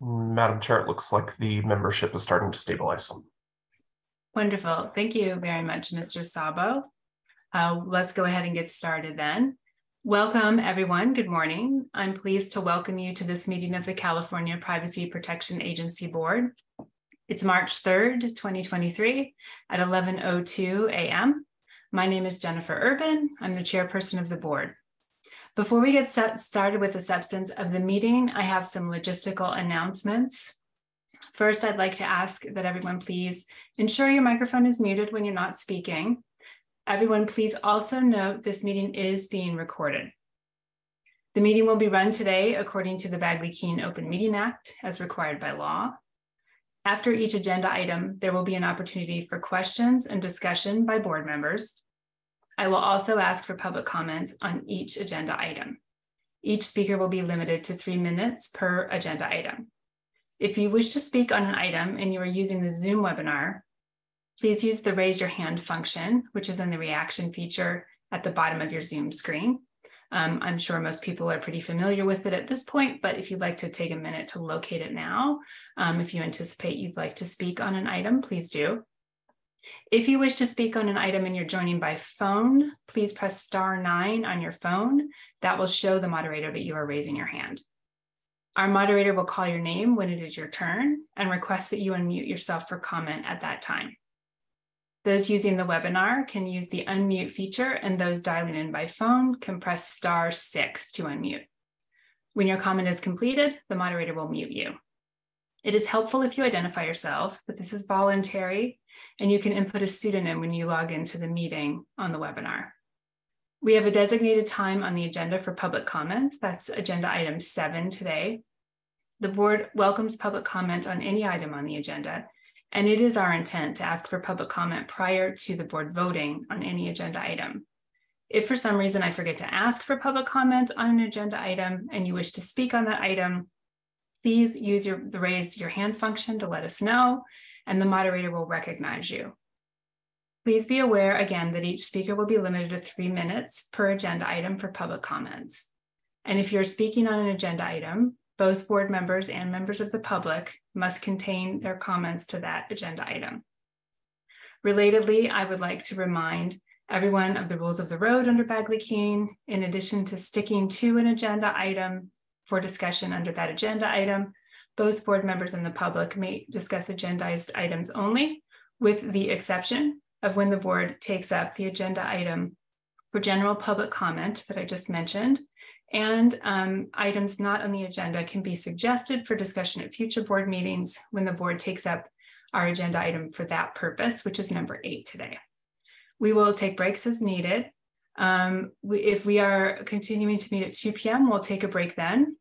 Madam Chair, it looks like the membership is starting to stabilize. Wonderful. Thank you very much, Mr. Sabo. Uh, let's go ahead and get started then. Welcome, everyone. Good morning. I'm pleased to welcome you to this meeting of the California Privacy Protection Agency Board. It's March 3rd, 2023 at 11.02 a.m. My name is Jennifer Urban. I'm the chairperson of the board. Before we get started with the substance of the meeting, I have some logistical announcements. First, I'd like to ask that everyone please ensure your microphone is muted when you're not speaking. Everyone, please also note this meeting is being recorded. The meeting will be run today according to the Bagley-Keene Open Meeting Act as required by law. After each agenda item, there will be an opportunity for questions and discussion by board members. I will also ask for public comments on each agenda item. Each speaker will be limited to three minutes per agenda item. If you wish to speak on an item and you are using the Zoom webinar, please use the raise your hand function, which is in the reaction feature at the bottom of your Zoom screen. Um, I'm sure most people are pretty familiar with it at this point, but if you'd like to take a minute to locate it now, um, if you anticipate you'd like to speak on an item, please do. If you wish to speak on an item and you're joining by phone, please press star nine on your phone. That will show the moderator that you are raising your hand. Our moderator will call your name when it is your turn and request that you unmute yourself for comment at that time. Those using the webinar can use the unmute feature and those dialing in by phone can press star six to unmute. When your comment is completed, the moderator will mute you. It is helpful if you identify yourself, but this is voluntary and you can input a pseudonym when you log into the meeting on the webinar. We have a designated time on the agenda for public comment. That's agenda item seven today. The board welcomes public comment on any item on the agenda, and it is our intent to ask for public comment prior to the board voting on any agenda item. If for some reason I forget to ask for public comment on an agenda item and you wish to speak on that item, please use your, the raise your hand function to let us know and the moderator will recognize you. Please be aware again that each speaker will be limited to three minutes per agenda item for public comments. And if you're speaking on an agenda item, both board members and members of the public must contain their comments to that agenda item. Relatedly, I would like to remind everyone of the rules of the road under Bagley-Keene. In addition to sticking to an agenda item for discussion under that agenda item, both board members and the public may discuss agendized items only, with the exception of when the board takes up the agenda item for general public comment that I just mentioned, and um, items not on the agenda can be suggested for discussion at future board meetings when the board takes up our agenda item for that purpose, which is number eight today. We will take breaks as needed. Um, we, if we are continuing to meet at 2 p.m., we'll take a break then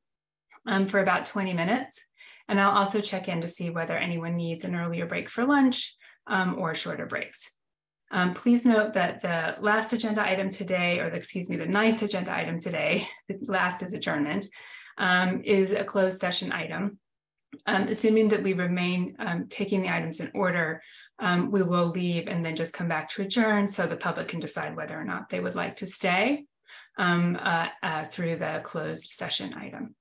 um, for about 20 minutes. And I'll also check in to see whether anyone needs an earlier break for lunch um, or shorter breaks. Um, please note that the last agenda item today, or the, excuse me, the ninth agenda item today, the last is adjournment, um, is a closed session item. Um, assuming that we remain um, taking the items in order, um, we will leave and then just come back to adjourn so the public can decide whether or not they would like to stay um, uh, uh, through the closed session item.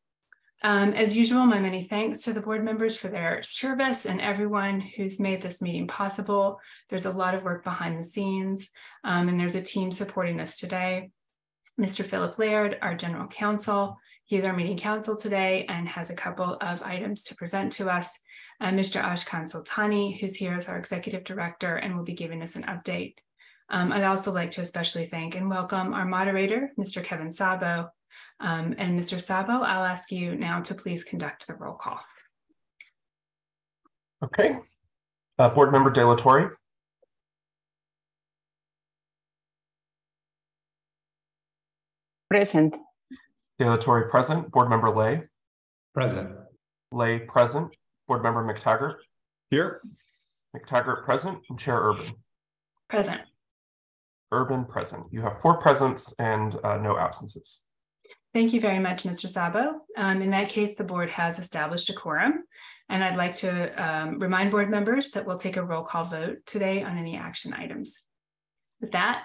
Um, as usual, my many thanks to the board members for their service and everyone who's made this meeting possible. There's a lot of work behind the scenes, um, and there's a team supporting us today. Mr. Philip Laird, our general counsel, he's our meeting counsel today and has a couple of items to present to us. Uh, Mr. Ashkan Soltani, who's here as our executive director and will be giving us an update. Um, I'd also like to especially thank and welcome our moderator, Mr. Kevin Sabo, um, and Mr. Sabo, I'll ask you now to please conduct the roll call. Okay. Uh, Board Member De La Torre. Present. De La Torre present. Board Member Le. Present. Le present. Board Member Mactaggart. Here. Mactaggart present. And Chair Urban. Present. Urban present. You have four presents and uh, no absences. Thank you very much, Mr. Sabo. Um, in that case, the board has established a quorum, and I'd like to um, remind board members that we'll take a roll call vote today on any action items. With that,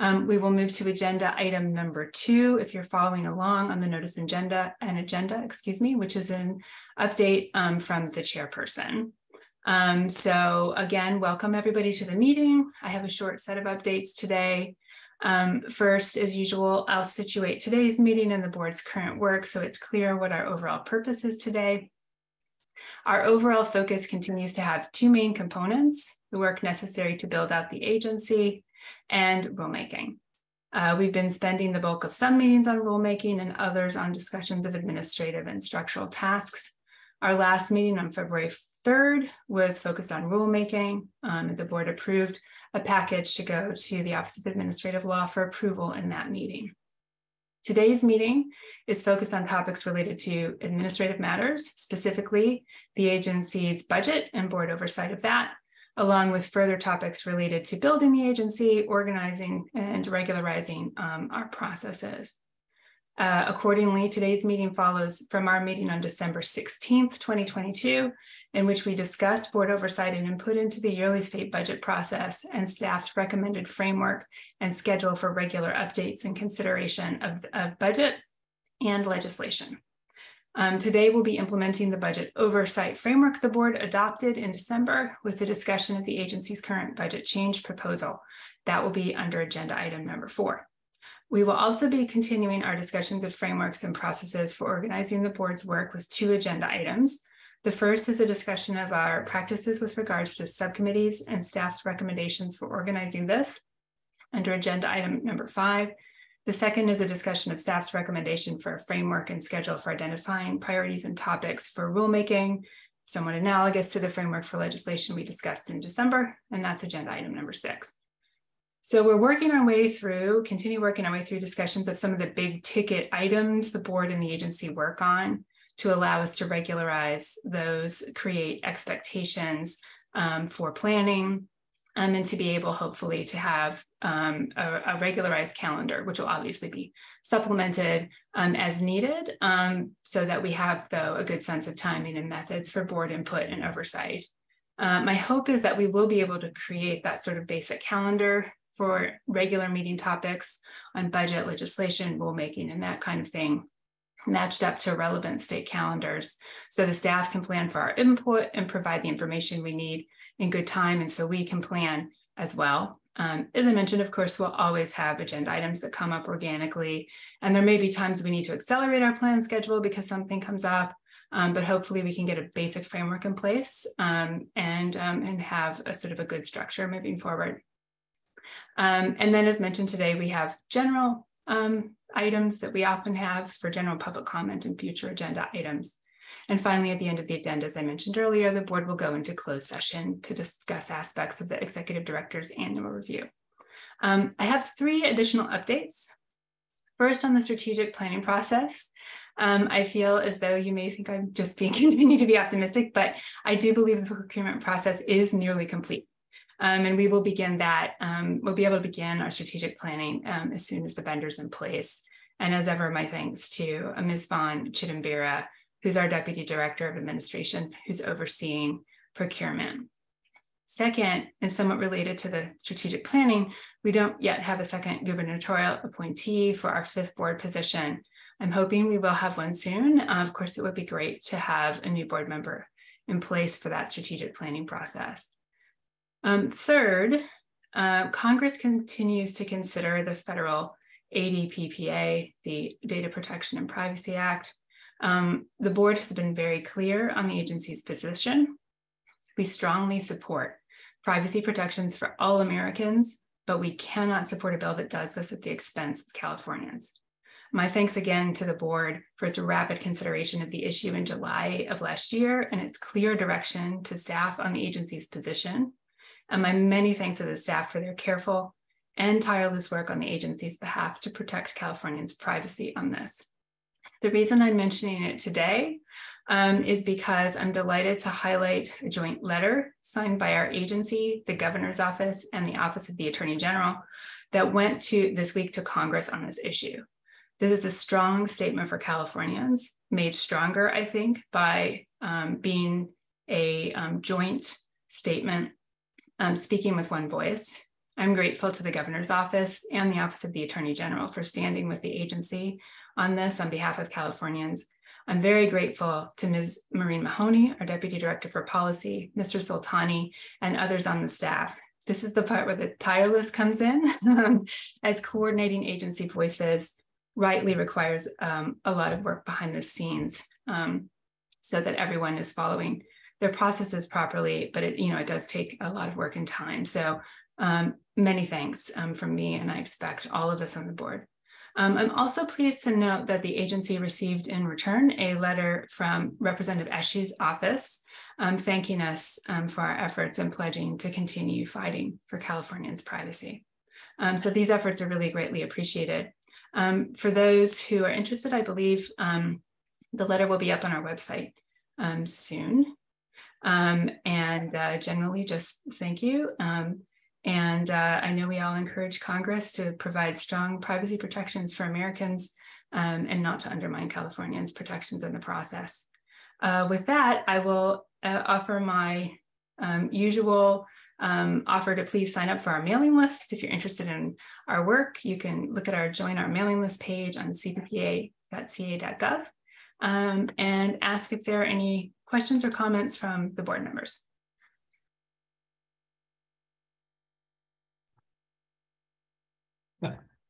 Um, we will move to agenda item number two, if you're following along on the notice agenda and agenda, excuse me, which is an update um, from the chairperson. Um, so again, welcome everybody to the meeting. I have a short set of updates today. Um, first, as usual, I'll situate today's meeting and the board's current work so it's clear what our overall purpose is today. Our overall focus continues to have two main components, the work necessary to build out the agency and rulemaking. Uh, we've been spending the bulk of some meetings on rulemaking and others on discussions of administrative and structural tasks. Our last meeting on February 3rd was focused on rulemaking. Um, the board approved a package to go to the Office of Administrative Law for approval in that meeting. Today's meeting is focused on topics related to administrative matters, specifically the agency's budget and board oversight of that, along with further topics related to building the agency, organizing, and regularizing um, our processes. Uh, accordingly, today's meeting follows from our meeting on December 16th, 2022, in which we discussed board oversight and input into the yearly state budget process and staff's recommended framework and schedule for regular updates and consideration of, of budget and legislation. Um, today, we'll be implementing the budget oversight framework the board adopted in December with the discussion of the agency's current budget change proposal. That will be under agenda item number four. We will also be continuing our discussions of frameworks and processes for organizing the board's work with two agenda items. The first is a discussion of our practices with regards to subcommittees and staff's recommendations for organizing this under agenda item number five. The second is a discussion of staff's recommendation for a framework and schedule for identifying priorities and topics for rulemaking, somewhat analogous to the framework for legislation we discussed in December, and that's agenda item number six. So we're working our way through, continue working our way through discussions of some of the big ticket items the board and the agency work on to allow us to regularize those, create expectations um, for planning, um, and to be able hopefully to have um, a, a, regularized calendar, which will obviously be supplemented um, as needed um, so that we have, though, a good sense of timing and methods for board input and oversight. Uh, my hope is that we will be able to create that sort of basic calendar for regular meeting topics on budget legislation, rulemaking, and that kind of thing matched up to relevant state calendars so the staff can plan for our input and provide the information we need in good time and so we can plan as well um, as I mentioned, of course, we'll always have agenda items that come up organically. And there may be times we need to accelerate our plan schedule because something comes up. Um, but hopefully we can get a basic framework in place um, and, um, and have a sort of a good structure moving forward. Um, and then as mentioned today, we have general um, items that we often have for general public comment and future agenda items. And finally, at the end of the agenda, as I mentioned earlier, the board will go into closed session to discuss aspects of the executive director's annual review. Um, I have three additional updates. First, on the strategic planning process, um, I feel as though you may think I'm just being continue to be optimistic, but I do believe the procurement process is nearly complete. Um, and we will begin that, um, we'll be able to begin our strategic planning um, as soon as the vendor's in place. And as ever, my thanks to uh, Ms. Von Chitambira, who's our Deputy Director of Administration, who's overseeing procurement. Second, and somewhat related to the strategic planning, we don't yet have a second gubernatorial appointee for our fifth board position. I'm hoping we will have one soon. Uh, of course, it would be great to have a new board member in place for that strategic planning process. Um, third, uh, Congress continues to consider the federal ADPPA, the Data Protection and Privacy Act. Um, the board has been very clear on the agency's position. We strongly support privacy protections for all Americans, but we cannot support a bill that does this at the expense of Californians. My thanks again to the board for its rapid consideration of the issue in July of last year and its clear direction to staff on the agency's position and my many thanks to the staff for their careful and tireless work on the agency's behalf to protect Californians' privacy on this. The reason I'm mentioning it today um, is because I'm delighted to highlight a joint letter signed by our agency, the governor's office, and the office of the attorney general that went to this week to Congress on this issue. This is a strong statement for Californians, made stronger, I think, by um, being a um, joint statement um, speaking with one voice. I'm grateful to the governor's office and the office of the attorney general for standing with the agency on this on behalf of Californians. I'm very grateful to Ms. Maureen Mahoney, our Deputy Director for Policy, Mr. Soltani, and others on the staff. This is the part where the tireless comes in, as coordinating agency voices rightly requires um, a lot of work behind the scenes um, so that everyone is following their processes properly, but it, you know, it does take a lot of work and time. So um, many thanks um, from me, and I expect all of us on the board. Um, I'm also pleased to note that the agency received in return a letter from Representative Eshoo's office um, thanking us um, for our efforts and pledging to continue fighting for Californians' privacy. Um, so these efforts are really greatly appreciated. For those who are interested, I believe the letter will be up on our website soon. And uh, generally, just thank you. And uh, I know we all encourage Congress to provide strong privacy protections for Americans um, and not to undermine Californians' protections in the process. Uh, with that, I will uh, offer my um, usual um, offer to please sign up for our mailing list. If you're interested in our work, you can look at our join our mailing list page on cppa.ca.gov um, and ask if there are any questions or comments from the board members.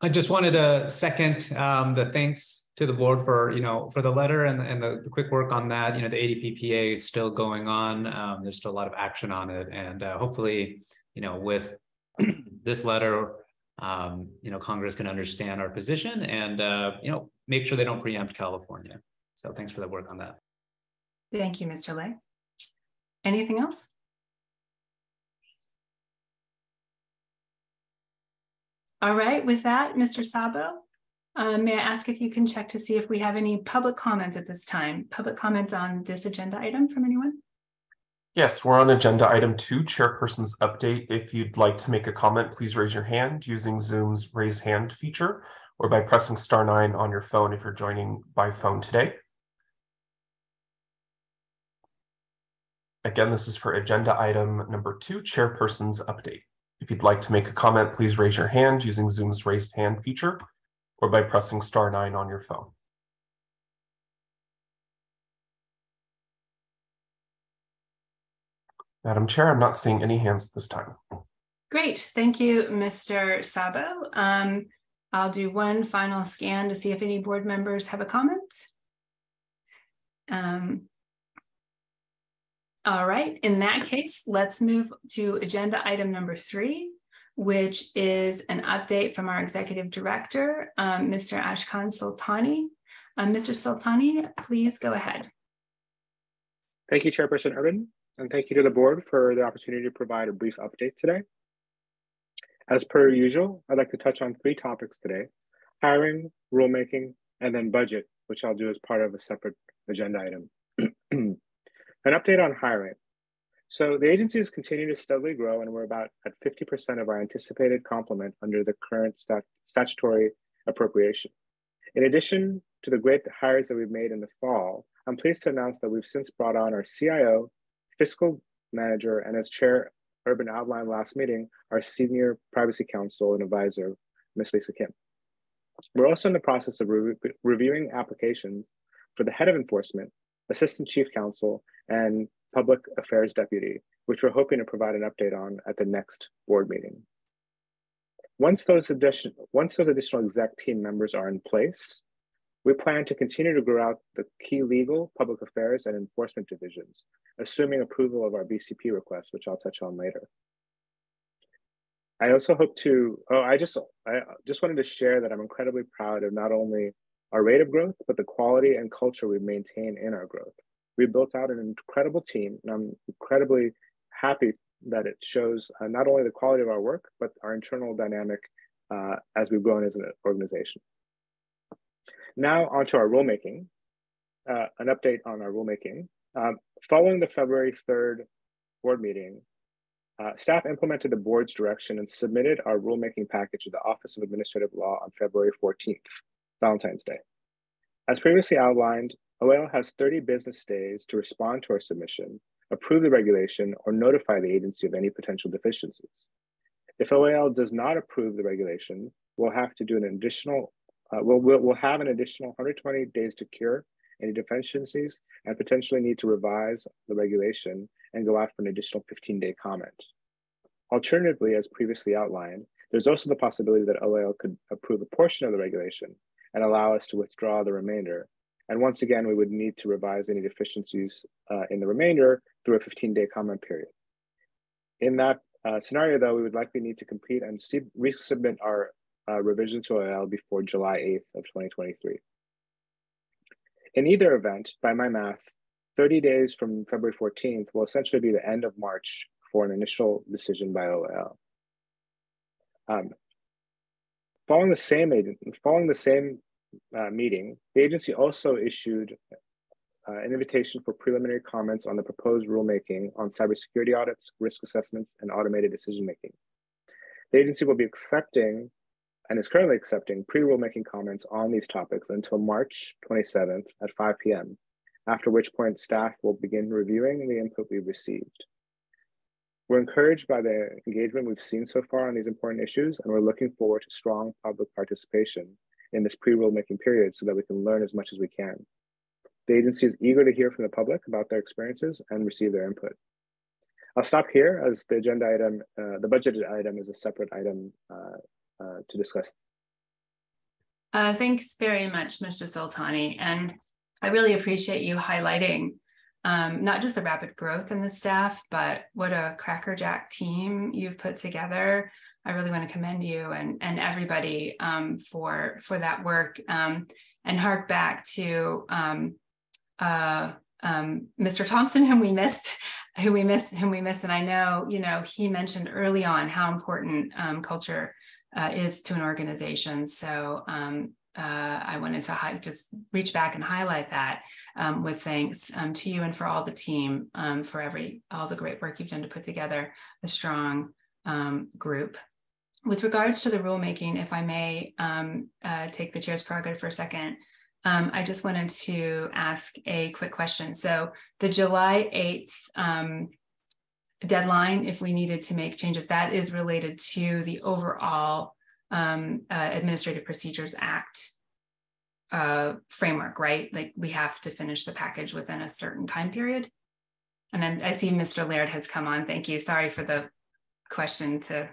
I just wanted to second um, the thanks to the board for you know for the letter and, and the, the quick work on that. You know the ADPPA is still going on. Um, there's still a lot of action on it, and uh, hopefully, you know, with this letter, um, you know, Congress can understand our position and uh, you know make sure they don't preempt California. So thanks for the work on that. Thank you, Mr. Le. Anything else? All right, with that, Mr. Sabo, uh, may I ask if you can check to see if we have any public comments at this time? Public comment on this agenda item from anyone? Yes, we're on agenda item two, chairperson's update. If you'd like to make a comment, please raise your hand using Zoom's raised hand feature or by pressing star nine on your phone if you're joining by phone today. Again, this is for agenda item number two, chairperson's update. If you'd like to make a comment, please raise your hand using Zoom's raised hand feature or by pressing star nine on your phone. Madam Chair, I'm not seeing any hands this time. Great, thank you, Mr. Sabo. Um, I'll do one final scan to see if any board members have a comment. Um, all right, in that case, let's move to agenda item number three, which is an update from our executive director, um, Mr. Ashkan Soltani. Um, Mr. Soltani, please go ahead. Thank you, Chairperson Urban, and thank you to the board for the opportunity to provide a brief update today. As per usual, I'd like to touch on three topics today, hiring, rulemaking, and then budget, which I'll do as part of a separate agenda item. An update on hiring. So the agency is continuing to steadily grow, and we're about at 50% of our anticipated complement under the current stat statutory appropriation. In addition to the great hires that we've made in the fall, I'm pleased to announce that we've since brought on our CIO, fiscal manager, and as Chair Urban outlined last meeting, our senior privacy counsel and advisor, Ms. Lisa Kim. We're also in the process of re reviewing applications for the head of enforcement, assistant chief counsel, and Public Affairs Deputy, which we're hoping to provide an update on at the next board meeting. Once those, addition, once those additional exec team members are in place, we plan to continue to grow out the key legal, public affairs, and enforcement divisions, assuming approval of our BCP request, which I'll touch on later. I also hope to, oh, I just, I just wanted to share that I'm incredibly proud of not only our rate of growth, but the quality and culture we maintain in our growth we built out an incredible team, and I'm incredibly happy that it shows uh, not only the quality of our work, but our internal dynamic uh, as we've grown as an organization. Now onto our rulemaking, uh, an update on our rulemaking. Um, following the February 3rd board meeting, uh, staff implemented the board's direction and submitted our rulemaking package to the Office of Administrative Law on February 14th, Valentine's Day. As previously outlined, OAL has 30 business days to respond to our submission, approve the regulation, or notify the agency of any potential deficiencies. If OAL does not approve the regulation, we'll have to do an additional, uh, we'll, we'll, we'll have an additional 120 days to cure any deficiencies and potentially need to revise the regulation and go out for an additional 15 day comment. Alternatively, as previously outlined, there's also the possibility that OAL could approve a portion of the regulation and allow us to withdraw the remainder. And once again, we would need to revise any deficiencies uh, in the remainder through a 15 day comment period. In that uh, scenario, though, we would likely need to complete and see, resubmit our uh, revision to OAL before July 8th of 2023. In either event, by my math, 30 days from February 14th will essentially be the end of March for an initial decision by OAL. Um, following the same following the same uh, meeting, the agency also issued uh, an invitation for preliminary comments on the proposed rulemaking on cybersecurity audits, risk assessments, and automated decision making. The agency will be accepting and is currently accepting pre-rulemaking comments on these topics until March 27th at 5 p.m., after which point staff will begin reviewing the input we've received. We're encouraged by the engagement we've seen so far on these important issues, and we're looking forward to strong public participation in this pre-rulemaking period so that we can learn as much as we can. The agency is eager to hear from the public about their experiences and receive their input. I'll stop here as the agenda item, uh, the budgeted item is a separate item uh, uh, to discuss. Uh, thanks very much, Mr. Soltani. And I really appreciate you highlighting um, not just the rapid growth in the staff, but what a crackerjack team you've put together. I really want to commend you and, and everybody um, for, for that work um, and hark back to um, uh, um, Mr. Thompson, whom we missed, who we missed, whom we missed. And I know, you know, he mentioned early on how important um, culture uh, is to an organization. So um, uh, I wanted to hi- just reach back and highlight that um, with thanks um, to you and for all the team um, for every all the great work you've done to put together a strong um, group. With regards to the rulemaking, if I may um, uh, take the chair's prerogative for a second, I just wanted to ask a quick question. So the July 8th deadline if we needed to make changes. That is related to the overall um, uh, Administrative Procedures Act uh, framework, right? Like we have to finish the package within a certain time period. And I'm, i see Mr. Laird has come on. Thank you. Sorry for the question to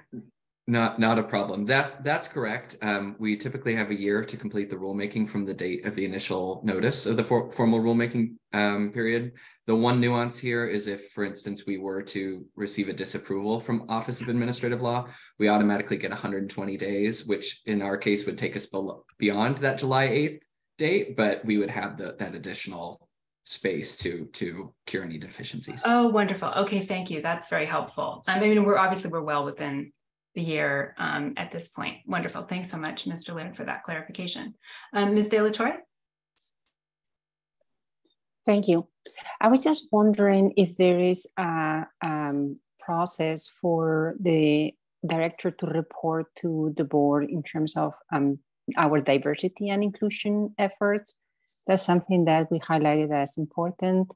not not a problem. That that's correct. Um, we typically have a year to complete the rulemaking from the date of the initial notice of the for, formal rulemaking um, period. The one nuance here is if, for instance, we were to receive a disapproval from Office of Administrative Law, we automatically get 120 days, which in our case would take us below, beyond that July 8th date, but we would have the, that additional space to to cure any deficiencies. Oh, wonderful. Okay, thank you. That's very helpful. I mean, we're obviously we're well within the year um, at this point. Wonderful. Thanks so much, Mr. Laird, for that clarification. Um, Ms. De La Torre? Thank you. I was just wondering if there is a um, process for the director to report to the board in terms of um, our diversity and inclusion efforts. That's something that we highlighted as important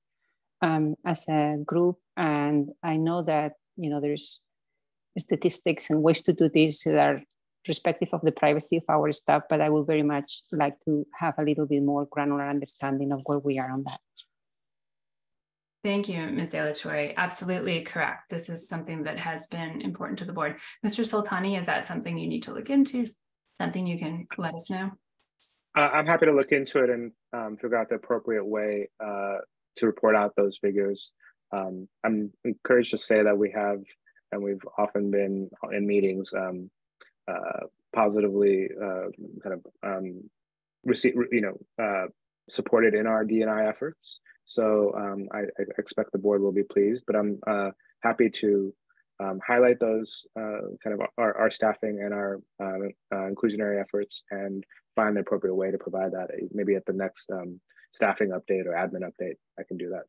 um, as a group. And I know that, you know, there's statistics and ways to do this that are respective of the privacy of our staff, but I would very much like to have a little bit more granular understanding of where we are on that. Thank you, Ms. De La Torre. Absolutely correct. This is something that has been important to the board. Mr. Soltani, is that something you need to look into? Something you can let us know? Uh, I'm happy to look into it and um, figure out the appropriate way uh, to report out those figures. Um, I'm encouraged to say that we have and we've often been in meetings um, uh, positively uh, kind of um, receive, you know, uh, supported in our DNI efforts. So um, I, I, expect the board will be pleased, but I'm uh, happy to um, highlight those uh, kind of our, our, staffing and our uh, inclusionary efforts and find the appropriate way to provide that. Maybe at the next um, staffing update or admin update, I can do that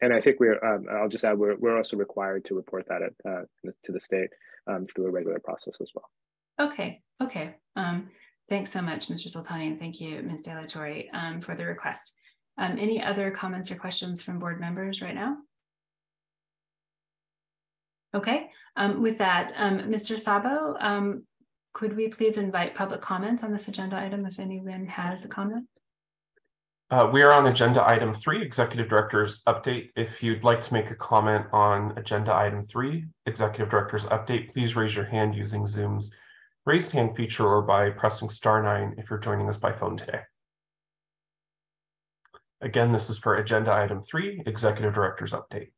and I think we're, um, I'll just add, we're, we're also required to report that at, uh, to the state um, through a regular process as well. Okay, okay. Um, thanks so much, Mr. Soltani, and thank you, Ms. De La Torre, um, for the request. Um, any other comments or questions from board members right now? Okay, um, with that, Mr. Sabo, could we please invite public comments on this agenda item if anyone has a comment? Uh, we are on agenda item three, executive director's update. If you'd like to make a comment on agenda item three, executive director's update, please raise your hand using Zoom's raised hand feature or by pressing star nine if you're joining us by phone today. Again, this is for agenda item three, executive director's update.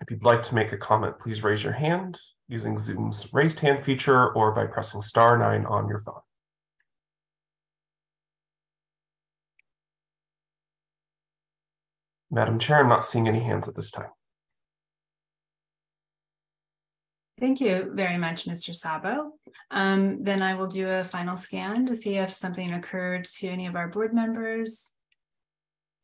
If you'd like to make a comment, please raise your hand using Zoom's raised hand feature or by pressing star nine on your phone. Madam Chair, I'm not seeing any hands at this time. Thank you very much, Mr. Sabo. Um, then I will do a final scan to see if something occurred to any of our board members.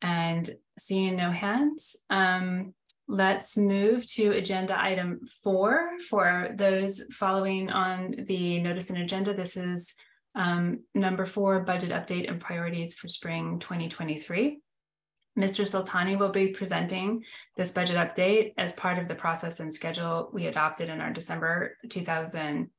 And seeing no hands, um, let's move to agenda item four for those following on the notice and agenda. This is um, number four, budget update and priorities for spring 2023. Mr. Soltani will be presenting this budget update as part of the process and schedule we adopted in our December 2000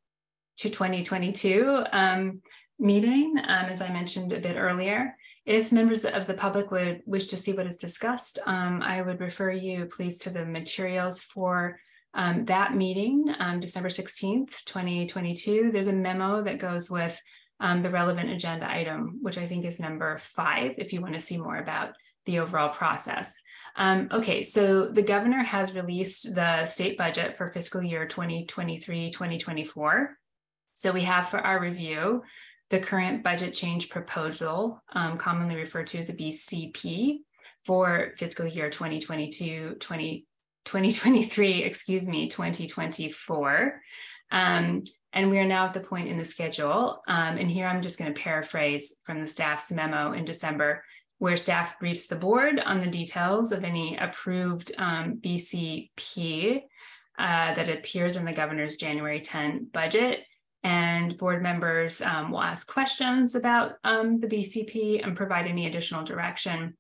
to 2022 um, meeting, um, as I mentioned a bit earlier. If members of the public would wish to see what is discussed, um, I would refer you please to the materials for um, that meeting, um, December 16th, 2022. There's a memo that goes with um, the relevant agenda item, which I think is number five, if you want to see more about the overall process. Um, okay, so the governor has released the state budget for fiscal year 2023 2024. So we have for our review the current budget change proposal, um, commonly referred to as a BCP, for fiscal year 2022 20, 2023, excuse me, 2024. Um, and we are now at the point in the schedule. Um, and here I'm just going to paraphrase from the staff's memo in December where staff briefs the board on the details of any approved um, BCP uh, that appears in the governor's January 10 budget. And board members um, will ask questions about um, the BCP and provide any additional direction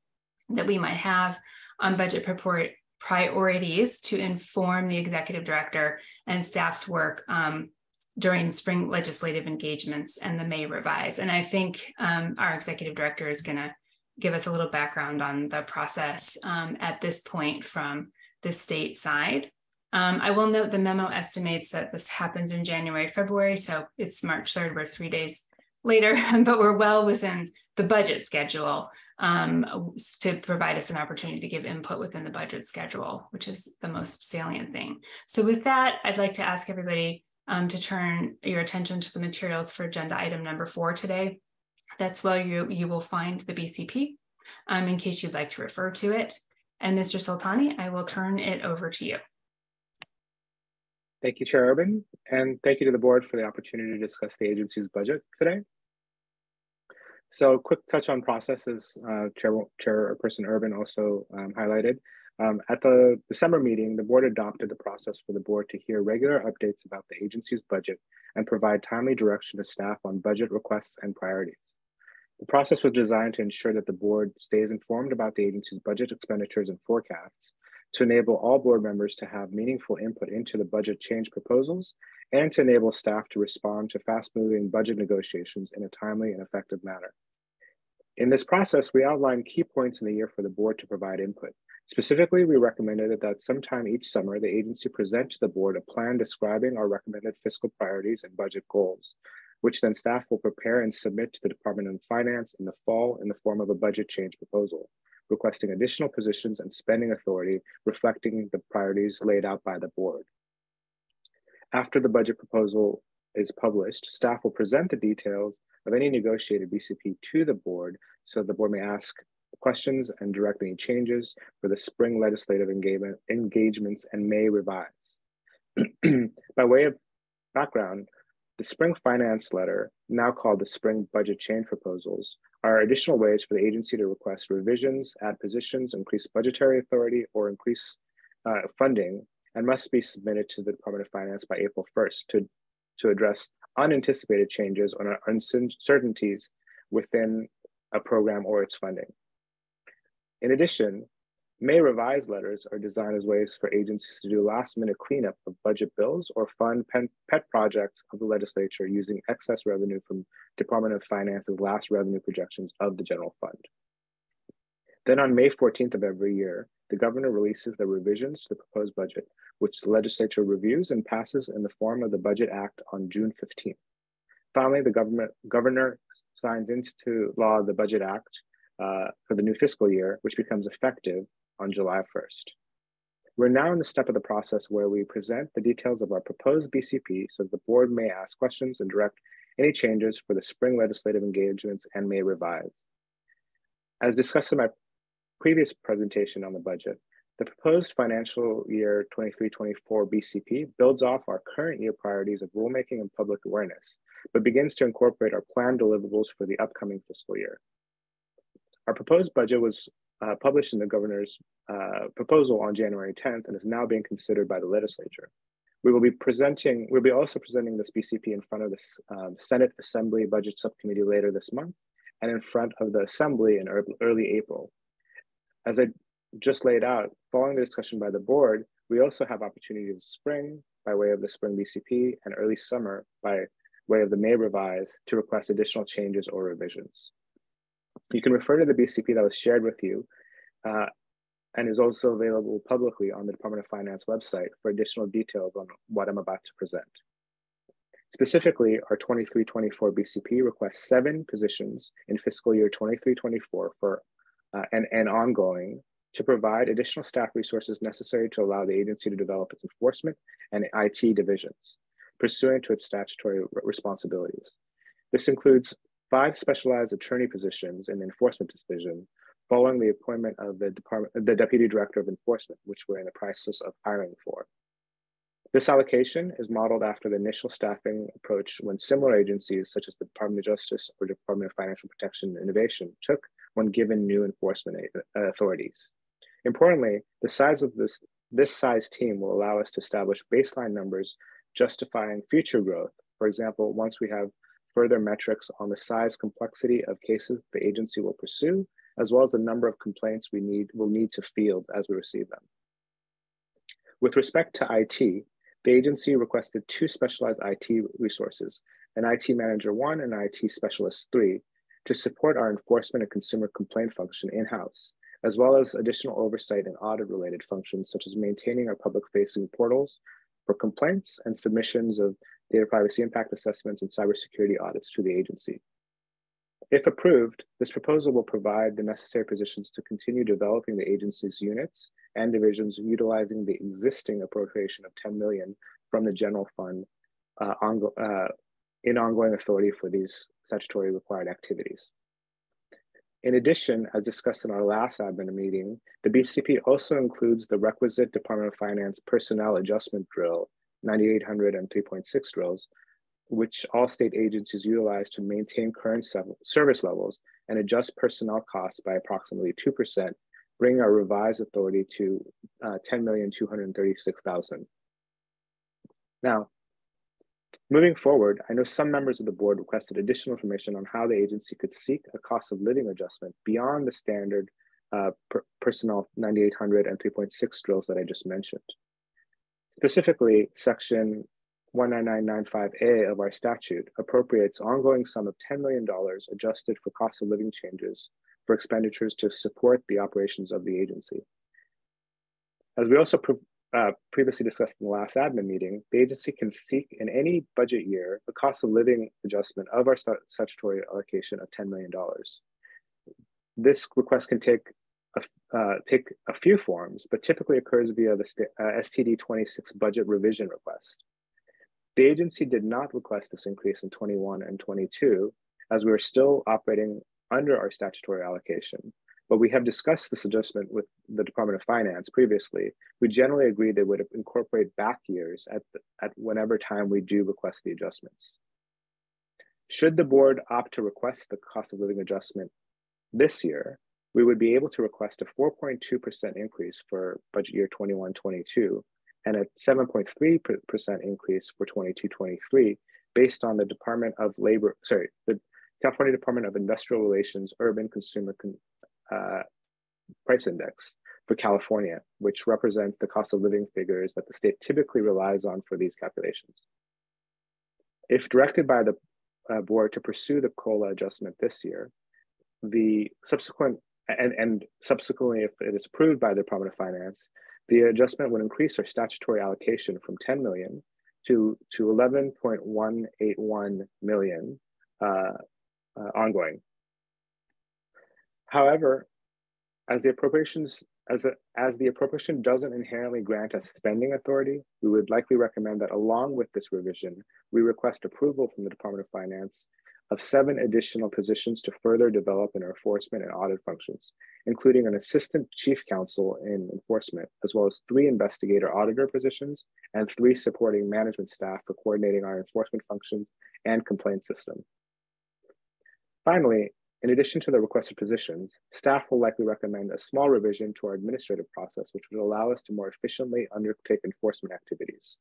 that we might have on budget purport priorities to inform the executive director and staff's work um, during spring legislative engagements and the May revise. And I think um, our executive director is going to give us a little background on the process um, at this point from the state side. Um, I will note the memo estimates that this happens in January, February, so it's March 3rd, we're three days later, but we're well within the budget schedule um, to provide us an opportunity to give input within the budget schedule, which is the most salient thing. So with that, I'd like to ask everybody um, to turn your attention to the materials for agenda item number four today. That's where you, you will find the BCP um, in case you'd like to refer to it. And Mr. Soltani, I will turn it over to you. Thank you, Chair Urban, and thank you to the board for the opportunity to discuss the agency's budget today. So quick touch on processes, uh, Chair, Chairperson Urban also um, highlighted. Um, at the December meeting, the board adopted the process for the board to hear regular updates about the agency's budget and provide timely direction to staff on budget requests and priorities. The process was designed to ensure that the board stays informed about the agency's budget expenditures and forecasts to enable all board members to have meaningful input into the budget change proposals and to enable staff to respond to fast moving budget negotiations in a timely and effective manner. In this process, we outlined key points in the year for the board to provide input. Specifically, we recommended that sometime each summer, the agency present to the board a plan describing our recommended fiscal priorities and budget goals, which then staff will prepare and submit to the Department of Finance in the fall in the form of a budget change proposal, requesting additional positions and spending authority reflecting the priorities laid out by the board. After the budget proposal is published, staff will present the details of any negotiated BCP to the board so the board may ask questions and direct any changes for the spring legislative engagement, engagements and may revise. By way of background, the spring finance letter, now called the spring budget change proposals, are additional ways for the agency to request revisions, add positions, increase budgetary authority, or increase uh, funding, and must be submitted to the Department of Finance by April 1st to, to address unanticipated changes or uncertainties within a program or its funding. In addition, May revised letters are designed as ways for agencies to do last minute cleanup of budget bills or fund pet projects of the legislature using excess revenue from Department of Finance's last revenue projections of the general fund. Then on May 14th of every year, the governor releases the revisions to the proposed budget, which the legislature reviews and passes in the form of the Budget Act on June 15th. Finally, the government, governor signs into law the Budget Act uh, for the new fiscal year, which becomes effective on July 1st. We're now in the step of the process where we present the details of our proposed BCP so the board may ask questions and direct any changes for the spring legislative engagements and may revise. As discussed in my previous presentation on the budget, the proposed financial year 23-24 BCP builds off our current year priorities of rulemaking and public awareness, but begins to incorporate our planned deliverables for the upcoming fiscal year. Our proposed budget was uh, published in the governor's uh, proposal on January 10th and is now being considered by the legislature. We will be presenting, we'll be also presenting this BCP in front of the uh, Senate Assembly Budget Subcommittee later this month and in front of the Assembly in early April. As I just laid out, following the discussion by the board, we also have opportunities this spring by way of the spring BCP and early summer by way of the May revise to request additional changes or revisions. You can refer to the BCP that was shared with you uh, and is also available publicly on the Department of Finance website for additional details on what I'm about to present. Specifically, our 23-24 BCP requests seven positions in fiscal year 23-24 for uh, and, and ongoing to provide additional staff resources necessary to allow the agency to develop its enforcement and IT divisions, pursuant to its statutory responsibilities. This includes five specialized attorney positions in the enforcement division following the appointment of the department, the deputy director of enforcement, which we're in the process of hiring for. This allocation is modeled after the initial staffing approach when similar agencies such as the Department of Justice or Department of Financial Protection and Innovation took when given new enforcement authorities. Importantly, the size of this, this size team will allow us to establish baseline numbers justifying future growth. For example, once we have further metrics on the size complexity of cases the agency will pursue, as well as the number of complaints we need will need to field as we receive them. With respect to IT, the agency requested two specialized IT resources, an IT manager one and an IT specialist three, to support our enforcement and consumer complaint function in-house, as well as additional oversight and audit related functions such as maintaining our public facing portals for complaints and submissions of data privacy impact assessments and cybersecurity audits to the agency. If approved, this proposal will provide the necessary positions to continue developing the agency's units and divisions utilizing the existing appropriation of 10 million from the general fund uh, uh, in ongoing authority for these statutory required activities. In addition, as discussed in our last admin meeting, the BCP also includes the requisite Department of Finance personnel adjustment drill, 9800 and 3.6 drills, which all state agencies utilize to maintain current service levels and adjust personnel costs by approximately 2%, bringing our revised authority to uh, 10,236,000. Now, Moving forward, I know some members of the board requested additional information on how the agency could seek a cost of living adjustment beyond the standard uh, per personnel 9800 and 3.6 drills that I just mentioned. Specifically, section 19995A of our statute appropriates ongoing sum of $10 million adjusted for cost of living changes for expenditures to support the operations of the agency. As we also uh, previously discussed in the last admin meeting, the agency can seek in any budget year a cost of living adjustment of our statutory allocation of $10 million. This request can take uh, take a few forms, but typically occurs via the uh, STD 26 budget revision request. The agency did not request this increase in 21 and 22, as we are still operating under our statutory allocation, but we have discussed this adjustment with the Department of Finance previously. We generally agreed they would incorporate back years at, the, at whenever time we do request the adjustments. Should the board opt to request the cost of living adjustment this year, we would be able to request a 4.2% increase for budget year 21-22 and a 7.3% increase for 22-23 based on the Department of Labor, sorry, the California Department of Industrial Relations Urban Consumer Con uh, price index for California, which represents the cost of living figures that the state typically relies on for these calculations. If directed by the uh, board to pursue the COLA adjustment this year, the subsequent and, and subsequently, if it is approved by the Department of Finance, the adjustment would increase our statutory allocation from 10 million to, to 11.181 million uh, uh, ongoing. However, as the appropriations as, a, as the appropriation doesn't inherently grant us spending authority, we would likely recommend that along with this revision, we request approval from the Department of Finance of seven additional positions to further develop in our enforcement and audit functions, including an assistant chief counsel in enforcement, as well as three investigator auditor positions and three supporting management staff for coordinating our enforcement functions and complaint system. Finally, in addition to the requested positions, staff will likely recommend a small revision to our administrative process, which would allow us to more efficiently undertake enforcement activities.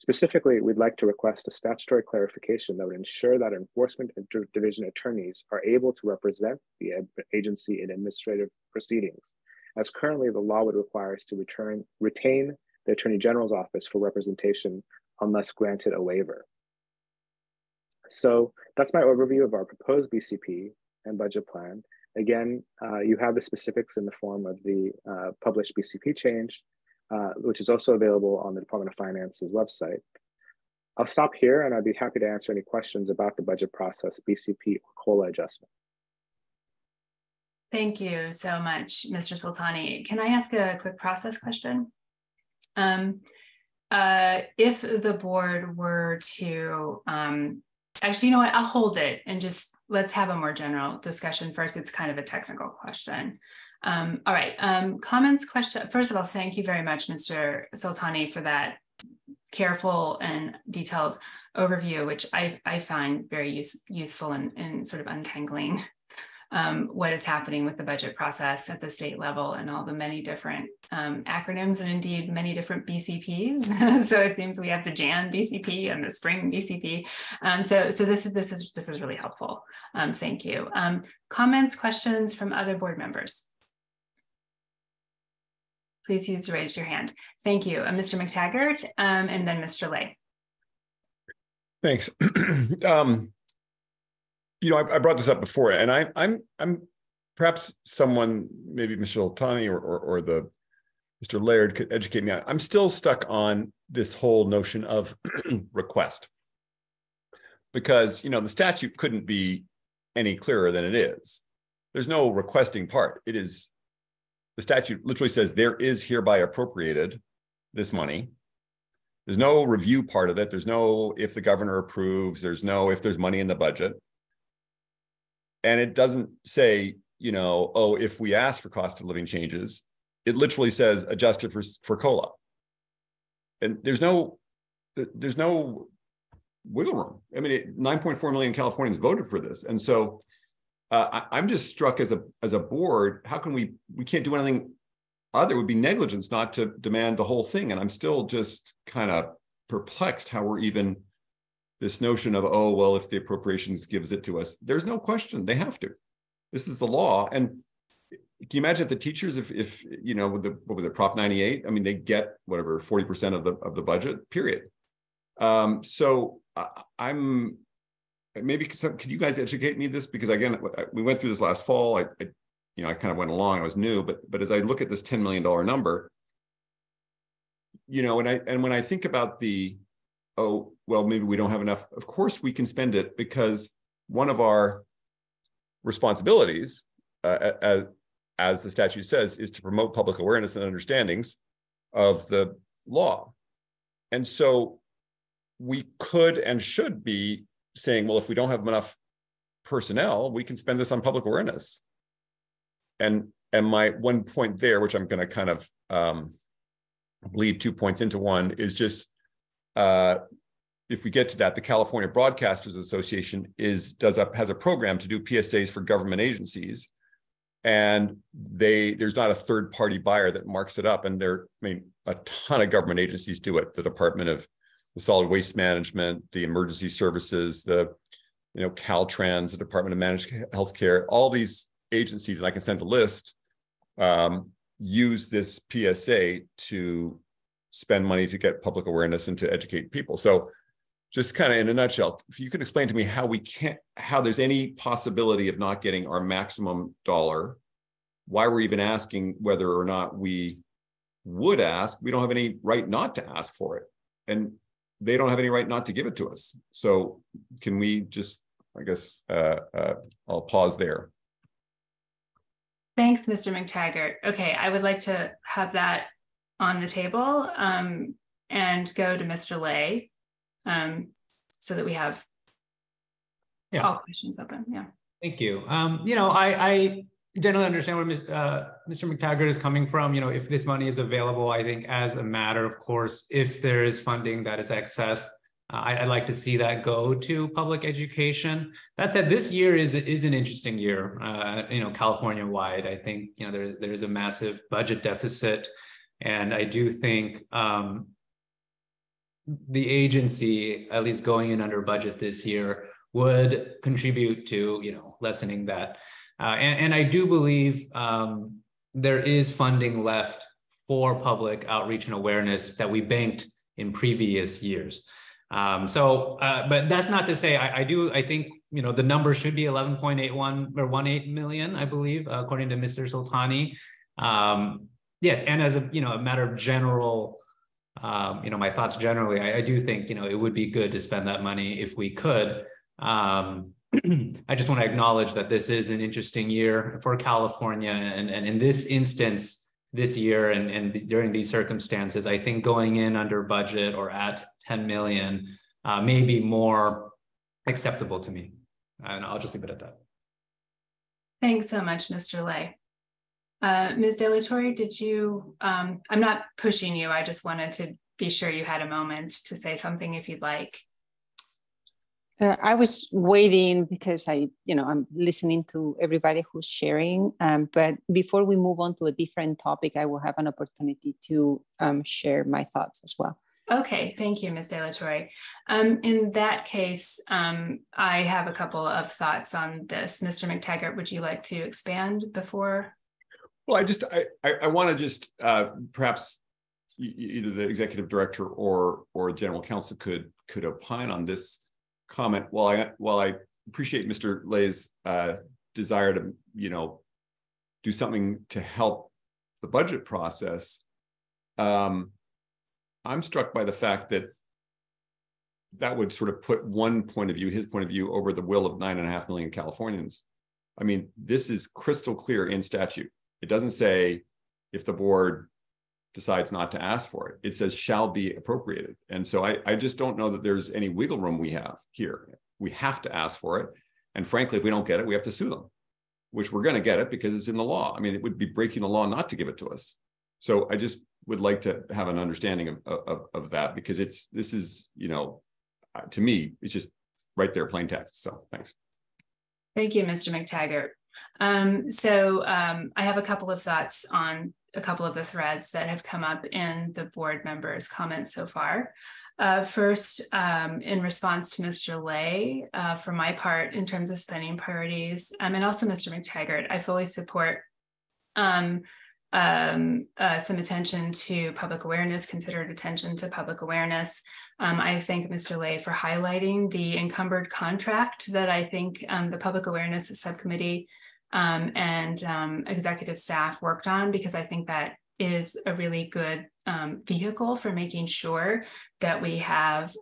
Specifically, we'd like to request a statutory clarification that would ensure that enforcement and division attorneys are able to represent the agency in administrative proceedings, as currently the law would require us to return, retain the Attorney General's office for representation unless granted a waiver. So that's my overview of our proposed BCP and budget plan. Again, uh, you have the specifics in the form of the uh, published BCP change uh, which is also available on the Department of Finance's website. I'll stop here and I'd be happy to answer any questions about the budget process, BCP or COLA adjustment. Thank you so much, Mr. Soltani. Can I ask a quick process question? Um, uh, if the board were to, um, actually, you know what, I'll hold it and just let's have a more general discussion first. It's kind of a technical question. Um, all right, um, comments, question. First of all, thank you very much, Mr. Soltani, for that careful and detailed overview, which I, I find very use, useful in, in sort of untangling um, what is happening with the budget process at the state level and all the many different um, acronyms and indeed many different BCPs. so it seems we have the Jan BCP and the Spring BCP. Um, so so this is this is this is really helpful. Um, thank you. Um, comments, questions from other board members please use to raise your hand. Thank you. Uh, Mr. Mactaggart um, and then Mr. Le. Thanks. um, you know, I, I, brought this up before, and I, I'm I'm perhaps someone, maybe Mr. Soltani or, or, or the Mr. Laird could educate me. I'm still stuck on this whole notion of request because you know the statute couldn't be any clearer than it is. There's no requesting part. It is the statute literally says there is hereby appropriated this money. There's no review part of it. There's no if the governor approves, there's no if there's money in the budget. And it doesn't say, you know, oh, if we ask for cost of living changes, it literally says adjusted for, for COLA. And there's no, there's no wiggle room. I mean, 9.4 million Californians voted for this. And so uh, I, am just struck as a as a board. How can we we can't do anything other? It would be negligence not to demand the whole thing. And I'm still just kind of perplexed how we're even this notion of oh well if the appropriations gives it to us. There's no question they have to. This is the law. And can you imagine if the teachers if if you know with the what was it Prop 98? I mean they get whatever 40 percent of the of the budget. Period. Um, so I, I'm maybe could you guys educate me this? Because again we went through this last fall. I, I, you know i kind of went along. I was new. But but as i look at this 10 million dollar number you know and i and when i think about the oh well maybe we don't have enough of course we can spend it because one of our responsibilities uh, as as the statute says is to promote public awareness and understandings of the law. And so we could and should be saying, well, if we don't have enough personnel, we can spend this on public awareness. And and my one point there, which I'm going to kind of um, lead two points into one, is just uh, if we get to that, the California Broadcasters Association is does up has a program to do PSAs for government agencies, and they there's not a third party buyer that marks it up, and there I mean a ton of government agencies do it. The Department of the solid waste management, the emergency services, the you know Caltrans, the Department of Managed Healthcare, all these agencies, and I can send a list. Um, use this PSA to spend money to get public awareness and to educate people. So just kind of in a nutshell, if you could explain to me how we can't, how there's any possibility of not getting our maximum dollar, why we're even asking whether or not we would ask, we don't have any right not to ask for it. And they don't have any right not to give it to us. So can we just, I guess, uh, uh, I'll pause there. Thanks, Mr. Mactaggart. Okay, I would like to have that on the table um, and go to Mr. Le um, so that we have Yeah. all questions open. Yeah. Thank you. Um, you know, I, I generally understand where uh, Mr. Mactaggart is coming from. You know, if this money is available, I think as a matter of course, if there is funding that is excess, uh, I, I'd like to see that go to public education. That said, this year is is an interesting year. Uh, you know, California wide, I think you know there's there's a massive budget deficit, and I do think um, the agency, at least going in under budget this year, would contribute to you know lessening that. Uh, and, and I do believe um, there is funding left for public outreach and awareness that we banked in previous years. Um, so, uh, but that's not to say I, I, do. I think you know the number should be 11.81 or 18 million, I believe, uh, according to Mr. Soltani. Um, yes, and as a you know a matter of general, um, you know my thoughts generally, I, I, do think you know it would be good to spend that money if we could. Um, I just want to acknowledge that this is an interesting year for California, and and in this instance, this year and and during these circumstances, I think going in under budget or at 10 million uh, may be more acceptable to me. And I'll just leave it at that. Thanks so much, Mr. Le. Uh, Ms. De La Torre, did you, um, I'm not pushing you, I just wanted to be sure you had a moment to say something if you'd like. Uh, I was waiting because I, you know, I'm listening to everybody who's sharing. Um, but before we move on to a different topic, I will have an opportunity to um, share my thoughts as well. Okay, thank you, Ms. De La Torre. Um, in that case, um, I have a couple of thoughts on this. Mr. Mactaggart, would you like to expand before? Well, I just, I, I, I want to just uh, perhaps either the executive director or or general counsel could could opine on this comment. While I while I appreciate Mr. Le's uh, desire to you know do something to help the budget process, um, I'm struck by the fact that that would sort of put one point of view, his point of view, over the will of nine and a half million Californians. I mean, this is crystal clear in statute. It doesn't say if the board decides not to ask for it. It says shall be appropriated. And so I, I just don't know that there's any wiggle room we have here. We have to ask for it. And frankly, if we don't get it, we have to sue them, which we're going to get it because it's in the law. I mean, it would be breaking the law not to give it to us. So I just would like to have an understanding of, of, of that because it's this is you know uh, to me it's just right there plain text so thanks thank you mr mactaggart um, so um, i have a couple of thoughts on a couple of the threads that have come up in the board members comments so far uh, first, um, in response to Mr. Le, uh, for my part, in terms of spending priorities, um, and also Mr. Mactaggart, I fully support um, um, uh, some attention to public awareness, considered attention to public awareness. Um, I thank Mr. Le for highlighting the encumbered contract that I think um, the Public Awareness Subcommittee um, and um, executive staff worked on, because I think that is a really good um, vehicle for making sure that we have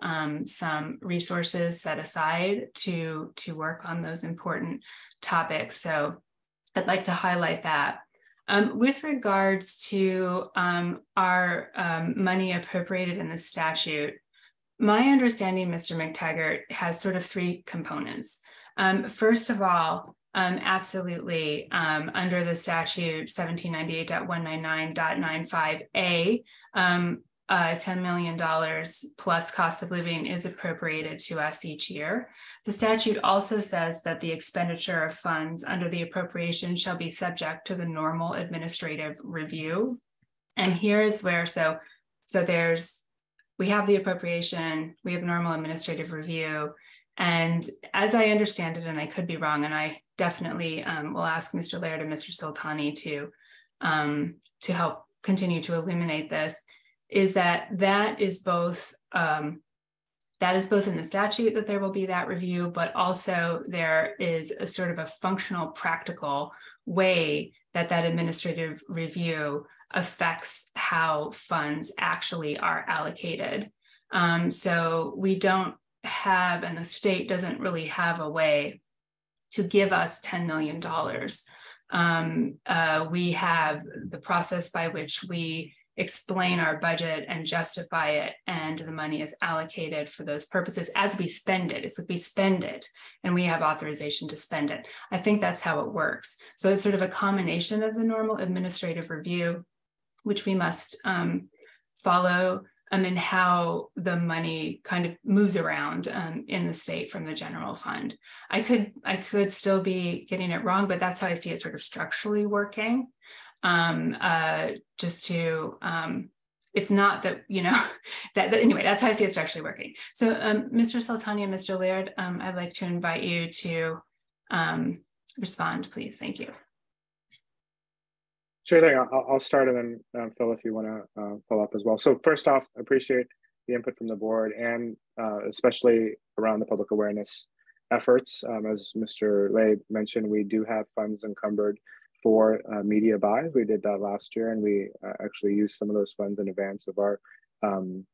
some resources set aside to, to work on those important topics. So I'd like to highlight that. Um, with regards to um, our um, money appropriated in the statute, my understanding, Mr. Mactaggart, has sort of three components. Um, first of all, um, absolutely, um, under the statute 1798.199.95A, uh, $10 million plus cost of living is appropriated to us each year. The statute also says that the expenditure of funds under the appropriation shall be subject to the normal administrative review. And here is where, so, so there's, we have the appropriation, we have normal administrative review. And as I understand it, and I could be wrong, and I definitely um, will ask Mr. Laird and Mr. Soltani to um, to help continue to illuminate this is that that is both um, that is both in the statute that there will be that review, but also there is a sort of a functional, practical way that that administrative review affects how funds actually are allocated. Um, so we don't have, and the state doesn't really have a way to give us $10 million. Um, uh, we have the process by which we explain our budget and justify it and the money is allocated for those purposes as we spend it. It's like we spend it and we have authorization to spend it. I think that's how it works. So it's sort of a combination of the normal administrative review which we must um, follow um, and how the money kind of moves around um, in the state from the general fund. I could I could still be getting it wrong, but that's how I see it sort of structurally working. Um, uh, just to um, it's not that you know that, that, anyway that's how i see it's actually working. So um, mr soltani and mr laird um, i'd like to invite you to um, respond please. Thank you sure thing i'll, I'll start and then um, phil if you want to uh, follow up as well so first off I appreciate the input from the board and uh, especially around the public awareness efforts um, as mr le mentioned we do have funds encumbered for uh, media buys. We did that last year, and we uh, actually used some of those funds in advance of our um,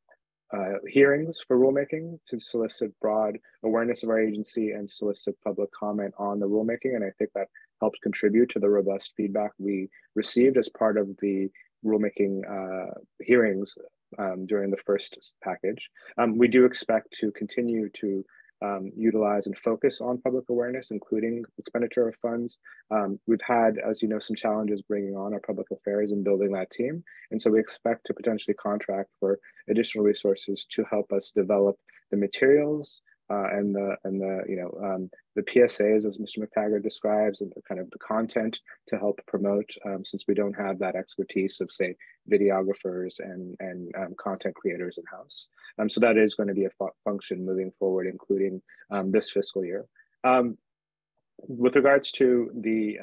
uh, hearings for rulemaking to solicit broad awareness of our agency and solicit public comment on the rulemaking. And I think that helped contribute to the robust feedback we received as part of the rulemaking uh, hearings um, during the first package. Um, we do expect to continue to um, utilize and focus on public awareness, including expenditure of funds. Um, we've had, as you know, some challenges bringing on our public affairs and building that team. And so we expect to potentially contract for additional resources to help us develop the materials uh, and the and the you know um, the PSAs as Mr. Mactaggart describes and the kind of the content to help promote um, since we don't have that expertise of say videographers and and um, content creators in house. Um, so that is going to be a fu function moving forward, including um, this fiscal year. Um, with regards to the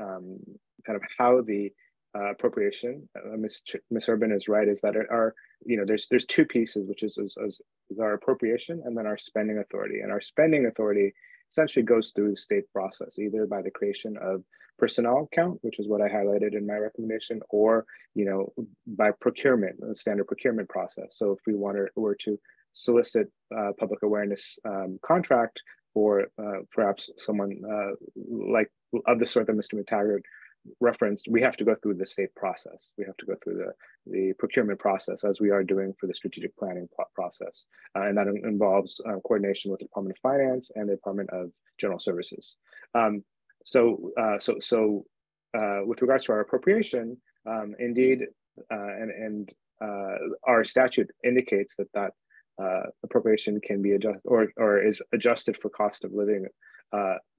kind of how the uh, appropriation. Uh, Ms. Ch Ms. Urban is right. Is that it are you know there's there's two pieces, which is, is, is our appropriation and then our spending authority. And our spending authority essentially goes through the state process, either by the creation of personnel count, which is what I highlighted in my recommendation, or you know by procurement, the standard procurement process. So if we wanted were to solicit uh, public awareness um, contract for uh, perhaps someone uh, like of the sort that Mr. Mactaggart referenced, we have to go through the state process. We have to go through the, the procurement process as we are doing for the strategic planning process. Uh, and that involves uh, coordination with the Department of Finance and the Department of General Services. Um, so, uh, so, so uh, with regards to our appropriation, um, indeed, uh, and, and uh, our statute indicates that that appropriation can be adjusted or, or is adjusted for cost of living.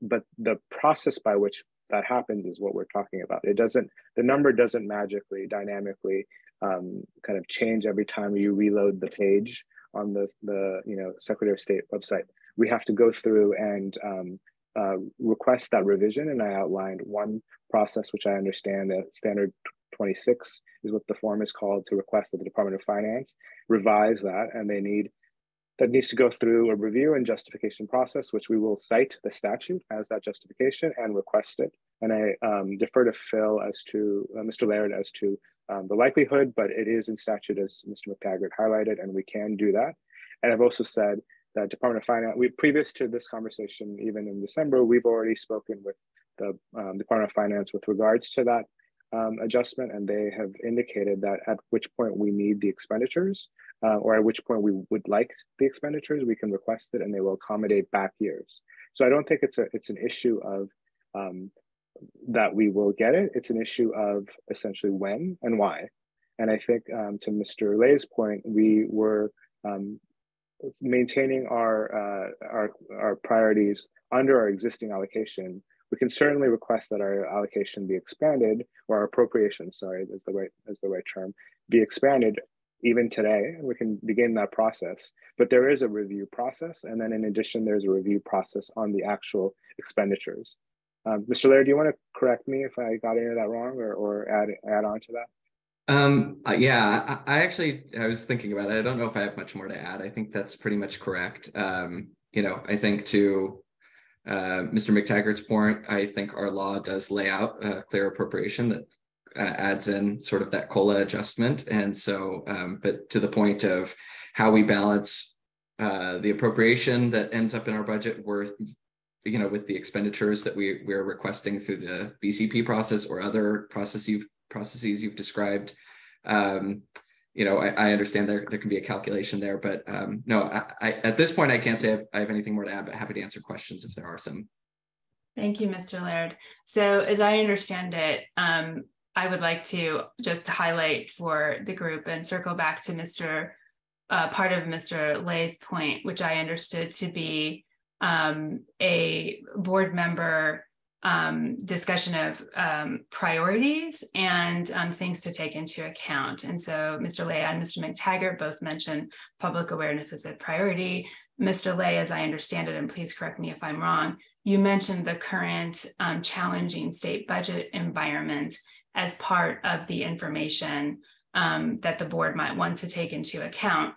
but the process by which that happens is what we're talking about. It doesn't, the number doesn't magically, dynamically um, kind of change every time you reload the page on the, the you know, Secretary of State website. We have to go through and um, uh, request that revision. And I outlined one process, which I understand that standard 26 is what the form is called to request that the Department of Finance revise that. And they need that needs to go through a review and justification process, which we will cite the statute as that justification and request it. And I um, defer to Phil as to uh, Mr. Laird as to um, the likelihood, but it is in statute as Mr. Mactaggart highlighted, and we can do that. And I've also said that Department of Finance, we previous to this conversation, even in December, we've already spoken with the um, Department of Finance with regards to that um, adjustment, and they have indicated that at which point we need the expenditures, uh, or at which point we would like the expenditures, we can request it, and they will accommodate back years. So I don't think it's a it's an issue of um, that we will get it. It's an issue of essentially when and why. And I think um, to Mr. Le's point, we were um, maintaining our, uh, our our priorities under our existing allocation we can certainly request that our allocation be expanded or our appropriation, sorry, is the right is the right term, be expanded even today. and We can begin that process, but there is a review process. And then in addition, there's a review process on the actual expenditures. Um, Mr. Laird, do you want to correct me if I got any of that wrong or, or add, add on to that? Um, uh, yeah, I, I, actually, I was thinking about it. I don't know if I have much more to add. I think that's pretty much correct. Um, you know, I think to uh, Mr. Mactaggart's point, I think our law does lay out a clear appropriation that uh, adds in sort of that COLA adjustment. And so, um, but to the point of how we balance uh, the appropriation that ends up in our budget worth, you know, with the expenditures that we we're requesting through the BCP process or other processes processes you've described. Um, you know, I, I, understand there there can be a calculation there, but um, no, I, I, at this point I can't say I've, I have anything more to add, but happy to answer questions if there are some. Thank you, Mr. Laird. So as I understand it, um, I would like to just highlight for the group and circle back to Mr. Uh, part of Mr. Le's point, which I understood to be um, a board member um, discussion of um, priorities and um, things to take into account. And so Mr. Le and Mr. Mactaggart both mentioned public awareness as a priority. Mr. Le, as I understand it, and please correct me if I'm wrong, you mentioned the current um, challenging state budget environment as part of the information um, that the board might want to take into account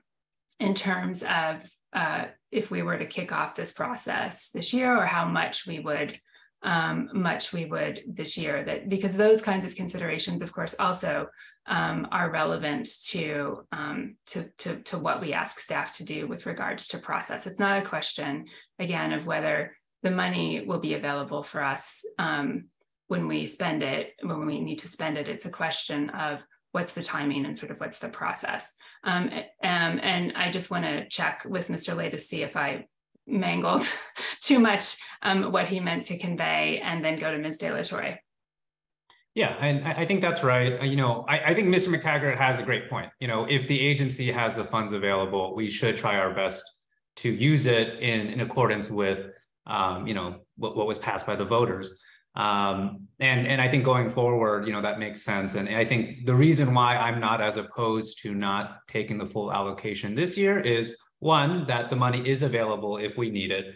in terms of uh, if we were to kick off this process this year or how much we would um, much we would this year that because those kinds of considerations of course also um, are relevant to, um, to, to, to what we ask staff to do with regards to process. It's not a question again of whether the money will be available for us um, when we spend it, when we need to spend it. It's a question of what's the timing and sort of what's the process. Um, um, and I just want to check with Mr. Le to see if I mangled too much um, what he meant to convey and then go to Ms. De La Torre. Yeah, and I think that's right. Uh, you know, I, I, think Mr. Mactaggart has a great point. You know, if the agency has the funds available, we should try our best to use it in, in accordance with, um, you know, what, what was passed by the voters. Um, and, and I think going forward, you know, that makes sense. And I think the reason why I'm not as opposed to not taking the full allocation this year is one, that the money is available if we need it.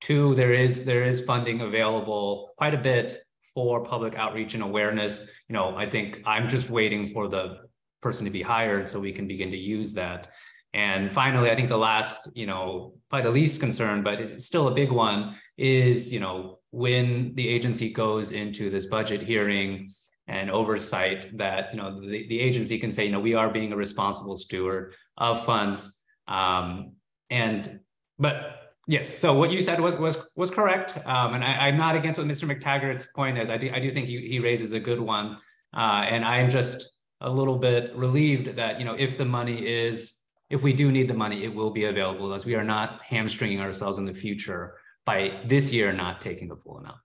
Two, there is there is funding available quite a bit for public outreach and awareness. You know, I think I'm just waiting for the person to be hired so we can begin to use that. And finally, I think the last, you know, by the least concern, but it's still a big one, is you know when the agency goes into this budget hearing and oversight that you know the, the agency can say you know we are being a responsible steward of funds um, and but yes, so what you said was was was correct. Um, and I, am not against what Mr. Mactaggart's point is. I do I do think he, he raises a good one. Uh, and I'm just a little bit relieved that you know if the money is if we do need the money, it will be available as we are not hamstringing ourselves in the future by this year not taking the full amount.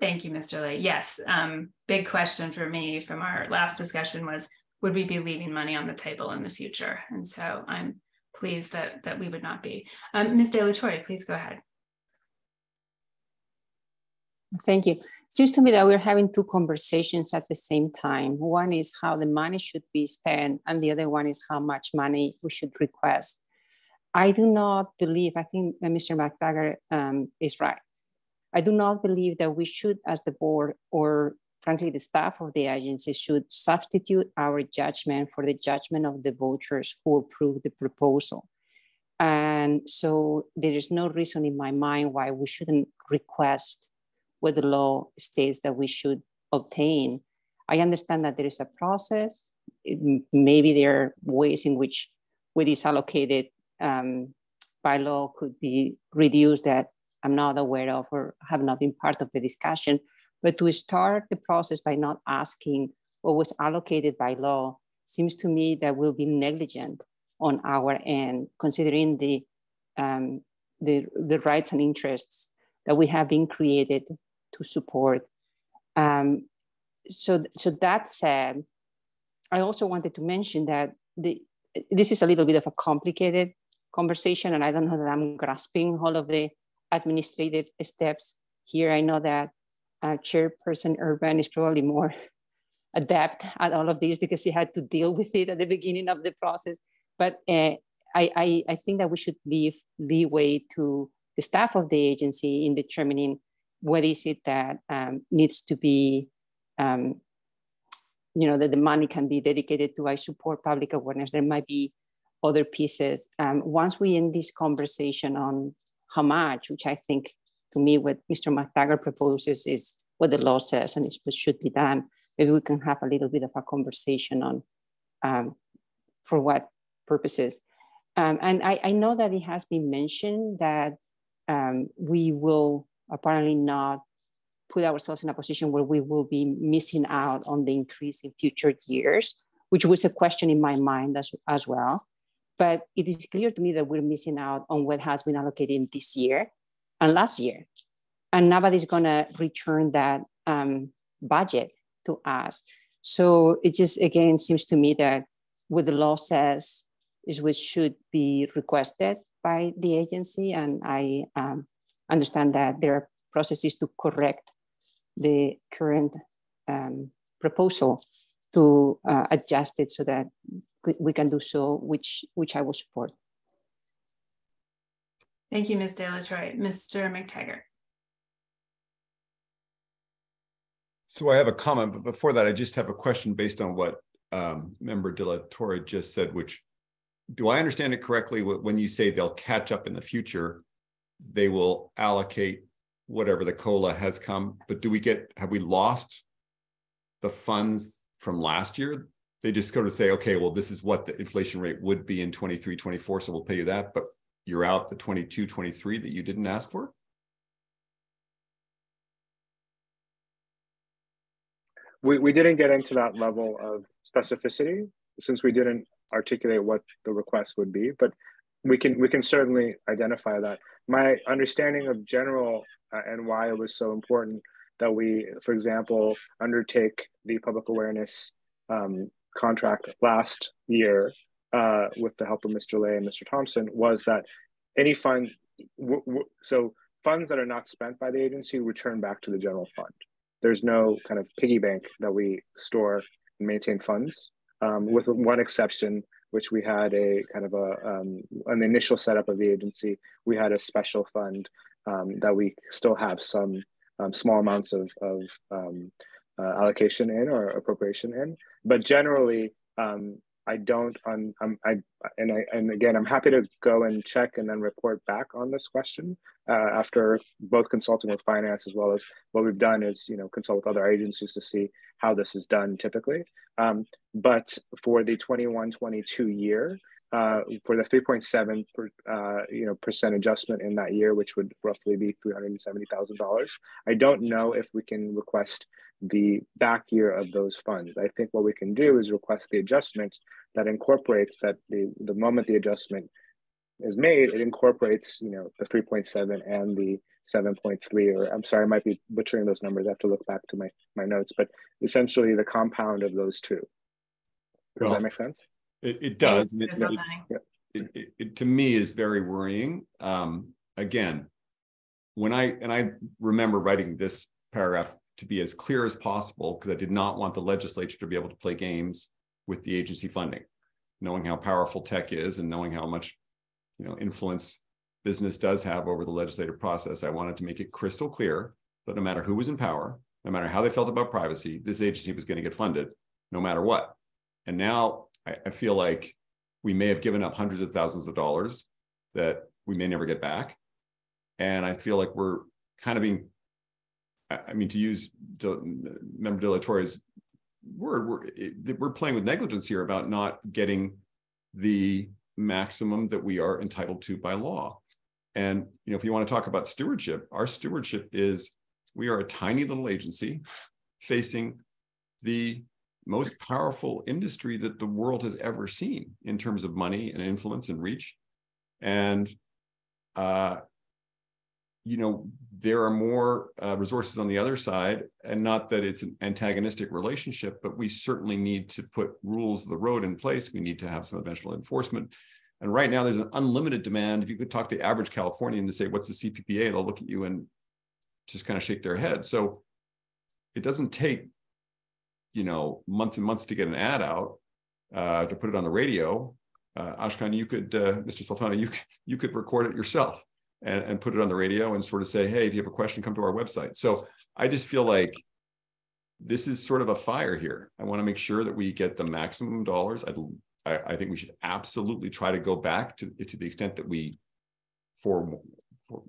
Thank you, Mr. Le. Yes, um, big question for me from our last discussion was, would we be leaving money on the table in the future? And so I'm pleased that, that we would not be. Um, Ms. De La Torre, please go ahead. Thank you. It seems to me that we're having two conversations at the same time. One is how the money should be spent, and the other one is how much money we should request. I do not believe, I think Mr. Mactaggart um, is right. I do not believe that we should, as the board or frankly, the staff of the agency should substitute our judgment for the judgment of the voters who approved the proposal. And so there is no reason in my mind why we shouldn't request what the law states that we should obtain. I understand that there is a process. It, maybe there are ways in which what is allocated um, by law could be reduced that I'm not aware of or have not been part of the discussion. But to start the process by not asking what was allocated by law seems to me that we'll be negligent on our end, considering the, um, the, the rights and interests that we have been created to support. Um, so, so that said, I also wanted to mention that the, this is a little bit of a complicated conversation, and I don't know that I'm grasping all of the administrative steps here. I know that uh, Chairperson Urban is probably more adept at all of this because he had to deal with it at the beginning of the process. But uh, I, I, I, think that we should leave leeway to the staff of the agency in determining what is it that um, needs to be, um, you know, that the money can be dedicated to. I support public awareness. There might be other pieces. Um, once we end this conversation on how much, which I think to me what Mr. Mactaggart proposes is what the law says and what should be done, maybe we can have a little bit of a conversation on um, for what purposes. Um, and I, I, know that it has been mentioned that um, we will apparently not put ourselves in a position where we will be missing out on the increase in future years, which was a question in my mind as, as well. But it is clear to me that we're missing out on what has been allocated this year and last year. And nobody's going to return that um, budget to us. So it just, again, seems to me that what the law says is what should be requested by the agency. And I um, understand that there are processes to correct the current um, proposal to uh, adjust it so that we can do so, which which I will support. Thank you, Ms. De La Torre. Mr. Mactaggart. So I have a comment, but before that, I just have a question based on what um, member De La Torre just said, which do I understand it correctly? When you say they'll catch up in the future, they will allocate whatever the COLA has come, but do we get, have we lost the funds from last year they just go to say, okay, well, this is what the inflation rate would be in 23, 24, so we'll pay you that, but you're out the 22, 23 that you didn't ask for? We, we didn't get into that level of specificity since we didn't articulate what the request would be, but we can we can certainly identify that. My understanding of general uh, and why it was so important that we, for example, undertake the public awareness um, contract last year uh, with the help of Mr. Le and Mr. Thompson was that any fund, so funds that are not spent by the agency return back to the general fund. There's no kind of piggy bank that we store and maintain funds, um, with one exception, which we had a kind of a um, an initial setup of the agency. We had a special fund um, that we still have some um, small amounts of, of um, uh, allocation in or appropriation in. But generally, um, I don't on um, I and I and again I'm happy to go and check and then report back on this question uh, after both consulting with finance as well as what we've done is you know consult with other agencies to see how this is done typically. Um, but for the 21-22 year, uh, for the 3.7 per, uh, you know percent adjustment in that year, which would roughly be $370,000. I don't know if we can request the back year of those funds. I think what we can do is request the adjustment that incorporates that the, the moment the adjustment is made, it incorporates, you know, the 3.7 and the 7.3, or I'm sorry, I might be butchering those numbers. I have to look back to my, my notes, but essentially the compound of those two. Does well, that make sense? It, it does. It, it, it, to me is very worrying. Um, again, when I, and I remember writing this paragraph to be as clear as possible because I did not want the legislature to be able to play games with the agency funding, knowing how powerful tech is and knowing how much you know influence business does have over the legislative process. I wanted to make it crystal clear that no matter who was in power, no matter how they felt about privacy, this agency was going to get funded no matter what. And now I, I feel like we may have given up hundreds of thousands of dollars that we may never get back. And I feel like we're kind of being I mean, to use Member De La Torre's word, we're, we're playing with negligence here about not getting the maximum that we are entitled to by law. And you know, if you want to talk about stewardship, our stewardship is we are a tiny little agency facing the most powerful industry that the world has ever seen in terms of money and influence and reach. And uh, you know, there are more uh, resources on the other side, and not that it's an antagonistic relationship, but we certainly need to put rules of the road in place. We need to have some eventual enforcement. And right now, there's an unlimited demand. If you could talk to the average Californian to say, what's the CPPA? They'll look at you and just kind of shake their head. So it doesn't take, you know, months and months to get an ad out, uh, to put it on the radio. Uh, Ashkan, you could, uh, Mr. Soltani, you, you could record it yourself and, and put it on the radio and sort of say, hey, if you have a question, come to our website. So I just feel like this is sort of a fire here. I want to make sure that we get the maximum dollars. I'd, I, I think we should absolutely try to go back to to the extent that we for, for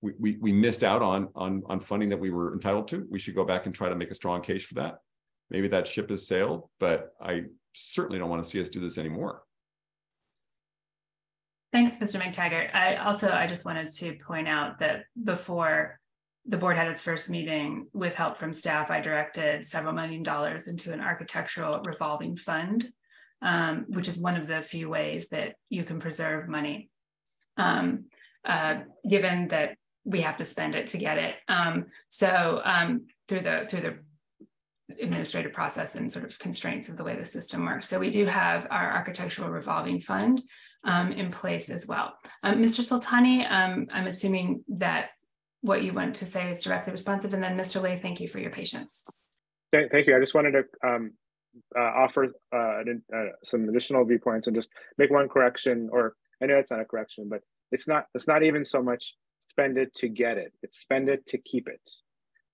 we, we, we missed out on, on, on funding that we were entitled to. We should go back and try to make a strong case for that. Maybe that ship has sailed, but I certainly don't want to see us do this anymore. Thanks, Mr. Mactaggart. I also, I just wanted to point out that before the board had its first meeting with help from staff, I directed several million dollars into an architectural revolving fund, um, which is one of the few ways that you can preserve money. Um, uh, given that we have to spend it to get it. Um, so um, through the through the administrative process and sort of constraints of the way the system works. So we do have our architectural revolving fund um, in place as well. Mr. Um, Soltani, um, I'm assuming that what you want to say is directly responsive. And then Mr. Le, thank you for your patience. Thank you. I just wanted to um, uh, offer uh, uh, some additional viewpoints and just make one correction, or I know it's not a correction, but it's not it's not even so much spend it to get it it's spend it to keep it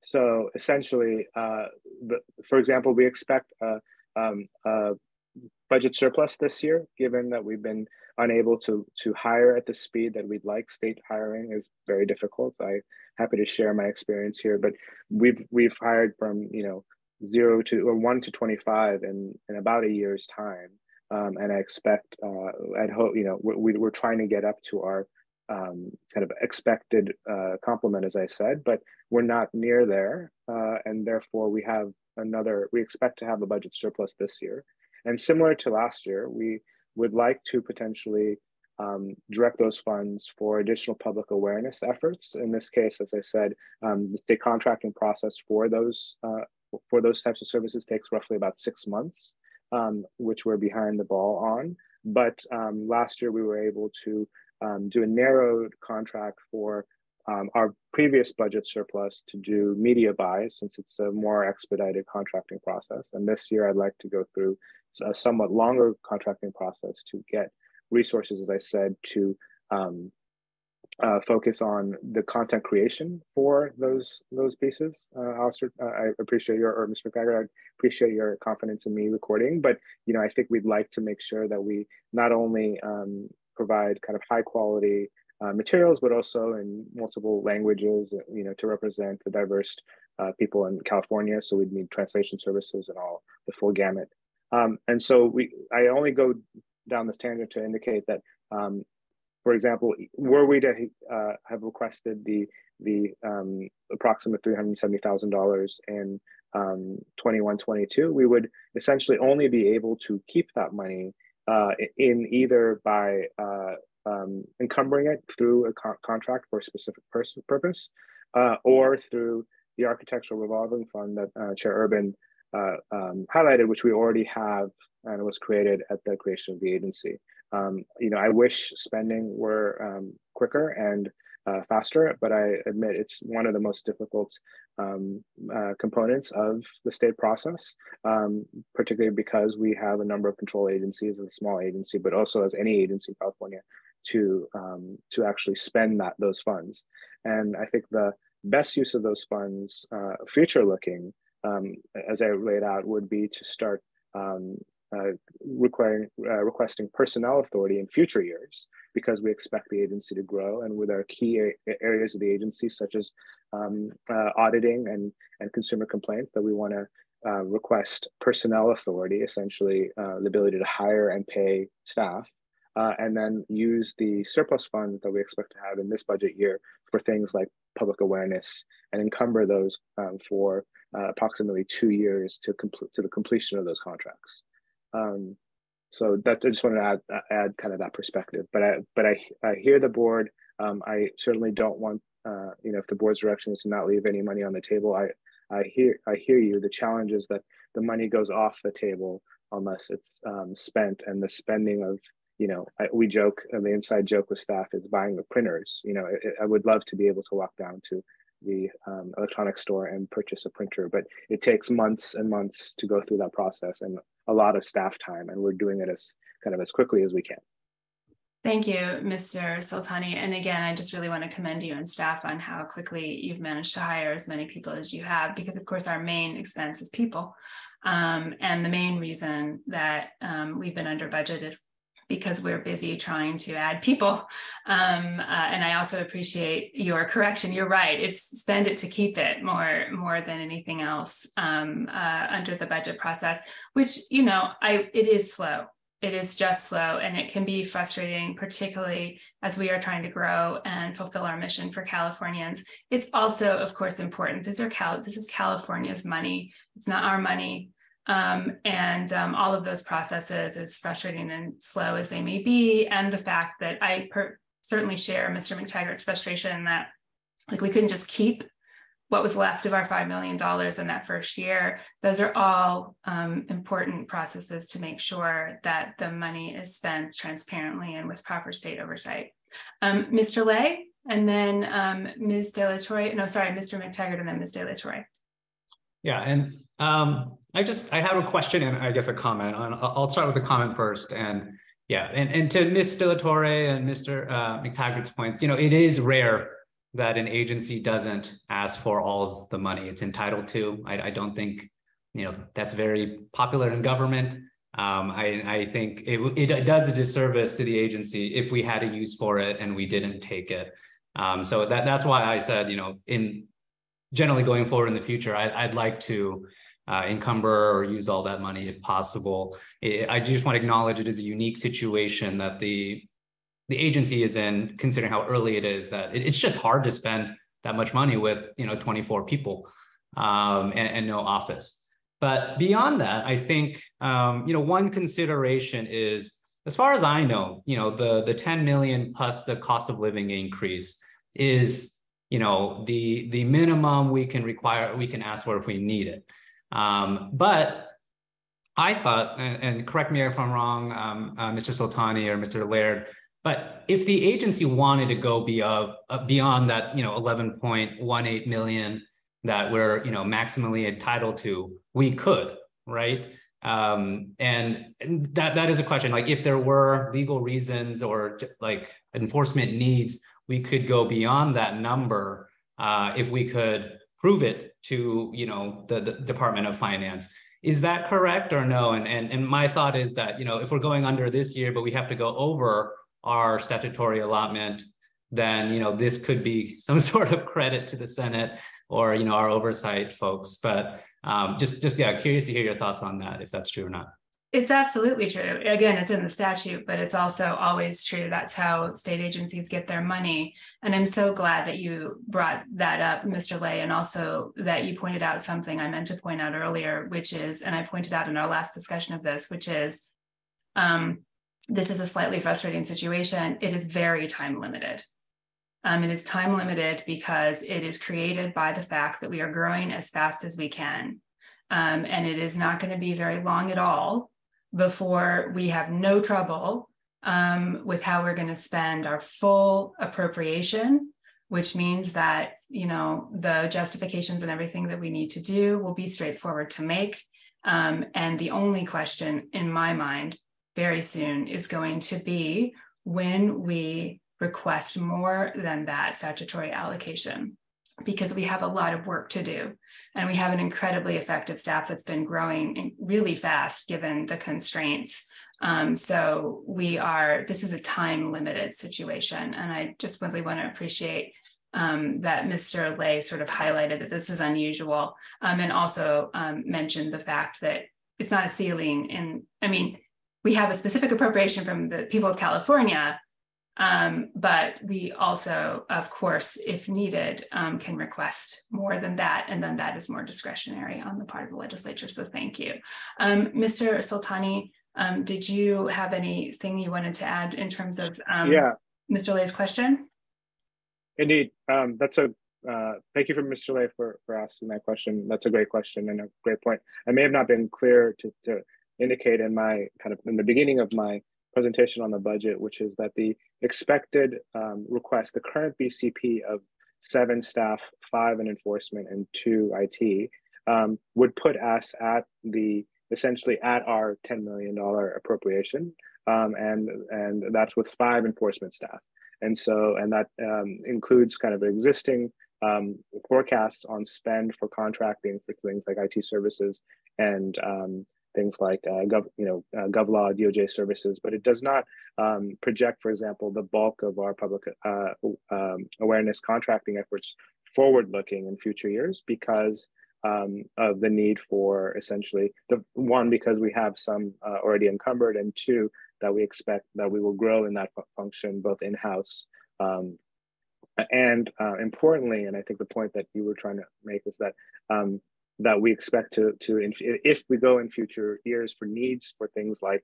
so essentially uh, the, for example we expect a, um, a budget surplus this year given that we've been unable to to hire at the speed that we'd like state hiring is very difficult i happy to share my experience here but we've we've hired from you know zero to or one to 25 in in about a year's time um, and I expect, uh, I'd hope, you know, we, we're trying to get up to our um, kind of expected uh, complement, as I said, but we're not near there. Uh, and therefore, we have another, we expect to have a budget surplus this year. And similar to last year, we would like to potentially um, direct those funds for additional public awareness efforts. In this case, as I said, um, the contracting process for those uh, for those types of services takes roughly about six months um, which we're behind the ball on. But um, last year we were able to um, do a narrowed contract for um, our previous budget surplus to do media buys since it's a more expedited contracting process. And this year I'd like to go through a somewhat longer contracting process to get resources, as I said, to um, uh, focus on the content creation for those those pieces. Uh, Alastair, uh, I appreciate your or Mr. McGregor, I appreciate your confidence in me recording, but you know I think we'd like to make sure that we not only um, provide kind of high quality uh, materials, but also in multiple languages, you know, to represent the diverse uh, people in California. So we'd need translation services and all the full gamut. Um, and so we, I only go down this tangent to indicate that um, for example, were we to uh, have requested the the um, approximate three hundred seventy thousand dollars in um, twenty one twenty two, we would essentially only be able to keep that money uh, in either by uh, um, encumbering it through a co contract for a specific purpose, uh, or through the architectural revolving fund that uh, Chair Urban uh, um, highlighted, which we already have and was created at the creation of the agency. Um, you know, I wish spending were um, quicker and uh, faster, but I admit it's one of the most difficult um, uh, components of the state process, um, particularly because we have a number of control agencies as a small agency, but also as any agency in California to um, to actually spend that those funds. And I think the best use of those funds, uh, future looking, um, as I laid out, would be to start um, uh, requiring uh, requesting personnel authority in future years because we expect the agency to grow and with our key areas of the agency such as um, uh, auditing and and consumer complaints that we want to uh, request personnel authority essentially uh, the ability to hire and pay staff uh, and then use the surplus funds that we expect to have in this budget year for things like public awareness and encumber those um, for approximately two years to complete to the completion of those contracts. Um, so that I just wanted to add, add kind of that perspective. But I but I, I hear the board. Um, I certainly don't want uh, you know if the board's direction is to not leave any money on the table. I I hear I hear you. The challenge is that the money goes off the table unless it's um, spent, and the spending of you know I, we joke and the inside joke with staff is buying the printers. You know it, I would love to be able to walk down to the um, electronic store and purchase a printer, but it takes months and months to go through that process and a lot of staff time, and we're doing it as kind of as quickly as we can. Thank you, Mr. Soltani. And again, I just really want to commend you and staff on how quickly you've managed to hire as many people as you have, because of course our main expense is people. Um, and the main reason that um, we've been under budget is because we're busy trying to add people. Um, uh, and I also appreciate your correction. You're right. It's spend it to keep it more more than anything else um, uh, under the budget process, which you know I it is slow it is just slow and it can be frustrating, particularly as we are trying to grow and fulfill our mission for Californians. It's also, of course, important. These are Cal- this is California's money. It's not our money. Um, and um, all of those processes, as frustrating and slow as they may be, and the fact that I per- certainly share Mr. Mactaggart's frustration that like we couldn't just keep what was left of our $5 million in that first year. Those are all um, important processes to make sure that the money is spent transparently and with proper state oversight. Um, Mr. Le, and then um, Ms. De La Torre, no, sorry, Mr. Mactaggart, and then Ms. De La Torre. Yeah, and um, I just, I have a question and I guess a comment. On, I'll start with the comment first. And yeah, and, and to Ms. De La Torre and Mr. Uh, Mactaggart's points, you know, it is rare that an agency doesn't ask for all the money it's entitled to. I, I don't think, you know, that's very popular in government. Um, I, I think it, it does a disservice to the agency if we had a use for it and we didn't take it. Um, so that, that's why I said, you know, in generally going forward in the future, I, would like to uh, encumber or use all that money if possible. I just want to acknowledge it is a unique situation that the the agency is in, considering how early it is, that it, it's just hard to spend that much money with you know 24 people um, and, and, no office. But beyond that, I think um, you know one consideration is, as far as I know, you know the the 10 million plus the cost of living increase is you know the the minimum we can require we can ask for if we need it. Um, but I thought, and, and, correct me if I'm wrong, um, uh, Mr. Soltani or Mr. Laird, but if the agency wanted to go beyond, uh, beyond that, you know, 11.18 million that we're, you know, maximally entitled to, we could, right? Um, and, and that that is a question. Like, if there were legal reasons or like enforcement needs, we could go beyond that number uh, if we could prove it to, you know, the, the Department of Finance. Is that correct or no? And, and and my thought is that you know if we're going under this year, but we have to go over our statutory allotment, then you know this could be some sort of credit to the Senate or you know our oversight folks. But um, just just yeah, curious to hear your thoughts on that, if that's true or not. It's absolutely true. Again, it's in the statute, but it's also always true. That's how state agencies get their money. And I'm so glad that you brought that up, Mr. Le, and also that you pointed out something I meant to point out earlier, which is, and I pointed out in our last discussion of this, which is um, this is a slightly frustrating situation. It is very time limited. Um, it is time limited because it is created by the fact that we are growing as fast as we can. Um, and it is not going to be very long at all before we have no trouble um, with how we're going to spend our full appropriation, which means that, you know, the justifications and everything that we need to do will be straightforward to make. Um, and the only question in my mind very soon is going to be when we request more than that statutory allocation because we have a lot of work to do. And we have an incredibly effective staff that's been growing really fast given the constraints. Um, so we are this is a time limited situation. And i just really want to appreciate um, that mr le sort of highlighted that this is unusual um, and also um, mentioned the fact that it's not a ceiling and i mean we have a specific appropriation from the people of California, um, but we also, of course, if needed, um, can request more than that. And then that is more discretionary on the part of the legislature. So thank you. Um, Mr. Soltani, um, did you have anything you wanted to add in terms of um, yeah. Mr. Le's question? Indeed. Um, that's a uh, thank you for Mr. Le for, for asking that question. That's a great question and a great point. I may have not been clear to, to indicate in my kind of in the beginning of my presentation on the budget, which is that the expected um, request, the current BCP of seven staff, five in enforcement, and two IT, um, would put us at the essentially at our $10 million appropriation. Um, and, and that's with five enforcement staff. And so, and that um, includes kind of existing um, forecasts on spend for contracting for things like IT services and um, things like uh, gov, you know, uh, GovLaw, DOJ services, but it does not um, project, for example, the bulk of our public uh, um, awareness contracting efforts forward-looking in future years because um, of the need for essentially the one because we have some uh, already encumbered, and two that we expect that we will grow in that function both in-house um, and uh, importantly, and I think the point that you were trying to make is that um, that we expect to to if we go in future years for needs for things like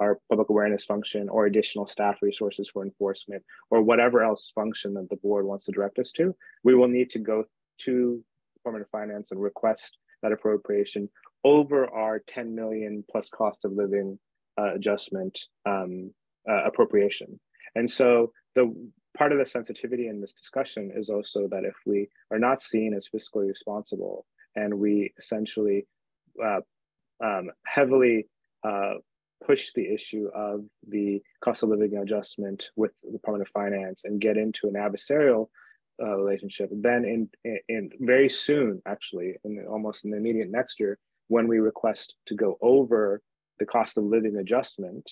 our public awareness function or additional staff resources for enforcement or whatever else function that the board wants to direct us to, we will need to go to Department of Finance and request that appropriation over our 10 million plus cost of living uh, adjustment um, uh, appropriation. And so the part of the sensitivity in this discussion is also that if we are not seen as fiscally responsible and we essentially uh, um, heavily uh, push the issue of the cost of living adjustment with the Department of Finance and get into an adversarial uh, relationship, then in, in, in very soon, actually, in almost in the immediate next year, when we request to go over the cost of living adjustment,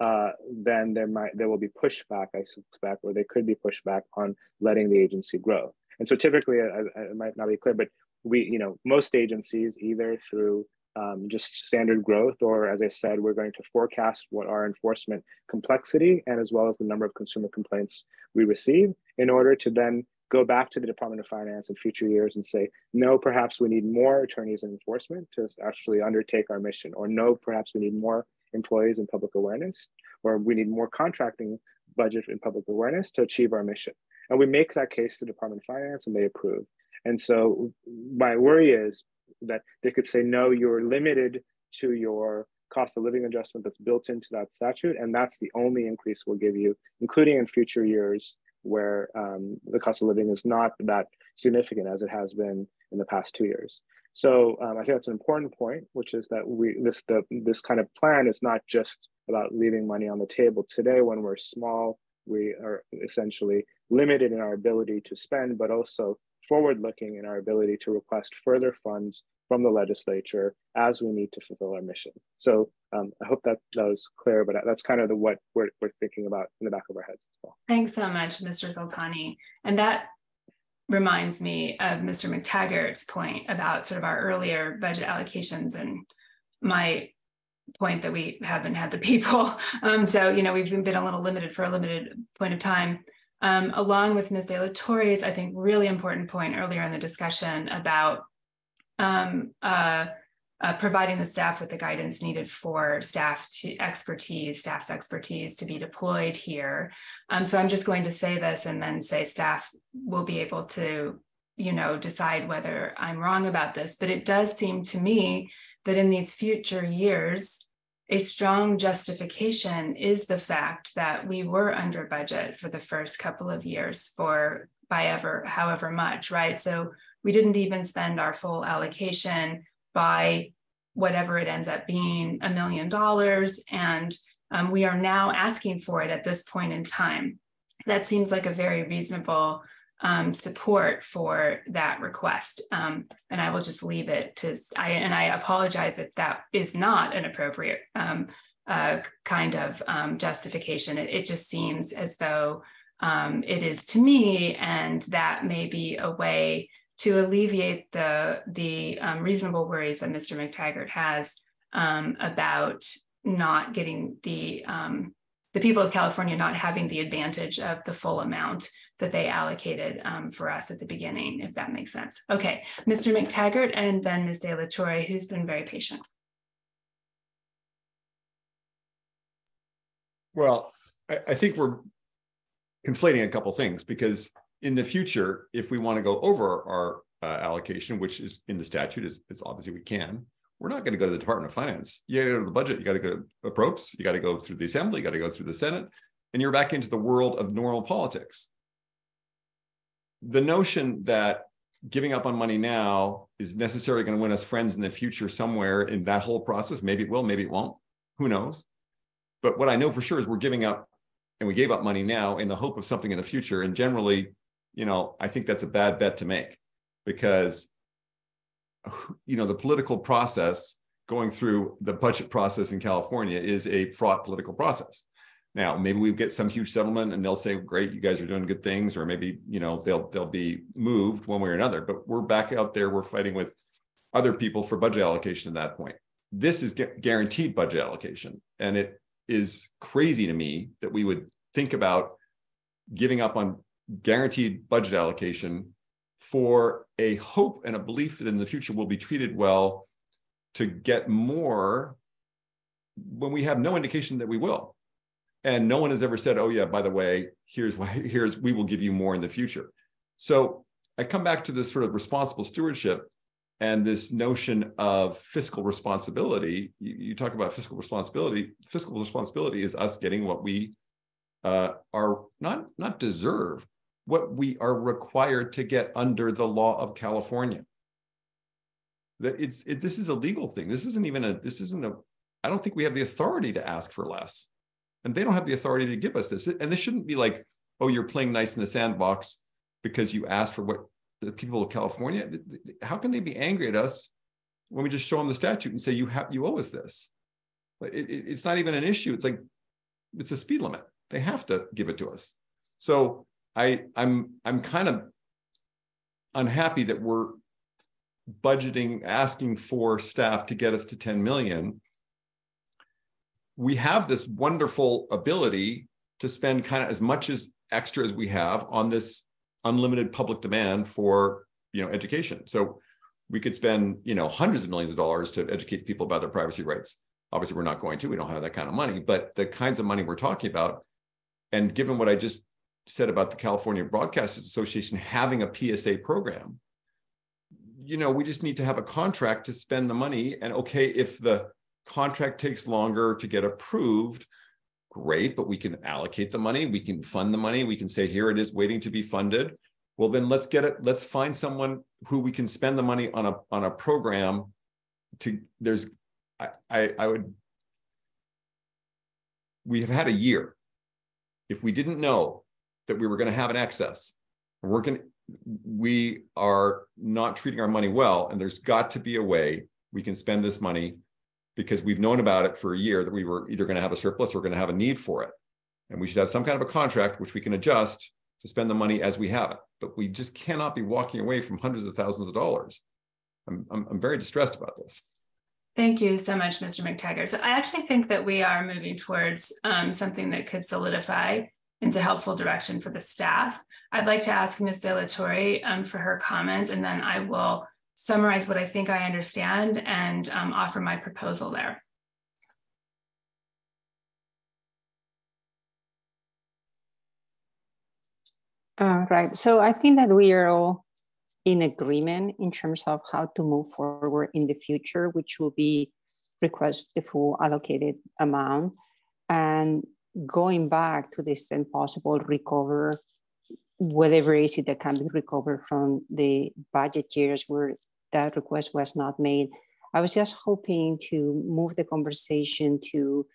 uh, then there might there will be pushback, I suspect, or there could be pushback on letting the agency grow. And so typically, it might not be clear, but we, you know, most agencies either through um, just standard growth, or as I said, we're going to forecast what our enforcement complexity and as well as the number of consumer complaints we receive in order to then go back to the Department of Finance in future years and say, no, perhaps we need more attorneys in enforcement to actually undertake our mission, or no, perhaps we need more employees in public awareness, or we need more contracting budget in public awareness to achieve our mission. And we make that case to the Department of Finance and they approve. And so my worry is that they could say, no, you're limited to your cost of living adjustment that's built into that statute. And that's the only increase we'll give you, including in future years where um, the cost of living is not that significant as it has been in the past two years. So um, I think that's an important point, which is that we this the this kind of plan is not just about leaving money on the table. Today, when we're small, we are essentially limited in our ability to spend, but also forward-looking in our ability to request further funds from the legislature as we need to fulfill our mission. So um, I hope that that was clear, but that's kind of the what we're, we're thinking about in the back of our heads as well. Thanks so much, Mr. Soltani. And that reminds me of Mr. Mactaggart's point about sort of our earlier budget allocations and my point that we haven't had the people. Um, so, you know, we've been a little limited for a limited point of time. Um, along with Ms. De La Torre's, I think, really important point earlier in the discussion about um, uh, uh, providing the staff with the guidance needed for staff to expertise, staff's expertise to be deployed here. Um, so I'm just going to say this and then say staff will be able to, you know, decide whether I'm wrong about this. But it does seem to me that in these future years, a strong justification is the fact that we were under budget for the first couple of years for by ever however much right so we didn't even spend our full allocation by whatever it ends up being a million dollars. And um, we are now asking for it at this point in time. That seems like a very reasonable um, support for that request. Um, and I will just leave it to, I, and I apologize if that is not an appropriate um, uh, kind of um, justification. It, it, just seems as though um, it is to me, and that may be a way to alleviate the, the um, reasonable worries that Mr. Mactaggart has about not getting the, the people of California not having the advantage of the full amount that they allocated um, for us at the beginning, if that makes sense. Okay, Mr. Mactaggart and then Ms. De La Torre, who's been very patient. Well, I, I think we're conflating a couple things because in the future, if we want to go over our uh, allocation, which is in the statute, is, is obviously we can, we're not going to go to the Department of Finance. You got to go to the budget. You got to go to approps. You got to go through the Assembly. You got to go through the Senate, and you're back into the world of normal politics. The notion that giving up on money now is necessarily going to win us friends in the future somewhere in that whole process. Maybe it will, maybe it won't. Who knows? But what I know for sure is we're giving up and we gave up money now in the hope of something in the future. And generally, you know, I think that's a bad bet to make because, you know, the political process going through the budget process in California is a fraught political process. Now, maybe we get some huge settlement and they'll say, great, you guys are doing good things, or maybe, you know, they'll they'll be moved one way or another. But we're back out there, we're fighting with other people for budget allocation at that point. This is guaranteed budget allocation. And it is crazy to me that we would think about giving up on guaranteed budget allocation for a hope and a belief that in the future we'll be treated well to get more when we have no indication that we will. And no one has ever said oh yeah by the way here's why here's we will give you more in the future. So i come back to this sort of responsible stewardship and this notion of fiscal responsibility. You, you talk about fiscal responsibility. Fiscal responsibility is us getting what we uh, are not not deserve what we are required to get under the law of california that it's it, this is a legal thing this isn't even a this isn't a i don't think we have the authority to ask for less and they don't have the authority to give us this. And this shouldn't be like, oh, you're playing nice in the sandbox because you asked for what the people of California. How can they be angry at us when we just show them the statute and say you have you owe us this? It, it, it's not even an issue. It's like it's a speed limit. They have to give it to us. So I I'm I'm kind of unhappy that we're budgeting asking for staff to get us to 10 million. We have this wonderful ability to spend kind of as much as extra as we have on this unlimited public demand for you know education. So we could spend you know hundreds of millions of dollars to educate people about their privacy rights. Obviously we're not going to. We don't have that kind of money but the kinds of money we're talking about and given what i just said about the california broadcasters association having a psa program you know we just need to have a contract to spend the money and okay if the contract takes longer to get approved, great, but we can allocate the money, we can fund the money, we can say, here it is waiting to be funded. Well, then let's get it, let's find someone who we can spend the money on a on a program to there's I, I, I would we have had a year. If we didn't know that we were going to have an excess, we're going we are not treating our money well, and there's got to be a way we can spend this money because we've known about it for a year that we were either going to have a surplus or going to have a need for it. And we should have some kind of a contract which we can adjust to spend the money as we have it. But we just cannot be walking away from hundreds of thousands of dollars. I'm, I'm, I'm very distressed about this. Thank you so much, Mr. Mactaggart. So I actually think that we are moving towards um, something that could solidify into helpful direction for the staff. I'd like to ask Ms. De La Torre um, for her comment, and then I will summarize what I think I understand and um, offer my proposal there. Right. So I think that we are all in agreement in terms of how to move forward in the future, which will be request the full allocated amount and going back to the extent possible, recover whatever is it that can be recovered from the budget years where that request was not made. I was just hoping to move the conversation to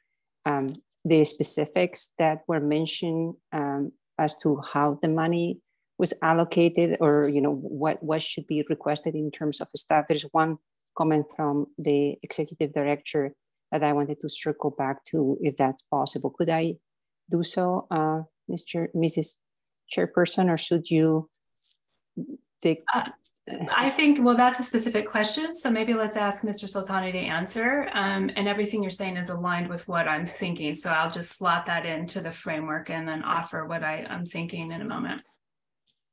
um, the specifics that were mentioned um, as to how the money was allocated or you know what, what should be requested in terms of staff. There's one comment from the executive director that I wanted to circle back to if that's possible. Could I do so, uh, Mr. Mrs. Chairperson, or should you take? Uh, I think, well, that's a specific question. So maybe let's ask Mr. Soltani to answer. Um, and everything you're saying is aligned with what I'm thinking. So I'll just slot that into the framework and then offer what I, am thinking in a moment.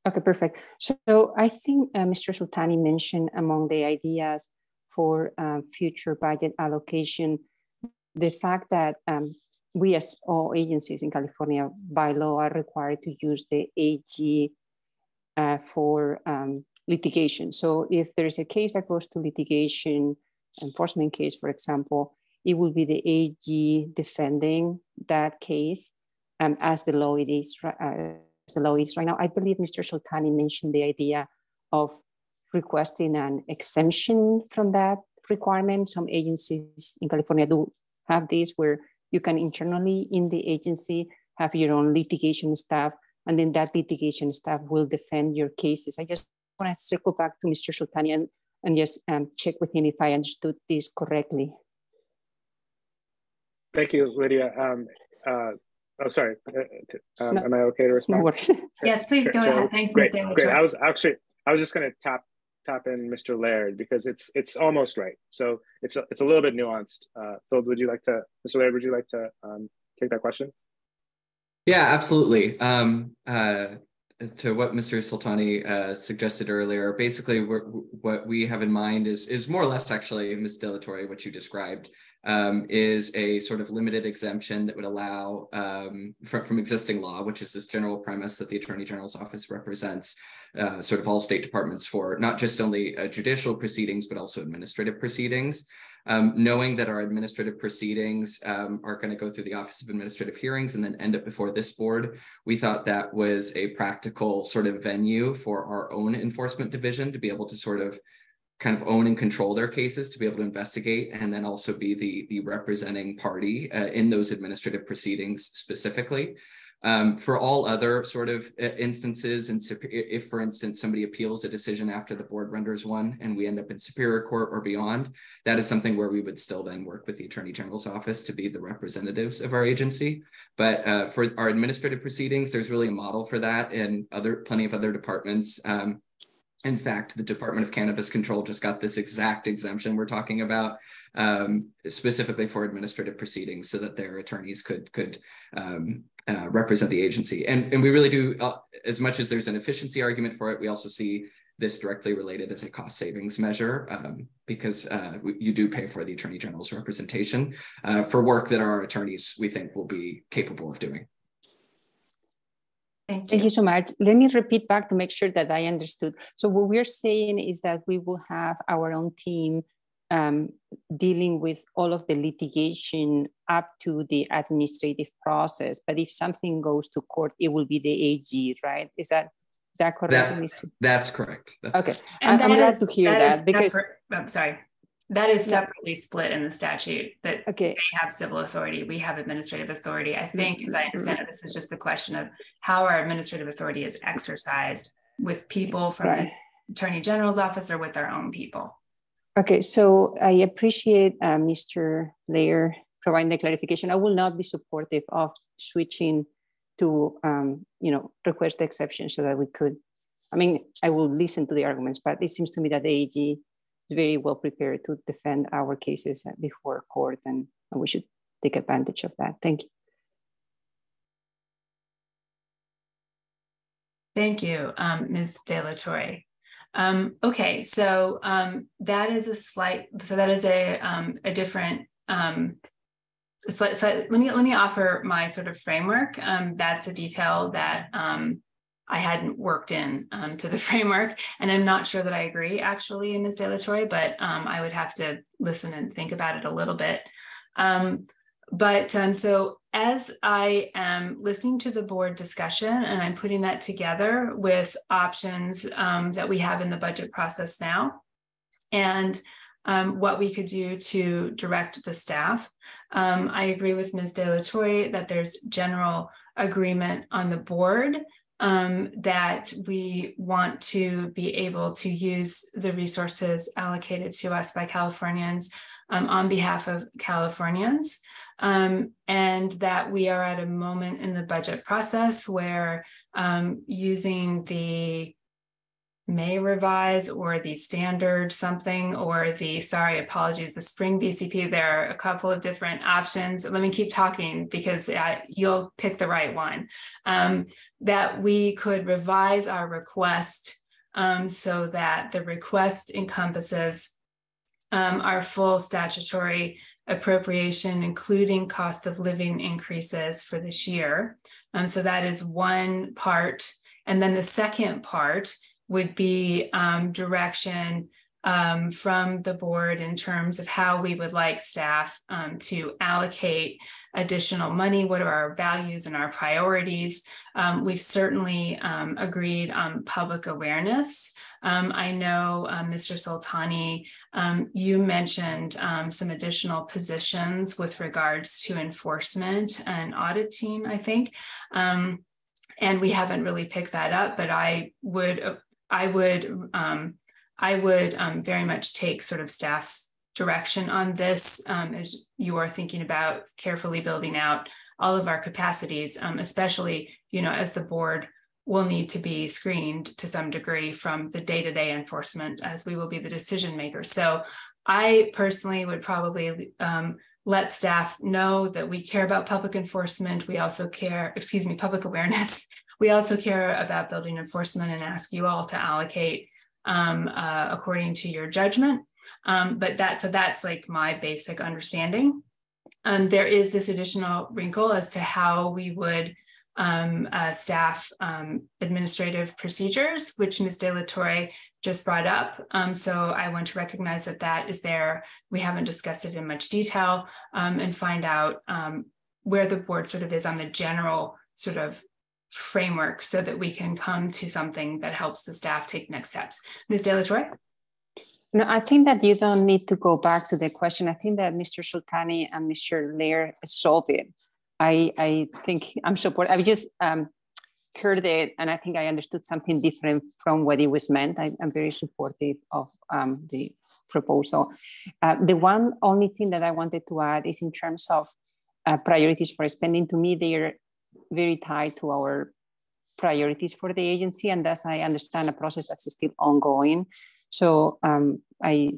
Okay, perfect. So I think uh, Mr. Soltani mentioned among the ideas for uh, future budget allocation, the fact that um, we as all agencies in California by law are required to use the AG uh, for um, litigation. So if there's a case that goes to litigation, enforcement case, for example, it will be the AG defending that case um, as the law it is uh, the law is right now. I believe Mr. Soltani mentioned the idea of requesting an exemption from that requirement. Some agencies in California do have this where you can internally in the agency have your own litigation staff, and then that litigation staff will defend your cases. I just want to circle back to Mr. Soltani and, and just um, check with him if I understood this correctly. Thank you, Lydia. Um, uh, oh, sorry. Uh, um, no, am I okay to respond? No worries. yes, please go ahead. Thanks, great, great. I was actually I was just going to tap tap in Mr. Laird because it's it's almost right. So it's a, it's a little bit nuanced. Uh, Phil, would you like to, Mr. Laird, would you like to um, take that question? Yeah, absolutely. Um, uh, to what Mr. Soltani uh, suggested earlier, basically what we have in mind is is more or less actually Ms. De La Torre, what you described, um, is a sort of limited exemption that would allow um, from, from existing law, which is this general premise that the Attorney General's office represents uh, sort of all state departments for not just only uh, judicial proceedings, but also administrative proceedings. Um, knowing that our administrative proceedings um, are going to go through the Office of Administrative Hearings and then end up before this board, we thought that was a practical sort of venue for our own enforcement division to be able to sort of kind of own and control their cases to be able to investigate and then also be the the representing party uh, in those administrative proceedings specifically um, for all other sort of uh, instances, and if, for instance, somebody appeals a decision after the board renders one and we end up in Superior Court or beyond, that is something where we would still then work with the Attorney General's office to be the representatives of our agency. But uh, for our administrative proceedings, there's really a model for that and other plenty of other departments. Um, in fact, the Department of Cannabis Control just got this exact exemption we're talking about, um, specifically for administrative proceedings, so that their attorneys could could um, uh, represent the agency. And, and we really do, uh, as much as there's an efficiency argument for it, we also see this directly related as a cost savings measure um, because uh, you do pay for the attorney general's representation uh, for work that our attorneys we think will be capable of doing. Thank you. Thank you so much. Let me repeat back to make sure that I understood. So what we're saying is that we will have our own team um, dealing with all of the litigation up to the administrative process. But if something goes to court, it will be the AG, right? Is that is that correct? That, that's correct. That's okay. Correct. And I'm glad to hear that, that because separate, I'm sorry. That is separately split in the statute that okay. they have civil authority, we have administrative authority. I think, as I understand it, this is just the question of how our administrative authority is exercised with people from right. the attorney general's office or with our own people. Okay, so I appreciate uh, Mr. Laird providing the clarification. I will not be supportive of switching to, um, you know, request exception so that we could, I mean, I will listen to the arguments, but it seems to me that the AG is very well prepared to defend our cases before court and, and we should take advantage of that. Thank you. Thank you, um, Ms. De La Torre. Um, okay, so um, that is a slight, so that is a, um, a different, um, so, so let me let me offer my sort of framework. Um, that's a detail that um, I hadn't worked in to the framework, and I'm not sure that I agree actually, Ms. De La Torre, but I would have to listen and think about it a little bit. But so as I am listening to the board discussion and I'm putting that together with options um, that we have in the budget process now and um, what we could do to direct the staff. Um, I agree with Ms. De La Torre that there's general agreement on the board um, that we want to be able to use the resources allocated to us by Californians um, on behalf of Californians um, and that we are at a moment in the budget process where um, using the may revise or the standard something or the sorry apologies the spring bcp there are a couple of different options let me keep talking because uh, you'll pick the right one um, that we could revise our request um, so that the request encompasses um, our full statutory appropriation, including cost of living increases for this year. Um, so that is one part. And then the second part would be um, direction um, from the board in terms of how we would like staff um, to allocate additional money. What are our values and our priorities? Um, we've certainly um, agreed on public awareness. Um, I know, Mr. Soltani, um, you mentioned some additional positions with regards to enforcement and audit team, I think. and we haven't really picked that up, but I would I would um, I would um, very much take sort of staff's direction on this um, as you are thinking about carefully building out all of our capacities, um, especially you know as the board will need to be screened to some degree from the day-to-day enforcement as we will be the decision makers. So I personally would probably um, let staff know that we care about public enforcement. We also care, excuse me, public awareness. We also care about building enforcement and ask you all to allocate um, uh, according to your judgment. Um, but that so that's like my basic understanding. Um, there is this additional wrinkle as to how we would um, uh, staff um, administrative procedures, which Ms. De La Torre just brought up. Um, so I want to recognize that that is there. We haven't discussed it in much detail and find out where the board sort of is on the general sort of framework so that we can come to something that helps the staff take next steps. Ms. De La Torre? No, I think that you don't need to go back to the question. I think that Mr. Soltani and Mr. Laird solved it. I, I think I'm support. I just um, heard it, and I think I understood something different from what it was meant. I, am very supportive of um, the proposal. Uh, the one only thing that I wanted to add is in terms of uh, priorities for spending. To me, they are very tied to our priorities for the agency, and thus I understand a process that's still ongoing. So um, I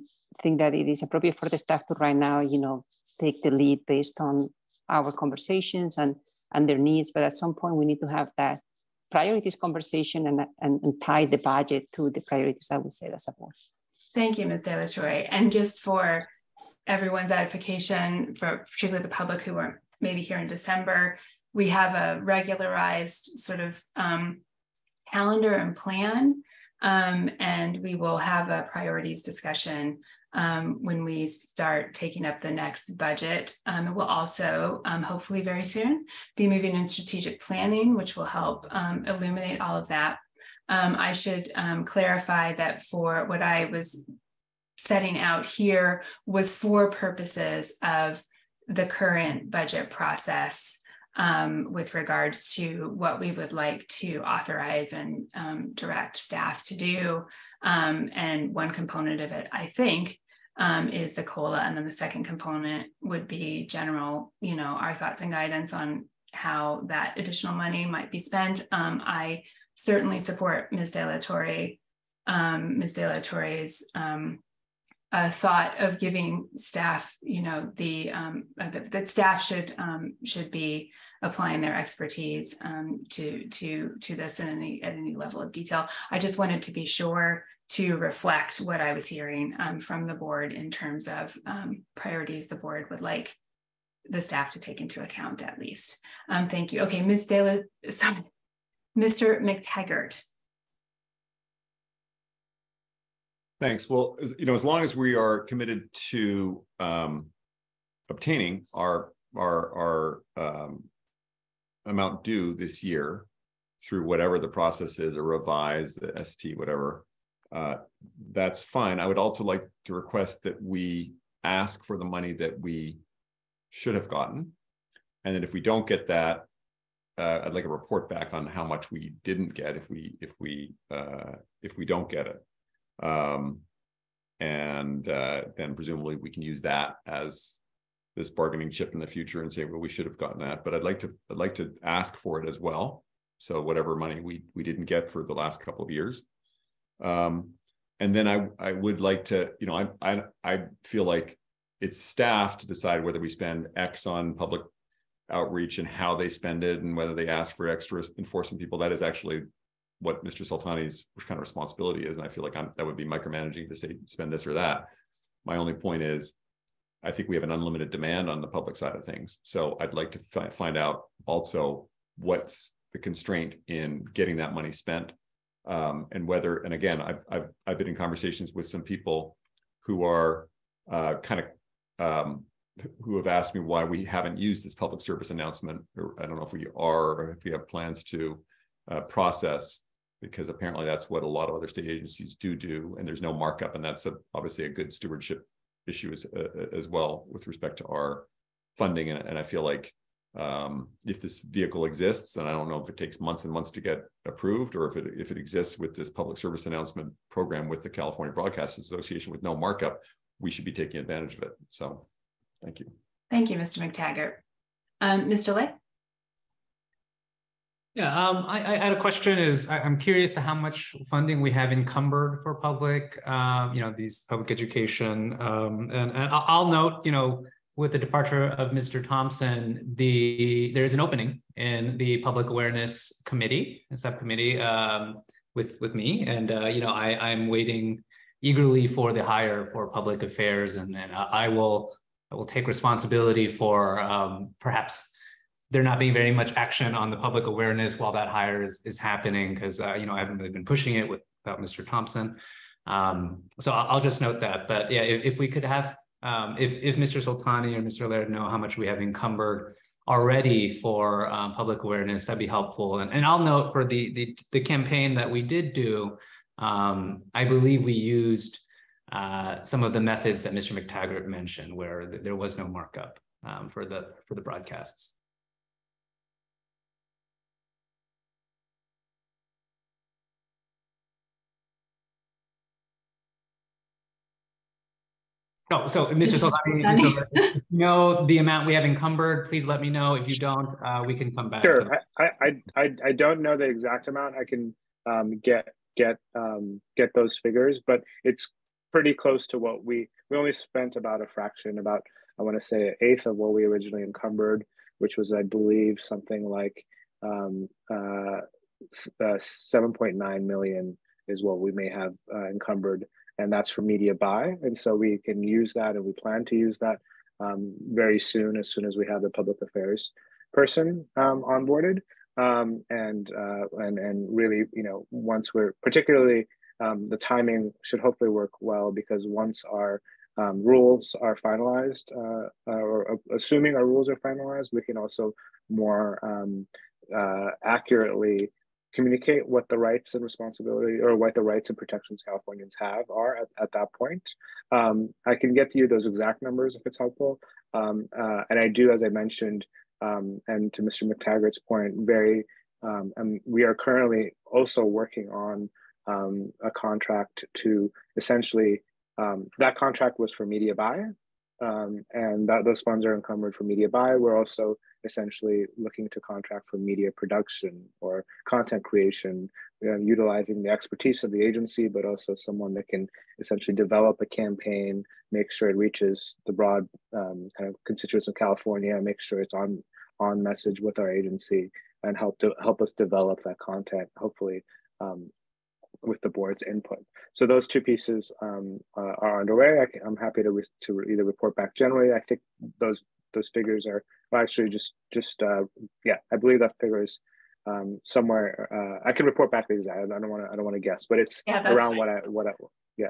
think that it is appropriate for the staff to right now, you know, take the lead based on our conversations and and their needs. But at some point, we need to have that priorities conversation and, and, and tie the budget to the priorities that we set as a board. Thank you, Ms. De La. And just for everyone's edification, for particularly the public who weren't maybe here in December, we have a regularized sort of um, calendar and plan, um, and we will have a priorities discussion um, when we start taking up the next budget. Um, we'll also, um, hopefully very soon, be moving in strategic planning, which will help um, illuminate all of that. I should clarify that for what I was setting out here was for purposes of the current budget process um, with regards to what we would like to authorize and um, direct staff to do. Um, and one component of it, I think, um, is the COLA. And then the second component would be general, you know, our thoughts and guidance on how that additional money might be spent. Um, I certainly support Ms. De La Torre, um, Ms. De La Torre's thought of giving staff, you know, the um, uh, that, that, staff should um, should be applying their expertise um, to to to this in any at any level of detail. I just wanted to be sure to reflect what I was hearing um, from the board in terms of um, priorities the board would like the staff to take into account at least. Um, thank you. Okay, Ms. Dela, sorry, Mr. Mactaggart. Thanks. Well, you know, as long as we are committed to um, obtaining our our our um, amount due this year through whatever the process is, or revise the ST, whatever, uh, that's fine. I would also like to request that we ask for the money that we should have gotten, and that if we don't get that, uh, I'd like a report back on how much we didn't get if we if we uh, if we don't get it um, and uh, then presumably we can use that as this bargaining chip in the future and say, well, we should have gotten that. But I'd like to I'd like to ask for it as well. So whatever money we we didn't get for the last couple of years. Um, and then I I would like to, you know, I I I feel like it's staff to decide whether we spend X on public outreach and how they spend it and whether they ask for extra enforcement people. That is actually what Mr. Soltani's kind of responsibility is. And I feel like I'm, that would be micromanaging to say spend this or that. My only point is, I think we have an unlimited demand on the public side of things. So I'd like to fi find out also what's the constraint in getting that money spent um, and whether, and again, I've, I've, I've been in conversations with some people who are uh, kind of, um, who have asked me why we haven't used this public service announcement, or I don't know if we are, or if we have plans to uh, process, because apparently that's what a lot of other state agencies do do, and there's no markup, and that's a, obviously a good stewardship issue as, uh, as well with respect to our funding, and, and I feel like um, if this vehicle exists, and I don't know if it takes months and months to get approved, or if it if it exists with this public service announcement program with the California Broadcasters Association with no markup, we should be taking advantage of it. So, thank you. Thank you, Mr. Mactaggart. Um, Mr. Le? Yeah, um, I, I, had a question. Is I, am curious to how much funding we have encumbered for public, um, you know, these public education, um, and, and I'll note, you know, with the departure of Mr. Thompson, the there's an opening in the public awareness committee, subcommittee um, with with me, and uh, you know I I'm waiting eagerly for the hire for public affairs, and and I will I will take responsibility for um, perhaps there not being very much action on the public awareness while that hire is is happening because uh, you know I haven't really been pushing it with, without Mr. Thompson. Um, so I'll, I'll, just note that, but yeah, if, if we could have um, if, if Mr. Soltani or Mr. Laird know how much we have encumbered already for um, public awareness, that'd be helpful. And, and I'll note for the, the, the campaign that we did do, um, I believe we used uh, some of the methods that Mr. Mactaggart mentioned, where th there was no markup um, for the for the broadcasts. No, so Mr. Soltani, you know the amount we have encumbered, please let me know. If you don't, uh, we can come back. Sure, I, I, I, I don't know the exact amount. I can um, get get um, get those figures, but it's pretty close to what we we only spent about a fraction, about I want to say an eighth of what we originally encumbered, which was I believe something like um, uh, uh, 7.9 million is what we may have uh, encumbered and that's for media buy. And so we can use that and we plan to use that um, very soon, as soon as we have the public affairs person um, onboarded. Um, and, uh, and, and really, you know, once we're particularly um, the timing should hopefully work well because once our um, rules are finalized, uh, uh or uh, assuming our rules are finalized, we can also more um, uh, accurately communicate what the rights and responsibility or what the rights and protections Californians have are at, at that point. Um, I can get you those exact numbers if it's helpful. Um, uh, and I do, as I mentioned, um, and to Mr. Mactaggart's point, very, um, and we are currently also working on um, a contract to essentially, um, that contract was for media buy, and that, those funds are encumbered for media buy. We're also essentially looking to contract for media production or content creation, utilizing the expertise of the agency, but also someone that can essentially develop a campaign, make sure it reaches the broad um, kind of constituents of California, make sure it's on on message with our agency, and help to help us develop that content. Hopefully. Um, with the board's input. So those two pieces um, uh, are underway. I am happy to, to either report back generally. I think those those figures are well, actually just just uh, yeah, I believe that figure is um, somewhere. Uh, I can report back the exact. I don't want to. I don't want to guess, but it's yeah, around fine. what I what I yeah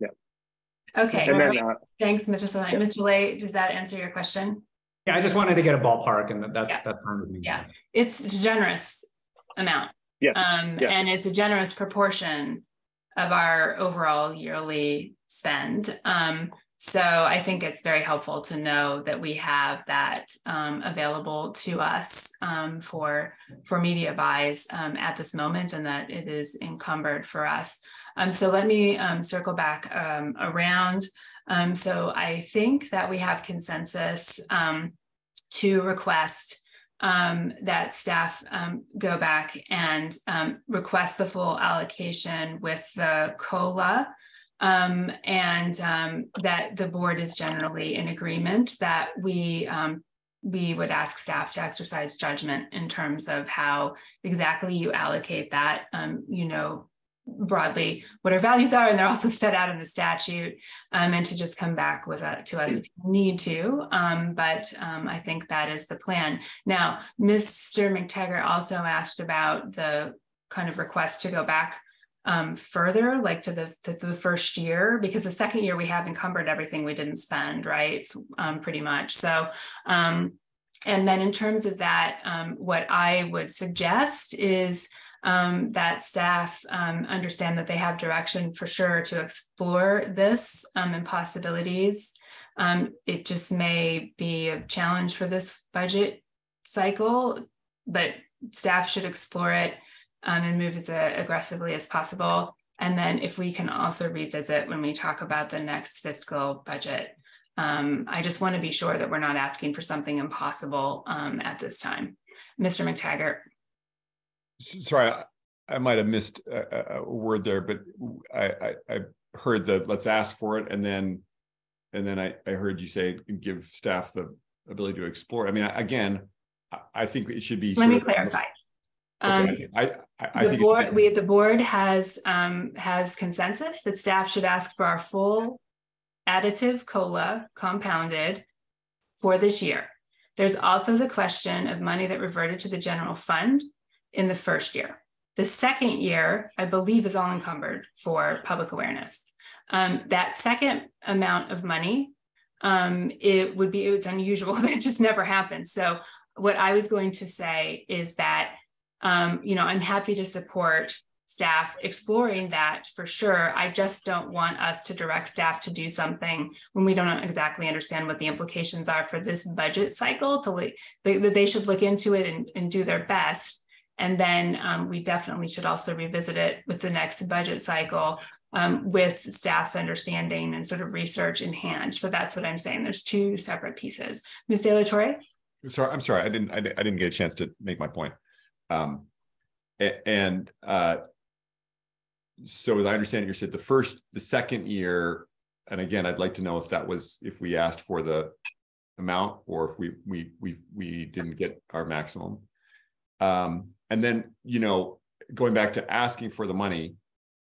yeah. Okay. And then, uh, Thanks, Mr. Soltani. Yeah. Mr. Le, does that answer your question? Yeah, I just wanted to get a ballpark, and that's yeah. that's fine with me. Yeah, it's generous amount. Yes. Um, yes. and it's a generous proportion of our overall yearly spend. Um, so I think it's very helpful to know that we have that um, available to us um, for for media buys um, at this moment, and that it is encumbered for us. Um, so let me um, circle back um, around. so I think that we have consensus to request that staff go back and request the full allocation with the COLA um, and um, that the board is generally in agreement that we um, we would ask staff to exercise judgment in terms of how exactly you allocate that. Um, you know broadly what our values are, and they're also set out in the statute, um, and to just come back with that to us if you need to. Um, but I think that is the plan. Now, Mr. Mactaggart also asked about the kind of request to go back um, further, like to the, to the first year, because the second year we have encumbered everything we didn't spend, right? Um, pretty much. So, um, and then in terms of that, um, what I would suggest is um, that staff um, understand that they have direction for sure to explore this um, and possibilities. Um, it just may be a challenge for this budget cycle, but staff should explore it um, and move as uh, aggressively as possible. And then if we can also revisit when we talk about the next fiscal budget. Um, I just want to be sure that we're not asking for something impossible at this time. Mr. Mactaggart sorry, I, I might have missed a, a, word there, but I, I, I heard the let's ask for it, and then and then I, I heard you say give staff the ability to explore. I mean, again, I think it should be. Let me clarify. Okay. Um, I, I, I the think board, we the board has um, has consensus that staff should ask for our full additive cola compounded for this year. There's also the question of money that reverted to the general fund in the first year. The second year, I believe, is all encumbered for public awareness. Um, that second amount of money, um, it would be, it's unusual that just never happens. So what I was going to say is that, um, you know, I'm happy to support staff exploring that for sure. I just don't want us to direct staff to do something when we don't exactly understand what the implications are for this budget cycle to they, they should look into it and, and do their best. And then um, we definitely should also revisit it with the next budget cycle um, with staff's understanding and sort of research in hand. So that's what I'm saying. There's two separate pieces. Ms. De La Torre? Sorry, I'm sorry. I didn't, I didn't, I didn't get a chance to make my point. Um, and uh, so as I understand it, you said the first, the second year, and again, I'd like to know if that was, if we asked for the amount or if we, we, we, we didn't get our maximum. Um, and then, you know, going back to asking for the money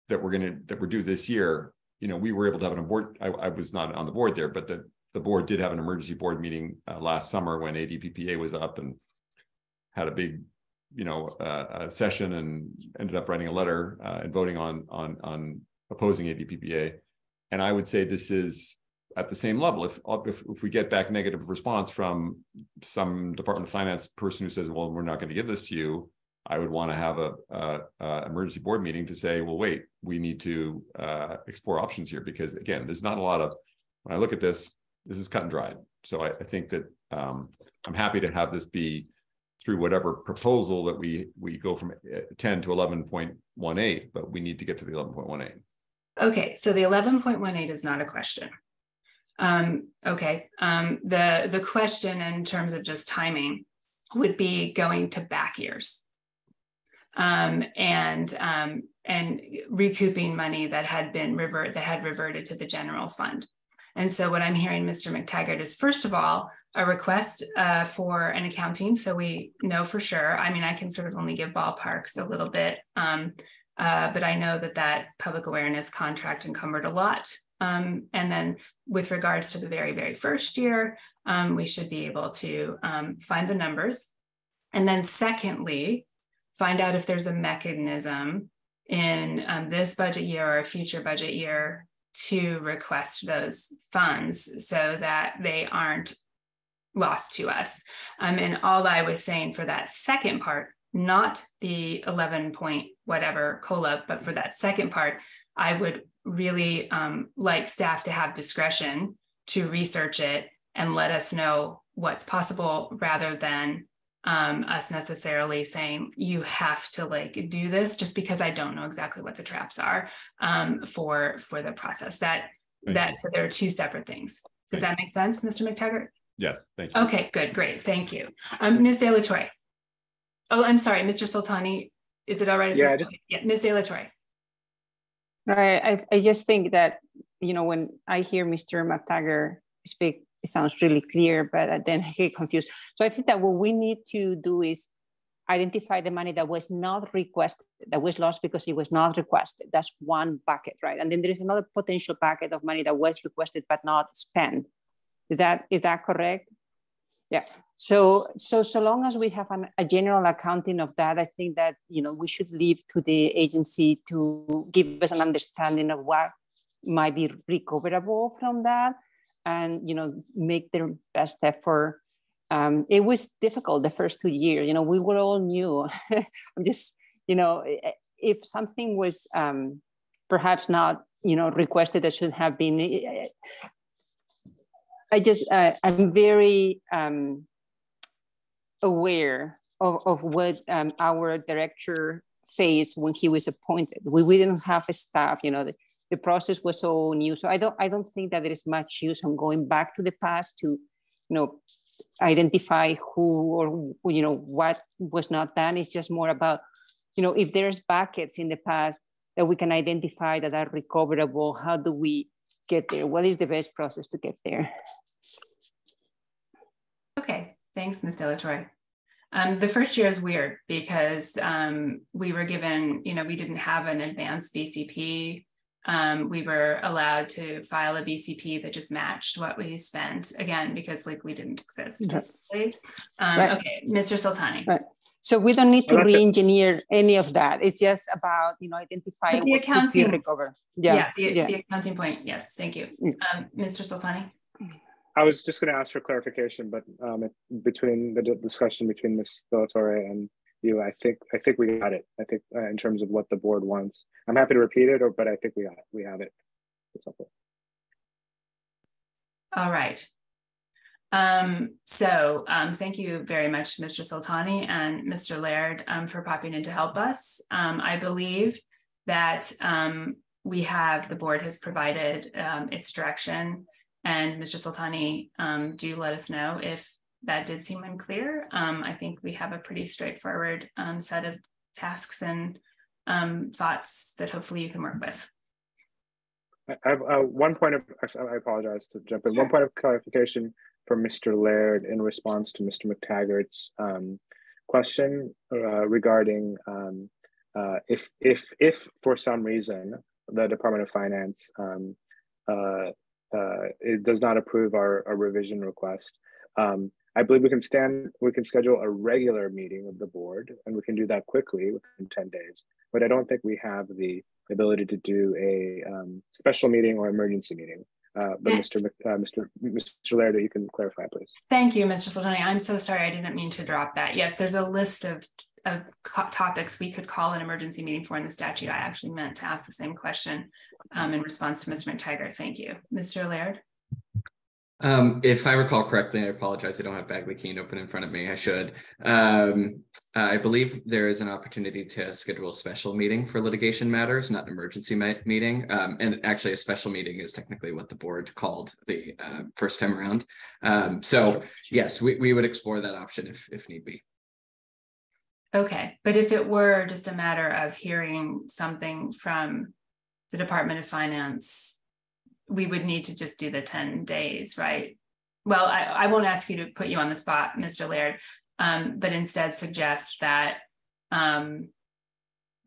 that we're going to, that we're due this year, you know, we were able to have an board. I, I was not on the board there, but the, the board did have an emergency board meeting uh, last summer when ADPPA was up and had a big, you know, uh, session and ended up writing a letter uh, and voting on, on, on opposing ADPPA. And I would say this is at the same level. If, if, if we get back negative response from some Department of Finance person who says, well, we're not going to give this to you, I would want to have a, a, a, emergency board meeting to say, well, wait, we need to uh, explore options here because again, there's not a lot of. When I look at this, this is cut and dried. So I, I think that um, I'm happy to have this be through whatever proposal that we we go from uh, 10 to 11.18, but we need to get to the 11.18. Okay, so the 11.18 is not a question. Um, okay, um, the the question in terms of just timing would be going to back years um, and um, and recouping money that had been revert that had reverted to the general fund. And so what I'm hearing, Mr. Mactaggart, is first of all a request uh, for an accounting, so we know for sure. I mean, I can sort of only give ballparks a little bit, um, uh, but I know that that public awareness contract encumbered a lot. Um, and then with regards to the very, very first year, um, we should be able to um, find the numbers. And then secondly, find out if there's a mechanism in um, this budget year or a future budget year to request those funds so that they aren't lost to us. Um, and all I was saying for that second part, not the 11 point whatever COLA, but for that second part, I would really um, like staff to have discretion to research it and let us know what's possible rather than um, us necessarily saying you have to like do this just because I don't know exactly what the traps are um, for for the process. That thank that you. so there are two separate things. Does thank that make sense, Mr. Mactaggart? Yes, thank you. Okay, good, great, thank you, um, Ms. De La Torre. Oh, I'm sorry, Mr. Soltani. Is it all right? Yeah, just yeah, Ms. De La Torre. I I just think that you know when I hear Mr. Mactaggart speak it sounds really clear, but uh, then I get confused. So I think that what we need to do is identify the money that was not requested, that was lost because it was not requested. That's one bucket, right? And then there is another potential bucket of money that was requested but not spent. Is that is that correct? Yeah. So so so long as we have an, a general accounting of that, I think that you know we should leave to the agency to give us an understanding of what might be recoverable from that, and you know make their best effort. Um, it was difficult the first two years. You know, we were all new. I'm just you know if something was um, perhaps not you know requested that should have been I just uh, I'm very um, aware of, of what um, our director faced when he was appointed. We, we didn't have a staff, you know, the, the process was so new. So I don't I don't think that there is much use on going back to the past to, you know, identify who or you know what was not done. It's just more about, you know, if there's buckets in the past that we can identify that are recoverable, how do we get there? What is the best process to get there? Okay, thanks, Ms. De La Torre. Um, the first year is weird because um, we were given, you know, we didn't have an advanced BCP. Um, we were allowed to file a BCP that just matched what we spent again because like we didn't exist. Yes. Um, right. Okay, Mr. Soltani. Right. So we don't need to well, re-engineer any of that. It's just about you know identifying the accounting recover. Yeah, yeah, the, yeah, the, accounting point. Yes, thank you, mm. um, Mr. Soltani. I was just going to ask for clarification, but um, between the discussion between Ms. De La Torre and you, I think I think we got it. I think uh, in terms of what the board wants, I'm happy to repeat it, or but I think we got it. we have it. All right. Um, so um, thank you very much, Mr. Soltani and Mr. Laird um, for popping in to help us. Um, I believe that um, we have, the board has provided um, its direction and Mr. Soltani, do let us know if that did seem unclear. I think we have a pretty straightforward set of tasks and thoughts that hopefully you can work with. I have uh, one point of, I apologize to jump in, sure. one point of clarification from Mr. Laird in response to Mr. Mactaggart's um, question uh, regarding um, uh, if if if for some reason the Department of Finance um, uh, uh it does not approve our, our revision request. Um, I believe we can stand we can schedule a regular meeting of the board and we can do that quickly within 10 days. But I don't think we have the ability to do a um, special meeting or emergency meeting. Uh, but Mr. Uh, Mr. Mr. Laird, you can clarify, please. Thank you, Mr. Soltani. I'm so sorry. I didn't mean to drop that. Yes, there's a list of, of topics we could call an emergency meeting for in the statute. I actually meant to ask the same question um, in response to Mr. Mactaggart. Thank you. Mr. Laird. Um, if I recall correctly, I apologize. I don't have Bagley Keene open in front of me. I should. Um, I believe there is an opportunity to schedule a special meeting for litigation matters, not an emergency meeting. Um, and actually, a special meeting is technically what the board called the uh, first time around. Um, so, yes, we, we would explore that option if if need be. Okay, but if it were just a matter of hearing something from the Department of Finance we would need to just do the 10 days, right? Well, I, I won't ask you to put you on the spot, Mr. Laird, um, but instead suggest that um,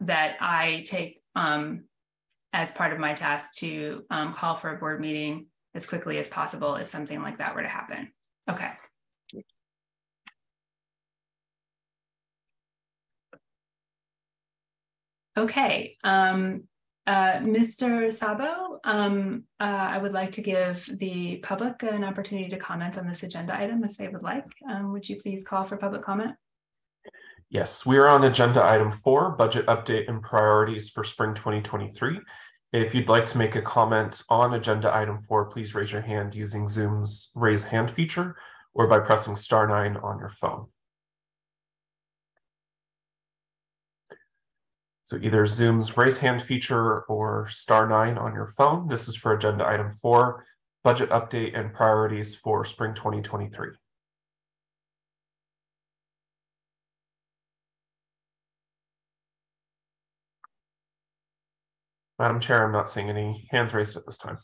that I take um, as part of my task to um, call for a board meeting as quickly as possible if something like that were to happen. Okay. Okay. Um, uh, Mr. Sabo, um, uh, I would like to give the public an opportunity to comment on this agenda item if they would like. Um, would you please call for public comment? Yes, we are on agenda item four, budget update and priorities for spring 2023. If you'd like to make a comment on agenda item four, please raise your hand using Zoom's raise hand feature or by pressing star nine on your phone. So either Zoom's raise hand feature or star nine on your phone. This is for agenda item four, budget update and priorities for spring 2023. Madam Chair, I'm not seeing any hands raised at this time.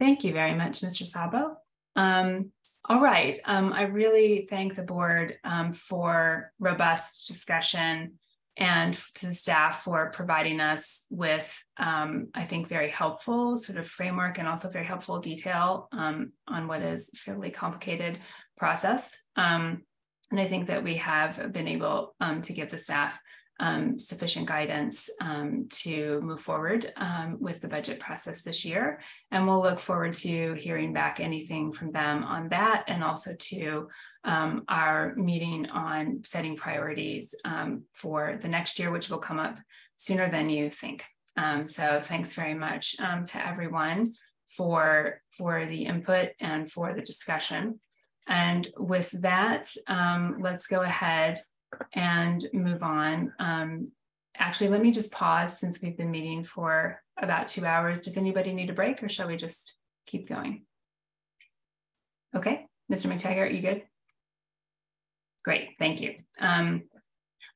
Thank you very much, Mr. Sabo. Um, all right. Um, I really thank the board um, for robust discussion and to the staff for providing us with, um, I think, very helpful sort of framework and also very helpful detail um, on what is a fairly complicated process. Um, and I think that we have been able um, to give the staff um, sufficient guidance um, to move forward um, with the budget process this year. And we'll look forward to hearing back anything from them on that and also to um, our meeting on setting priorities um, for the next year, which will come up sooner than you think. Um, so thanks very much to everyone for, for the input and for the discussion. And with that, let's go ahead and move on. Um, actually, let me just pause since we've been meeting for about two hours. Does anybody need a break or shall we just keep going? Okay, Mr. Mactaggart, are you good? Great, thank you. Um,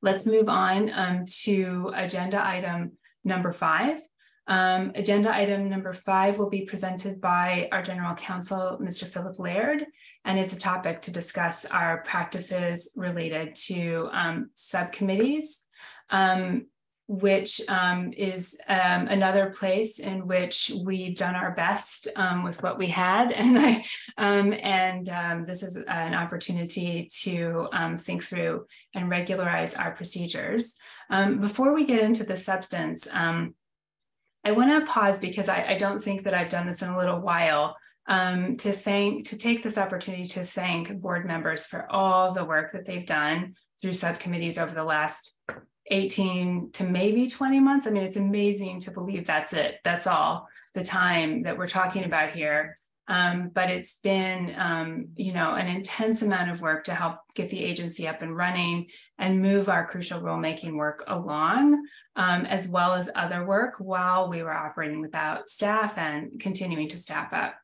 let's move on um, to agenda item number five. Um, agenda item number five will be presented by our General Counsel, Mr. Philip Laird, and it's a topic to discuss our practices related to um, subcommittees, um, which um, is um, another place in which we've done our best um, with what we had, and I and this is an opportunity to think through and regularize our procedures. before we get into the substance. I want to pause because I, I, don't think that I've done this in a little while um, to thank to take this opportunity to thank board members for all the work that they've done through subcommittees over the last 18 to maybe 20 months. I mean, it's amazing to believe that's it. That's all the time that we're talking about here. Um, but it's been, um, you know, an intense amount of work to help get the agency up and running and move our crucial rulemaking work along, um, as well as other work while we were operating without staff and continuing to staff up.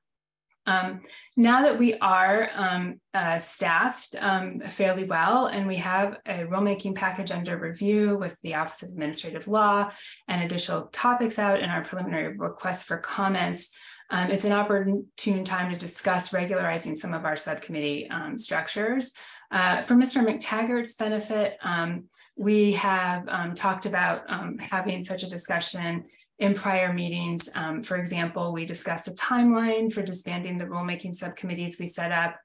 Um, now that we are um, uh, staffed um, fairly well and we have a rulemaking package under review with the Office of Administrative Law and additional topics out in our preliminary request for comments, um, it's an opportune time to discuss regularizing some of our subcommittee um, structures. Uh, for Mr. Mactaggart's benefit, um, we have um, talked about um, having such a discussion in prior meetings. Um, for example, we discussed a timeline for disbanding the rulemaking subcommittees we set up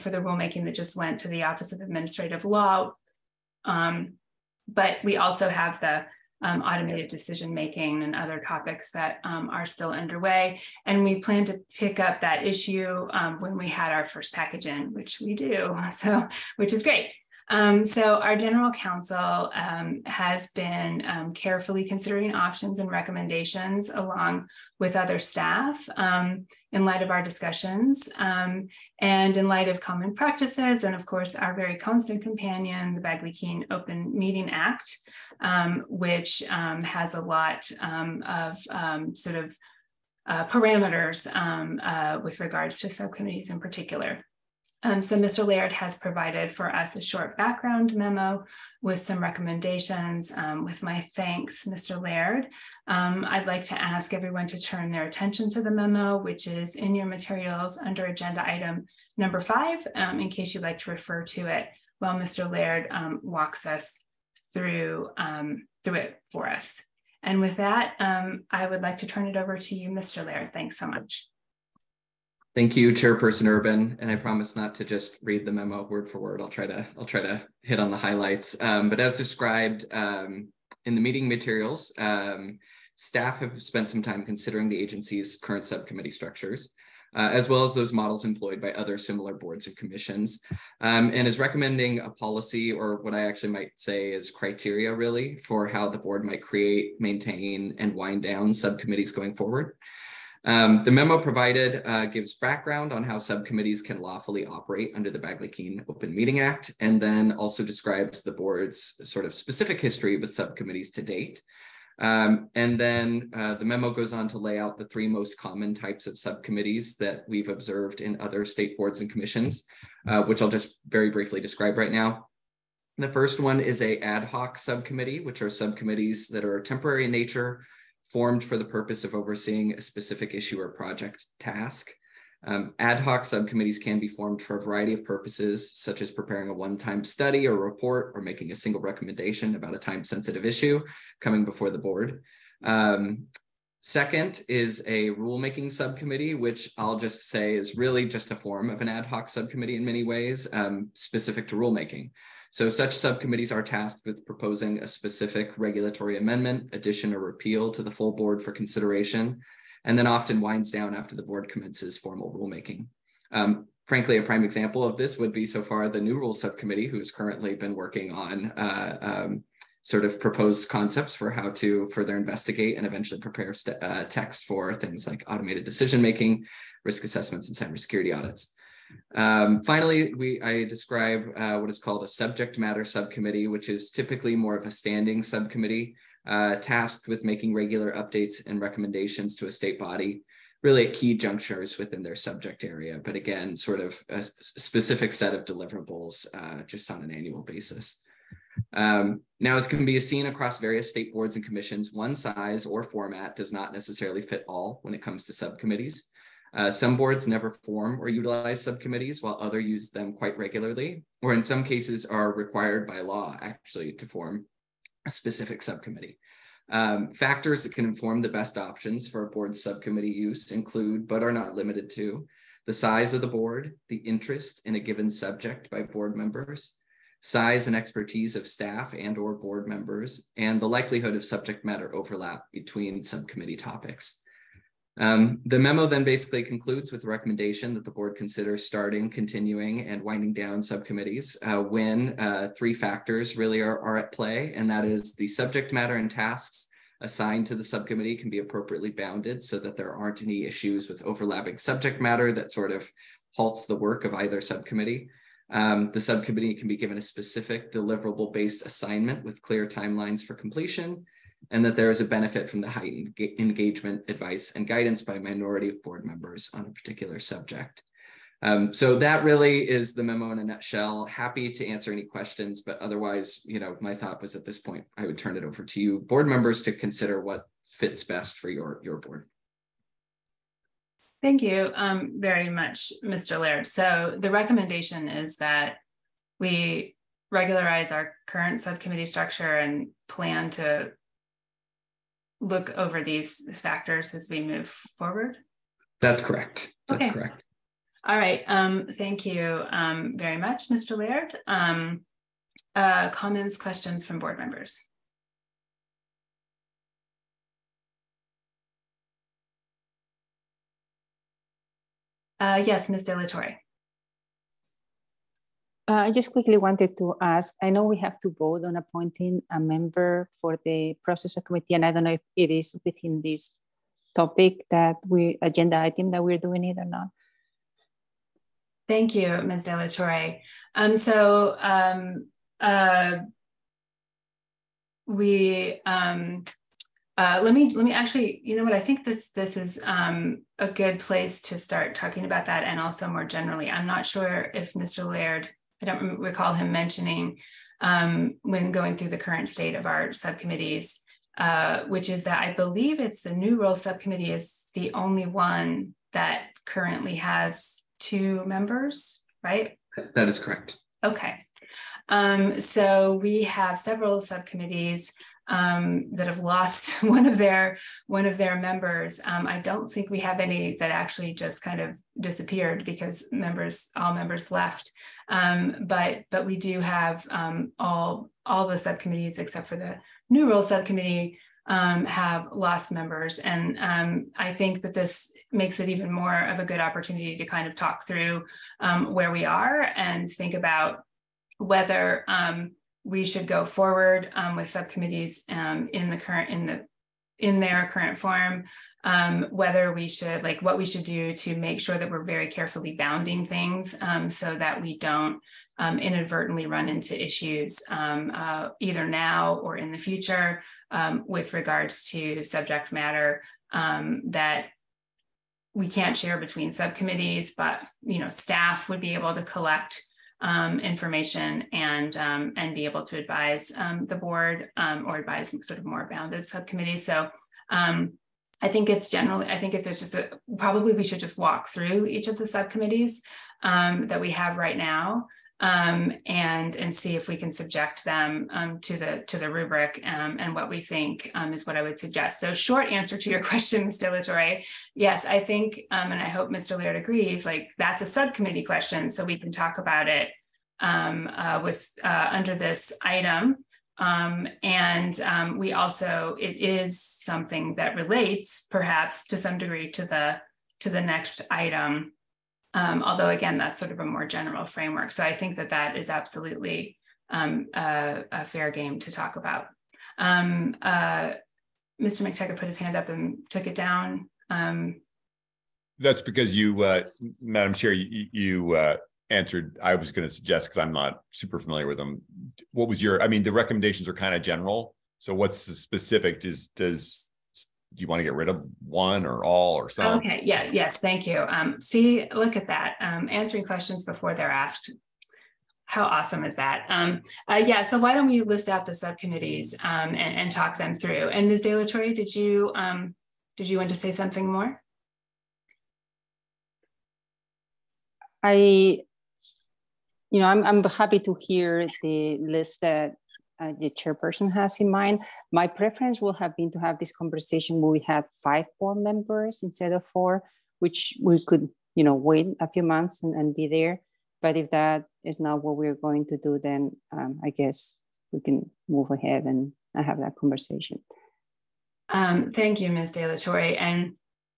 for the rulemaking that just went to the Office of Administrative Law. but we also have the um, automated decision making and other topics that um, are still underway. And we plan to pick up that issue um, when we had our first package in, which we do, so which is great. Um, so our general counsel um, has been um, carefully considering options and recommendations along with other staff um, in light of our discussions um, and in light of common practices and of course our very constant companion, the Bagley-Keene Open Meeting Act, um, which has a lot of sort of uh, parameters uh, with regards to subcommittees in particular. Um, so Mr. Laird has provided for us a short background memo with some recommendations. Um, with my thanks, Mr. Laird, um, I'd like to ask everyone to turn their attention to the memo, which is in your materials under agenda item number five, um, in case you'd like to refer to it while Mr. Laird um, walks us through, um, through it for us. And with that, I would like to turn it over to you, Mr. Laird. Thanks so much. Thank you, Chairperson Urban, and I promise not to just read the memo word for word. I'll try to I'll try to hit on the highlights. Um, but as described um, in the meeting materials, um, staff have spent some time considering the agency's current subcommittee structures, uh, as well as those models employed by other similar boards and commissions, um, and is recommending a policy, or what I actually might say is criteria, really, for how the board might create, maintain, and wind down subcommittees going forward. Um, the memo provided uh, gives background on how subcommittees can lawfully operate under the Bagley-Keene Open Meeting Act, and then also describes the board's sort of specific history with subcommittees to date. Um, and then uh, the memo goes on to lay out the three most common types of subcommittees that we've observed in other state boards and commissions, uh, which I'll just very briefly describe right now. The first one is a ad hoc subcommittee, which are subcommittees that are temporary in nature, formed for the purpose of overseeing a specific issue or project task. Um, ad hoc subcommittees can be formed for a variety of purposes, such as preparing a one-time study or report or making a single recommendation about a time-sensitive issue coming before the board. Um, second is a rulemaking subcommittee, which I'll just say is really just a form of an ad hoc subcommittee in many ways, um, specific to rulemaking. So such subcommittees are tasked with proposing a specific regulatory amendment, addition or repeal to the full board for consideration and then often winds down after the board commences formal rulemaking. Um, frankly, a prime example of this would be so far the new rules subcommittee, who's currently been working on uh, um, sort of proposed concepts for how to further investigate and eventually prepare uh, text for things like automated decision making, risk assessments, and cybersecurity audits. Um, finally, we I describe uh, what is called a subject matter subcommittee, which is typically more of a standing subcommittee uh, tasked with making regular updates and recommendations to a state body, really at key junctures within their subject area. But again, sort of a specific set of deliverables uh, just on an annual basis. Um, now, as can be seen across various state boards and commissions, one size or format does not necessarily fit all when it comes to subcommittees. Uh, some boards never form or utilize subcommittees, while other use them quite regularly, or in some cases are required by law actually to form a specific subcommittee. Um, factors that can inform the best options for a board subcommittee use include, but are not limited to, the size of the board, the interest in a given subject by board members, size and expertise of staff and or board members, and the likelihood of subject matter overlap between subcommittee topics. Um, the memo then basically concludes with the recommendation that the board consider starting, continuing, and winding down subcommittees uh, when uh, three factors really are, are at play, and that is the subject matter and tasks assigned to the subcommittee can be appropriately bounded so that there aren't any issues with overlapping subject matter that sort of halts the work of either subcommittee. Um, the subcommittee can be given a specific deliverable based assignment with clear timelines for completion and that there is a benefit from the heightened engagement, advice, and guidance by minority of board members on a particular subject. Um, so that really is the memo in a nutshell. Happy to answer any questions, but otherwise, you know, my thought was at this point, I would turn it over to you board members to consider what fits best for your, your board. Thank you um, very much, Mr. Laird. So the recommendation is that we regularize our current subcommittee structure and plan to look over these factors as we move forward? That's correct. That's okay. correct. All right. Um, thank you um, very much, Mr. Laird. Um, uh, comments, questions from board members? Uh, yes, Ms. De La Torre. Uh, I just quickly wanted to ask, I know we have to vote on appointing a member for the process committee, and I don't know if it is within this topic that we agenda item that we're doing it or not. Thank you, Ms. De La Torre. Um, so um, uh, we um, uh, let me let me actually, you know what? I think this this is um, a good place to start talking about that, and also more generally. I'm not sure if Mr. Laird I don't recall him mentioning um, when going through the current state of our subcommittees, uh, which is that I believe it's the new role subcommittee is the only one that currently has two members, right? That is correct. Okay. Um, so we have several subcommittees um, that have lost one of their one of their members. Um, I don't think we have any that actually just kind of disappeared because members all members left. Um, but but we do have um, all all the subcommittees except for the new role subcommittee um, have lost members, and um, I think that this makes it even more of a good opportunity to kind of talk through where we are and think about whether we should go forward um, with subcommittees um, in the current in the in their current form um, whether we should like what we should do to make sure that we're very carefully bounding things um, so that we don't um, inadvertently run into issues um, uh, either now or in the future with regards to subject matter that we can't share between subcommittees but you know staff would be able to collect um, information and um, and be able to advise um, the board um, or advise sort of more bounded subcommittees. So um, I think it's generally, I think it's just a, probably we should just walk through each of the subcommittees um, that we have right now um, and and see if we can subject them um, to the to the rubric um, and what we think um, is what I would suggest. So short answer to your question, Ms. De yes, I think, um, and I hope Mr. Laird agrees, like that's a subcommittee question, so we can talk about it um, uh, with uh, under this item. and we also, it is something that relates perhaps to some degree to the to the next item um, although again, that's sort of a more general framework. So I think that that is absolutely um, a, a, fair game to talk about. Um, uh, Mr. Mactaggart put his hand up and took it down. Um, that's because you, uh, Madam Chair, you, you uh, answered. I was going to suggest because I'm not super familiar with them. What was your? I mean, the recommendations are kind of general. So what's the specific? Does does do you want to get rid of one or all or some? Okay, yeah, yes, thank you. Um, see, look at that, um, answering questions before they're asked. How awesome is that? Um, uh, yeah, so why don't we list out the subcommittees um, and, and talk them through? And Ms. De La Torre, did you um, did you want to say something more? I, you know, I'm I'm happy to hear the list that uh, the chairperson has in mind. My preference would have been to have this conversation where we had five board members instead of four, which we could, you know, wait a few months and, and be there. But if that is not what we're going to do, then um, I guess we can move ahead and have that conversation. Um, thank you, Ms. De La Torre. And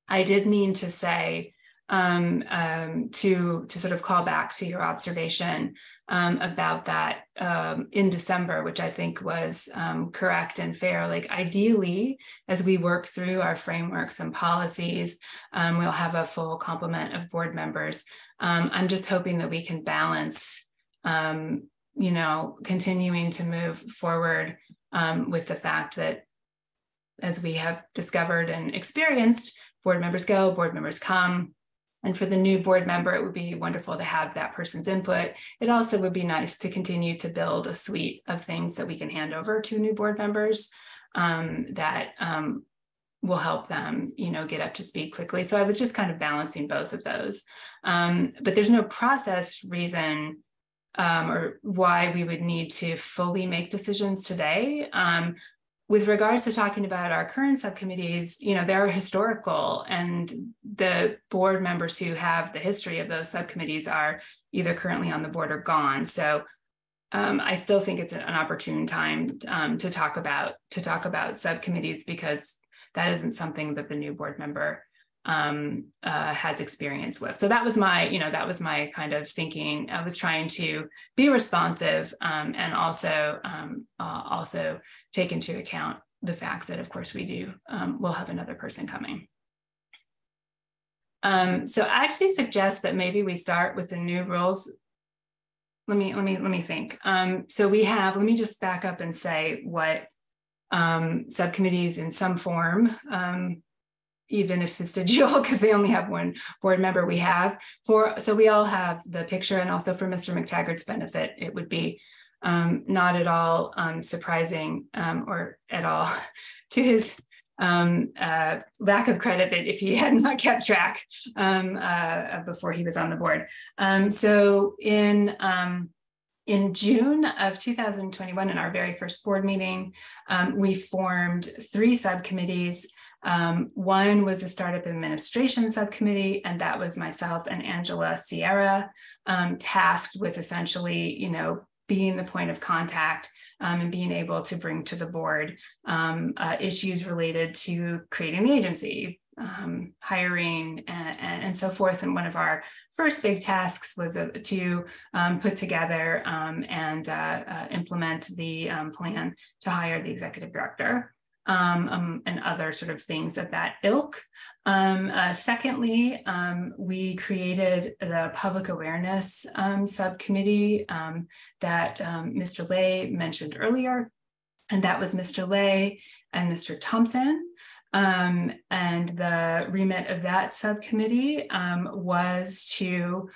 I did mean to say um, um, to to sort of call back to your observation um, about that um, in December, which I think was um, correct and fair. Like ideally, as we work through our frameworks and policies, um, we'll have a full complement of board members. I'm just hoping that we can balance, you know, continuing to move forward with the fact that as we have discovered and experienced, board members go, board members come, and for the new board member, it would be wonderful to have that person's input. It also would be nice to continue to build a suite of things that we can hand over to new board members um, that um, will help them, you know, get up to speed quickly. So I was just kind of balancing both of those. Um, but there's no process reason um, or why we would need to fully make decisions today. With regards to talking about our current subcommittees, you know, they're historical and the board members who have the history of those subcommittees are either currently on the board or gone. So um, I still think it's an opportune time um, to talk about to talk about subcommittees because that isn't something that the new board member um, uh, has experience with. So that was my, you know, that was my kind of thinking. I was trying to be responsive um, and also um, uh, also take into account the fact that, of course, we do, um, we'll have another person coming. Um, so I actually suggest that maybe we start with the new rules. Let me, let me, let me think. Um, so we have, let me just back up and say what um, subcommittees in some form, um, even if vestigial, because they only have one board member we have for, so we all have the picture and also for Mr. Mactaggart's benefit, it would be um, not at all um, surprising um, or at all to his um, uh, lack of credit that if he had not kept track um, uh, before he was on the board. Um, so in in June of 2021, in our very first board meeting, we formed three subcommittees. Um, one was a startup administration subcommittee, and that was myself and Angela Sierra, um, tasked with essentially, you know, being the point of contact um, and being able to bring to the board um, uh, issues related to creating the agency, um, hiring, and, and, so forth. And one of our first big tasks was uh, to um, put together um, and uh, uh, implement the um, plan to hire the executive director um, um, and other sort of things of that ilk. Um, uh, secondly, um, we created the public awareness um, subcommittee um, that Mr. Le mentioned earlier, and that was Mr. Le and Mr. Thompson. and the remit of that subcommittee was to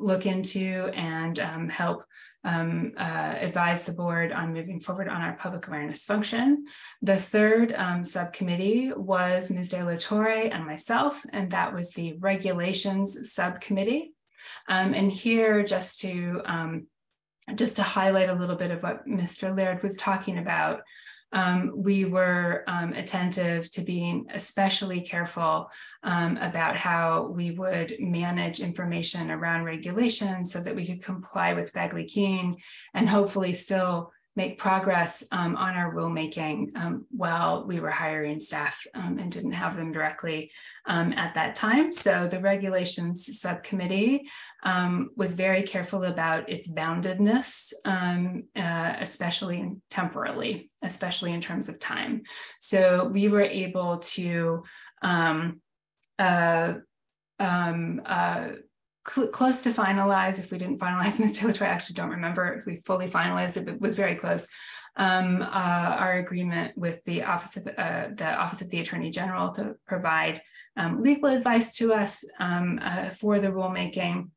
look into and help um, uh, advise the board on moving forward on our public awareness function. The third um, subcommittee was Ms. De La Torre and myself, and that was the regulations subcommittee. Um, and here, just to um, just to highlight a little bit of what Mr. Laird was talking about, um, we were um, attentive to being especially careful um, about how we would manage information around regulation so that we could comply with Bagley-Keene and hopefully still make progress um, on our rulemaking um, while we were hiring staff um, and didn't have them directly um, at that time. So the regulations subcommittee um, was very careful about its boundedness, um, uh, especially temporally, especially in terms of time. So we were able to uh, uh, cl close to finalize. If we didn't finalize Ms. Taylor, I actually don't remember if we fully finalized it, but it was very close. Um, uh, our agreement with the Office of uh, the Office of the Attorney General to provide um, legal advice to us um, uh, for the rulemaking,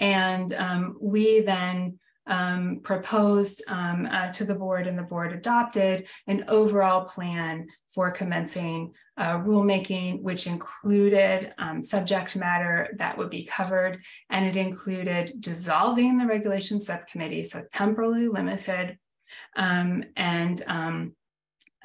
and um, we then um, proposed um, uh, to the board and the board adopted an overall plan for commencing uh, rulemaking, which included um, subject matter that would be covered, and it included dissolving the regulation subcommittee, so temporally limited, um, and um,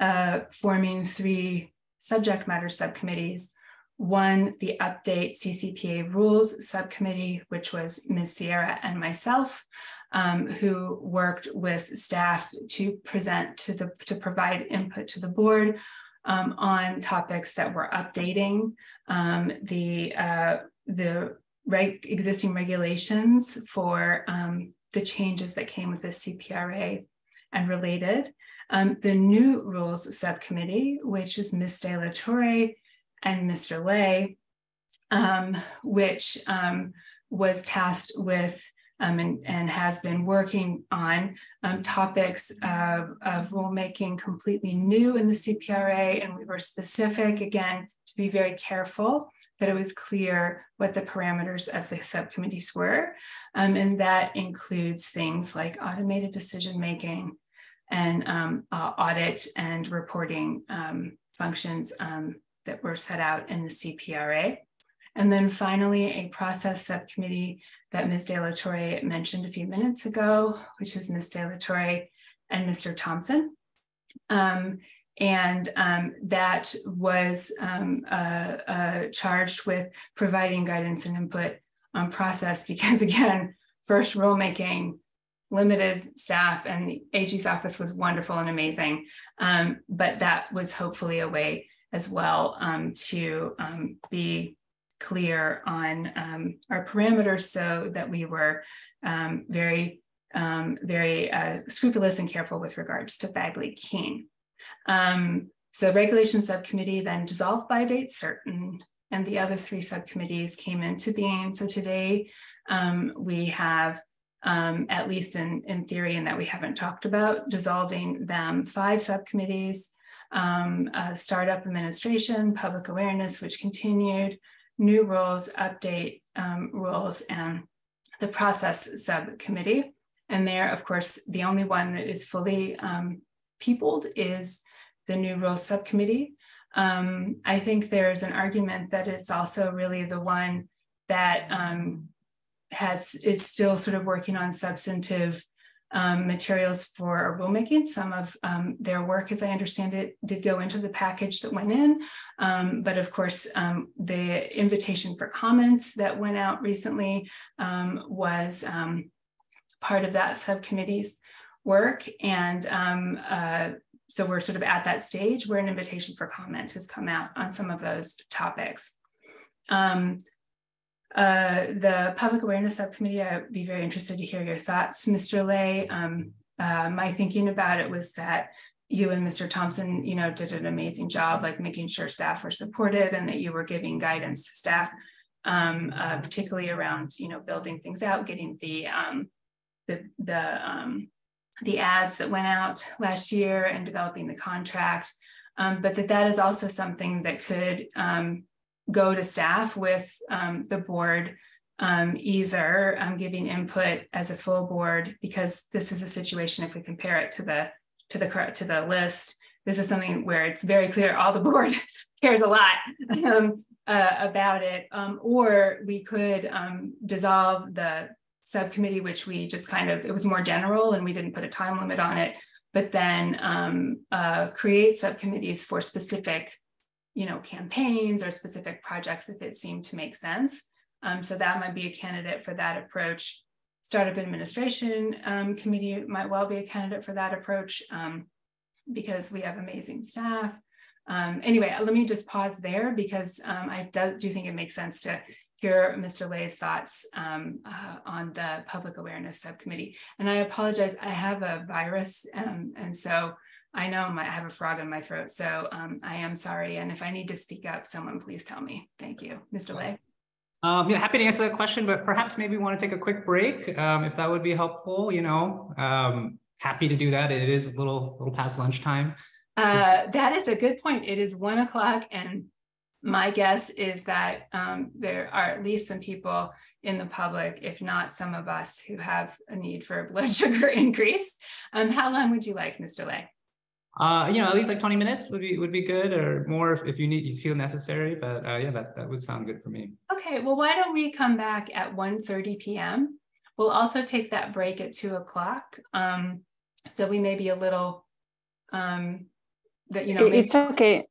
uh, forming three subject matter subcommittees. One, the update CCPA rules subcommittee, which was Ms. Sierra and myself, um, who worked with staff to present to the to provide input to the board um, on topics that were updating um, the uh, the reg existing regulations for um, the changes that came with the CPRA and related. Um, the new rules subcommittee, which is Ms. De La Torre and Mr. Le, um, which was tasked with um, and, and, has been working on um, topics of, of, rulemaking completely new in the CPRA. And we were specific, again, to be very careful that it was clear what the parameters of the subcommittees were. Um, and that includes things like automated decision making and um, uh, audit and reporting um, functions um, that were set out in the CPRA. And then finally, a process subcommittee that Ms. De La Torre mentioned a few minutes ago, which is Ms. De La Torre and Mr. Thompson. Um, and um, that was um, uh, uh, charged with providing guidance and input on process because again, first rulemaking, limited staff and the AG's office was wonderful and amazing. Um, but that was hopefully a way as well um, to um, be clear on um, our parameters so that we were um, very, um, very uh, scrupulous and careful with regards to Bagley-Keene. Um, so regulation subcommittee then dissolved by date certain and the other three subcommittees came into being. So today um, we have um, at least in, in theory and that we haven't talked about, dissolving them five subcommittees, um, uh, startup administration, public awareness, which continued, new rules, update um, rules, and the process subcommittee. And there, of course, the only one that is fully um, peopled is the new rules subcommittee. Um, I think there's an argument that it's also really the one that um, has is still sort of working on substantive um, materials for rulemaking. Some of um, their work, as I understand it, did go into the package that went in. Um, but of course, um, the invitation for comments that went out recently um, was um, part of that subcommittee's work. And uh, so we're sort of at that stage where an invitation for comment has come out on some of those topics. Um, uh, the Public Awareness Subcommittee, I'd be very interested to hear your thoughts, Mr. Le. Um, uh, my thinking about it was that you and Mr. Thompson, you know, did an amazing job, like making sure staff were supported and that you were giving guidance to staff, um, uh, particularly around, you know, building things out, getting the um, the the um, the ads that went out last year and developing the contract. Um, but that that is also something that could um, go to staff with um, the board um, either um, giving input as a full board because this is a situation if we compare it to the to the to the list this is something where it's very clear all the board cares a lot um, uh, about it. Um, or we could um, dissolve the subcommittee which we just kind of it was more general and we didn't put a time limit on it but then um, uh, create subcommittees for specific you know campaigns or specific projects if it seemed to make sense um, so that might be a candidate for that approach. Startup Administration um, Committee might well be a candidate for that approach um, because we have amazing staff. Um, anyway, let me just pause there because um, I do, do, think it makes sense to hear Mr. Le's thoughts um, uh, on the Public Awareness Subcommittee. And I apologize, I have a virus and so I know I have a frog in my throat, so I am sorry. And if I need to speak up, someone please tell me. Thank you, Mr. Le. Um, yeah, happy to answer that question, but perhaps maybe want to take a quick break um, if that would be helpful. You know, um, happy to do that. It is a little little past lunchtime. Uh, that is a good point. It is one o'clock, and my guess is that um, there are at least some people in the public, if not some of us, who have a need for a blood sugar increase. Um, how long would you like, Mr. Le? Uh, you know, at least like 20 minutes would be would be good or more if, if you need you feel necessary. But uh, yeah, that, that would sound good for me. Okay, well, why don't we come back at 1 30 p.m. We'll also take that break at two o'clock. Um, so we may be a little um that you know it's okay.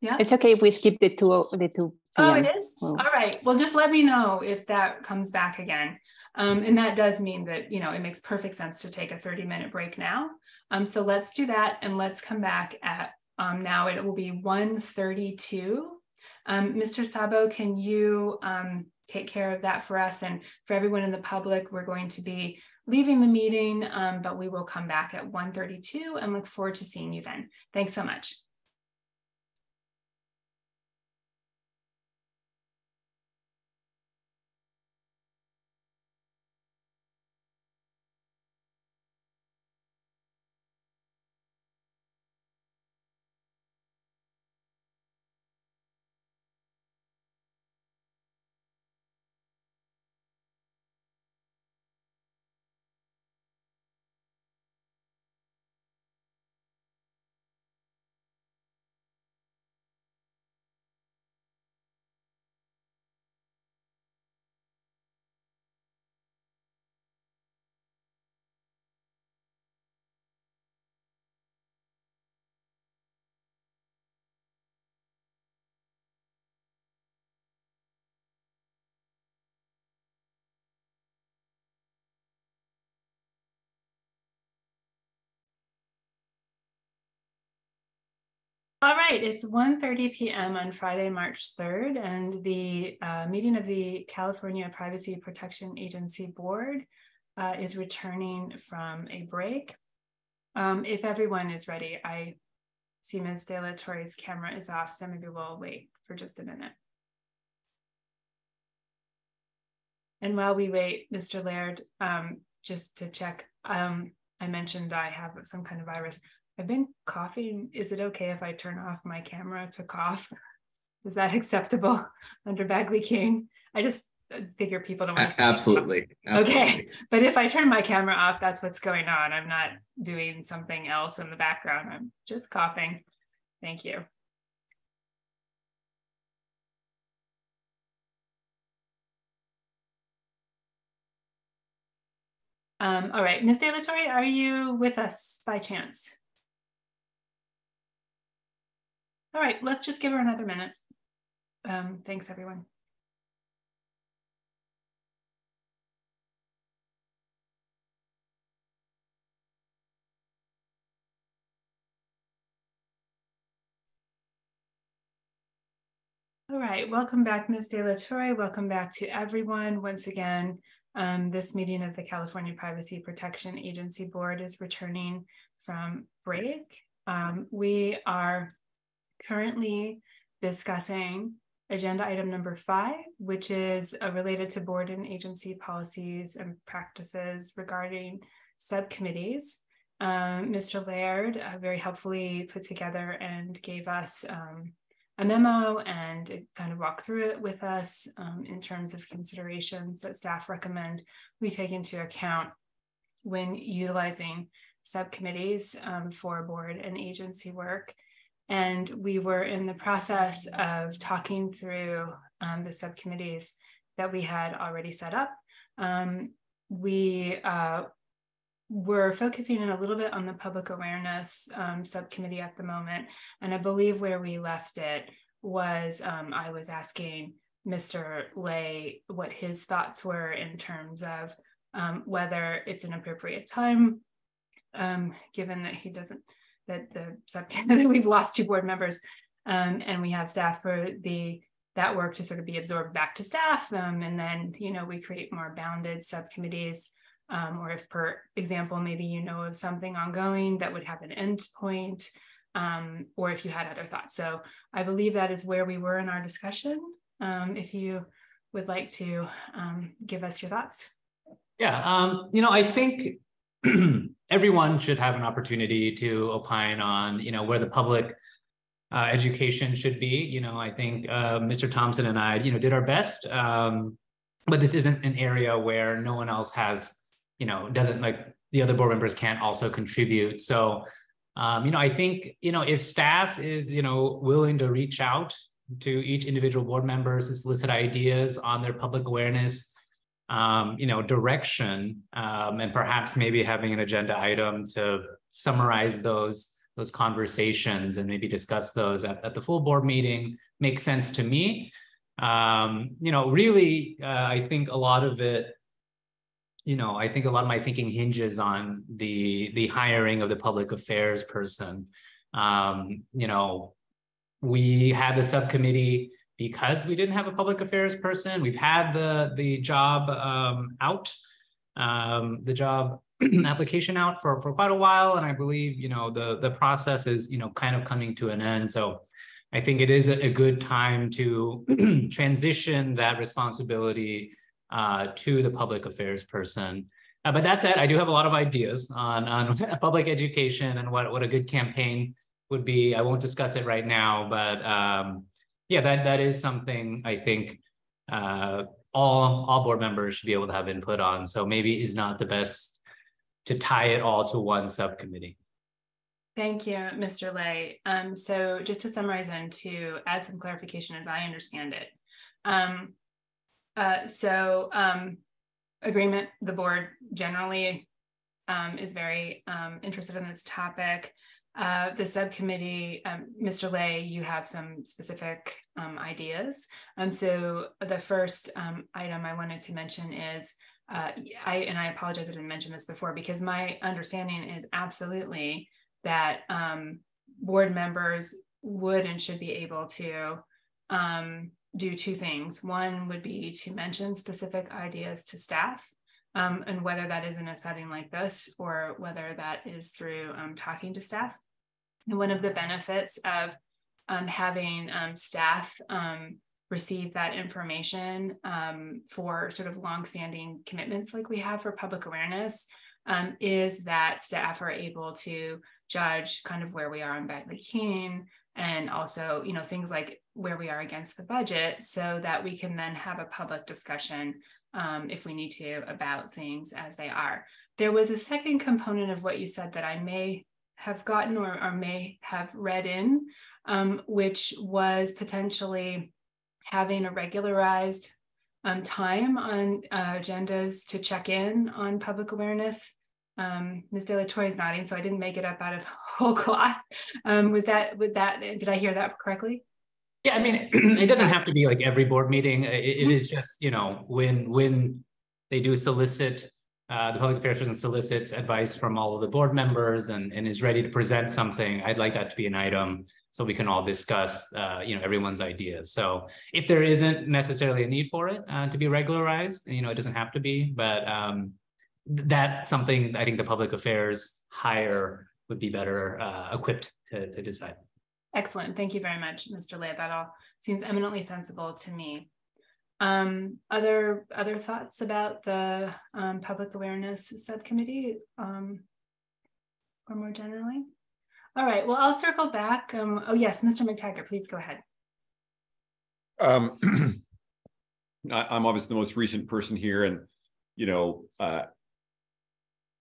Yeah, it's okay if we skip the two the two. PM. Oh, it is? All right. Well, just let me know if that comes back again. Um, and that does mean that, you know, it makes perfect sense to take a 30 minute break now. Um, so let's do that and let's come back at um, now it will be 1.32. Um, Mr. Sabo, can you um, take care of that for us? And for everyone in the public, we're going to be leaving the meeting, um, but we will come back at 1.32 and look forward to seeing you then. Thanks so much. All right, it's 1.30 p.m. on Friday, March 3rd, and the uh, meeting of the California Privacy Protection Agency Board uh, is returning from a break. Um, if everyone is ready, I see Ms. De La Torre's camera is off, so maybe we'll wait for just a minute. And while we wait, Mr. Laird, um, just to check, um, I mentioned I have some kind of virus. I've been coughing. Is it okay if I turn off my camera to cough? Is that acceptable under Bagley Keene? I just uh, figure people don't want to absolutely, absolutely. Okay. But if I turn my camera off, that's what's going on. I'm not doing something else in the background. I'm just coughing. Thank you. Um, all right, Ms. De La Torre, are you with us by chance? All right, let's just give her another minute. Um, thanks, everyone. All right, welcome back, Ms. De La Torre. Welcome back to everyone. Once again, um, this meeting of the California Privacy Protection Agency Board is returning from break. Um, we are currently discussing agenda item number five, which is uh, related to board and agency policies and practices regarding subcommittees. Um, Mr. Laird uh, very helpfully put together and gave us um, a memo and kind of walked through it with us um, in terms of considerations that staff recommend we take into account when utilizing subcommittees um, for board and agency work. And we were in the process of talking through um, the subcommittees that we had already set up. Um, we uh, were focusing in a little bit on the public awareness um, subcommittee at the moment. And I believe where we left it was um, I was asking Mr. Le what his thoughts were in terms of um, whether it's an appropriate time, um, given that he doesn't, that the subcommittee, we've lost two board members um, and we have staff for the that work to sort of be absorbed back to staff. Um, and then, you know, we create more bounded subcommittees um, or if, for example, maybe you know of something ongoing that would have an end point, um, or if you had other thoughts. So I believe that is where we were in our discussion. Um, if you would like to um, give us your thoughts. Yeah, you know, I think everyone should have an opportunity to opine on, you know, where the public uh, education should be. You know, I think uh, Mr. Thompson and I, you know, did our best, um, but this isn't an area where no one else has you know, doesn't like the other board members can't also contribute. So, um, you know, I think, you know, if staff is, you know, willing to reach out to each individual board members to solicit ideas on their public awareness, um, you know, direction, um, and perhaps maybe having an agenda item to summarize those those conversations and maybe discuss those at, at the full board meeting makes sense to me. Um, you know, really, uh, I think a lot of it you know, I think a lot of my thinking hinges on the the hiring of the public affairs person. Um, you know, we had the subcommittee because we didn't have a public affairs person. We've had the the job um, out, um, the job application out for for quite a while, and I believe you know the the process is you know kind of coming to an end. So. I think it is a good time to transition that responsibility uh, to the public affairs person. Uh, but that said, I do have a lot of ideas on, on public education and what, what a good campaign would be. I won't discuss it right now, but um, yeah, that, that is something I think uh, all, all board members should be able to have input on. So maybe is not the best to tie it all to one subcommittee. Thank you, Mr. Le. Um, so just to summarize and to add some clarification as I understand it, um, uh, so um, agreement, the board generally um, is very um, interested in this topic. Uh, the subcommittee, um, Mr. Le, you have some specific um, ideas. Um, so the first item I wanted to mention is, uh, I and I apologize I didn't mention this before because my understanding is absolutely that board members would and should be able to um, do two things. One would be to mention specific ideas to staff, um, and whether that is in a setting like this or whether that is through um, talking to staff. And one of the benefits of um, having um, staff um, receive that information um, for sort of longstanding commitments like we have for public awareness is that staff are able to judge kind of where we are on Bagley Keene, and also you know things like where we are against the budget so that we can then have a public discussion um, if we need to about things as they are. There was a second component of what you said that i may have gotten or, or may have read in um, which was potentially having a regularized um, time on uh, agendas to check in on public awareness um, Ms. De La Torre is nodding, so I didn't make it up out of whole cloth. Um, was that, with that, did I hear that correctly? Yeah, I mean, it doesn't have to be like every board meeting. it, it is just, you know, when, when they do solicit, uh, the public affairs person solicits advice from all of the board members and, and is ready to present something, I'd like that to be an item so we can all discuss, uh, you know, everyone's ideas. So if there isn't necessarily a need for it uh, to be regularized, you know, it doesn't have to be, but um, that's something I think the public affairs hire would be better uh, equipped to, to decide. Excellent. Thank you very much, Mr. Le. That all seems eminently sensible to me. Um, other other thoughts about the um, public awareness subcommittee um, or more generally? All right, well, I'll circle back. Um, oh yes, Mr. Mactaggart, please go ahead. Um, I'm obviously the most recent person here, and you know, uh,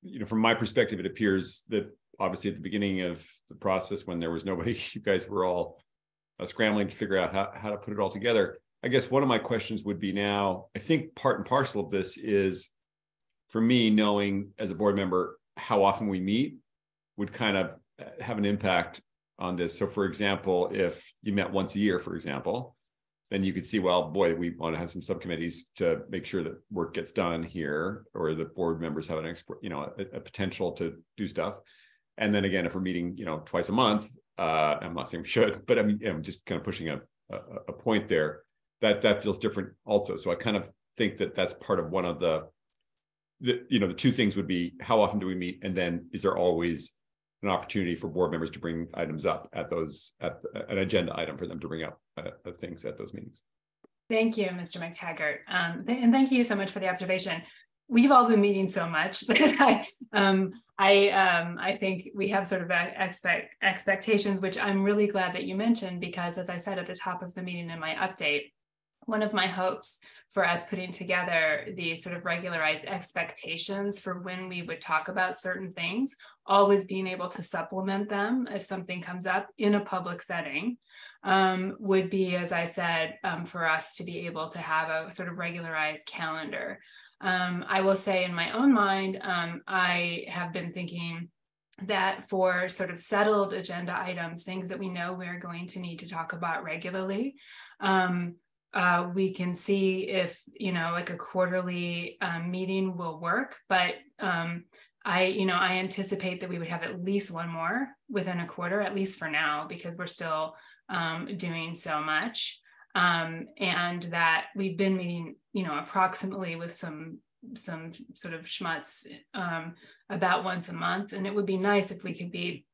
you know, from my perspective, it appears that obviously at the beginning of the process, when there was nobody, you guys were all uh, scrambling to figure out how, how to put it all together. I guess one of my questions would be now. I think part and parcel of this is, for me, knowing as a board member how often we meet would kind of uh, have an impact on this. So, for example, if you met once a year, for example, then you could see, well, boy, we want to have some subcommittees to make sure that work gets done here, or the board members have an expert, you know, a, a, potential to do stuff. And then again, if we're meeting, you know, twice a month, uh, I'm not saying we should, but I mean, I'm just kind of pushing a, a, a point there. That that feels different also. So I kind of think that that's part of one of the, the you know, the two things would be how often do we meet, and then is there always an opportunity for board members to bring items up at those at the, an agenda item for them to bring up uh, uh things at those meetings. Thank you, Mr. Mactaggart, um, th and thank you so much for the observation. We've all been meeting so much that I, um, I, um, I think we have sort of expect expectations, which I'm really glad that you mentioned because, as I said at the top of the meeting in my update, one of my hopes for us putting together these sort of regularized expectations for when we would talk about certain things, always being able to supplement them if something comes up in a public setting, um, would be, as I said, um, for us to be able to have a sort of regularized calendar. Um, I will say in my own mind, um, I have been thinking that for sort of settled agenda items, things that we know we're going to need to talk about regularly, um, uh, we can see if you know like a quarterly um, meeting will work but um, i you know i anticipate that we would have at least one more within a quarter at least for now because we're still um, doing so much. Um, and that we've been meeting you know approximately with some some sort of schmutz um, about once a month. And it would be nice if we could be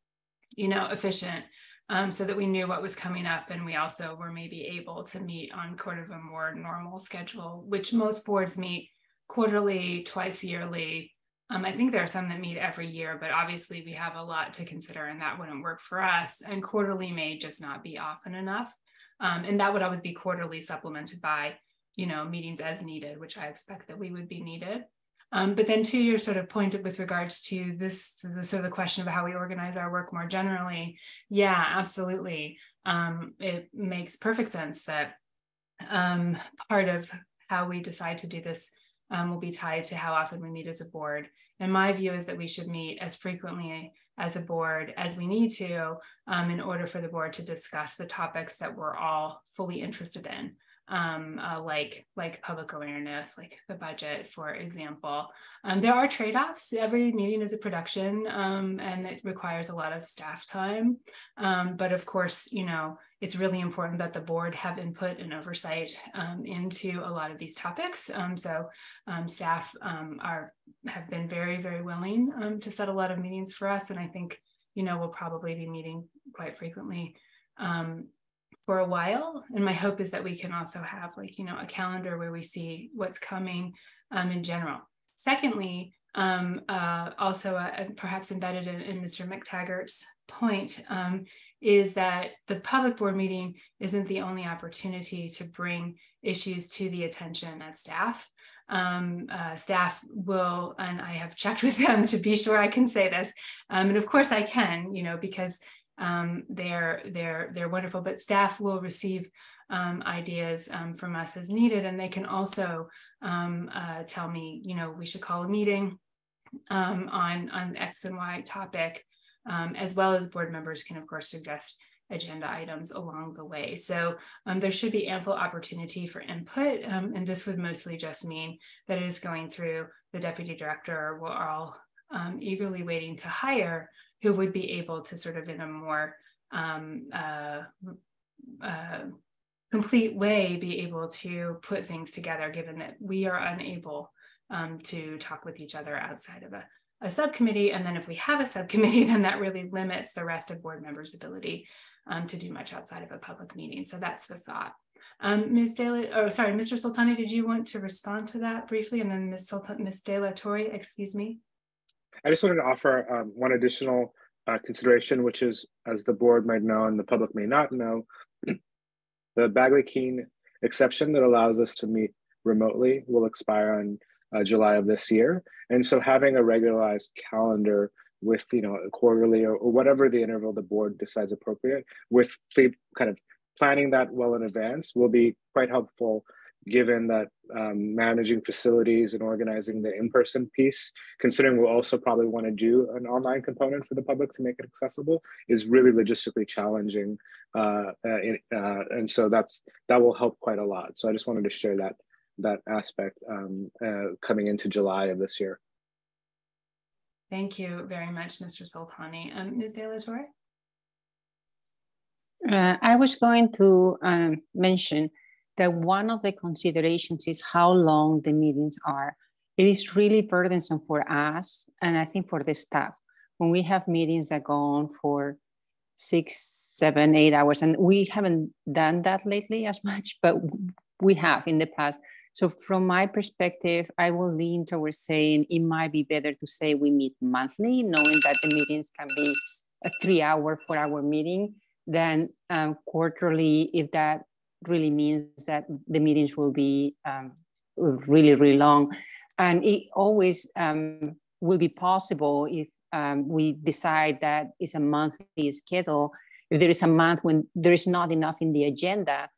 you know efficient um, so that we knew what was coming up. And we also were maybe able to meet on kind of a more normal schedule, which most boards meet quarterly, twice yearly. Um, I think there are some that meet every year, but obviously we have a lot to consider and that wouldn't work for us. And quarterly may just not be often enough. Um, and that would always be quarterly supplemented by, you know, meetings as needed, which I expect that we would be needed. Um, but then to your sort of point with regards to this, the sort of the question of how we organize our work more generally, yeah, absolutely. Um, it makes perfect sense that um, part of how we decide to do this um, will be tied to how often we meet as a board. And my view is that we should meet as frequently as a board as we need to um, in order for the board to discuss the topics that we're all fully interested in um, uh, like like public awareness, like the budget, for example. Um, there are trade-offs. Every meeting is a production, um, and it requires a lot of staff time. Um, but of course, you know, it's really important that the board have input and oversight um, into a lot of these topics. Um, so staff are have been very very willing to set a lot of meetings for us, and I think you know we'll probably be meeting quite frequently um, for a while. And my hope is that we can also have like, you know, a calendar where we see what's coming um, in general. Secondly, um, uh, also uh, perhaps embedded in, in, Mr. Mactaggart's point um, is that the public board meeting isn't the only opportunity to bring issues to the attention of staff. Um, uh, staff will, and I have checked with them to be sure I can say this, um, and of course I can, you know, because um, they're they're they're wonderful. But staff will receive um, ideas um, from us as needed, and they can also um, uh, tell me, you know, we should call a meeting um, on on X and Y topic, as well as board members can of course suggest agenda items along the way. So um, there should be ample opportunity for input. Um, and this would mostly just mean that it is going through the deputy director. We're all um, eagerly waiting to hire who would be able to sort of in a more um, uh, uh, complete way be able to put things together, given that we are unable um, to talk with each other outside of a, a, subcommittee. And then if we have a subcommittee, then that really limits the rest of board members' ability um, to do much outside of a public meeting. So that's the thought. Um, Ms. De La, oh, sorry, Mr. Soltani, did you want to respond to that briefly? And then Ms. Sultan, Ms. De La Torre, excuse me. I just wanted to offer um, one additional uh, consideration, which is, as the board might know and the public may not know, the Bagley Keene exception that allows us to meet remotely will expire on uh, July of this year. And so having a regularized calendar with you know quarterly or, or whatever the interval the board decides appropriate with kind of planning that well in advance will be quite helpful given that um, managing facilities and organizing the in-person piece, considering we'll also probably want to do an online component for the public to make it accessible, is really logistically challenging. Uh, uh, uh, and so that's that will help quite a lot. So I just wanted to share that that aspect um, uh, coming into July of this year. Thank you very much, Mr. Soltani. Um, Ms. De La Torre? Uh, I was going to um, mention that one of the considerations is how long the meetings are. It is really burdensome for us, and I think for the staff, when we have meetings that go on for six, seven, eight hours, and we haven't done that lately as much, but we have in the past. So from my perspective, I will lean towards saying it might be better to say we meet monthly, knowing that the meetings can be a three hour, four hour meeting, than um, quarterly if that really means that the meetings will be um, really, really long. And it always um, will be possible if um, we decide that it's a monthly schedule. If there is a month when there is not enough in the agenda,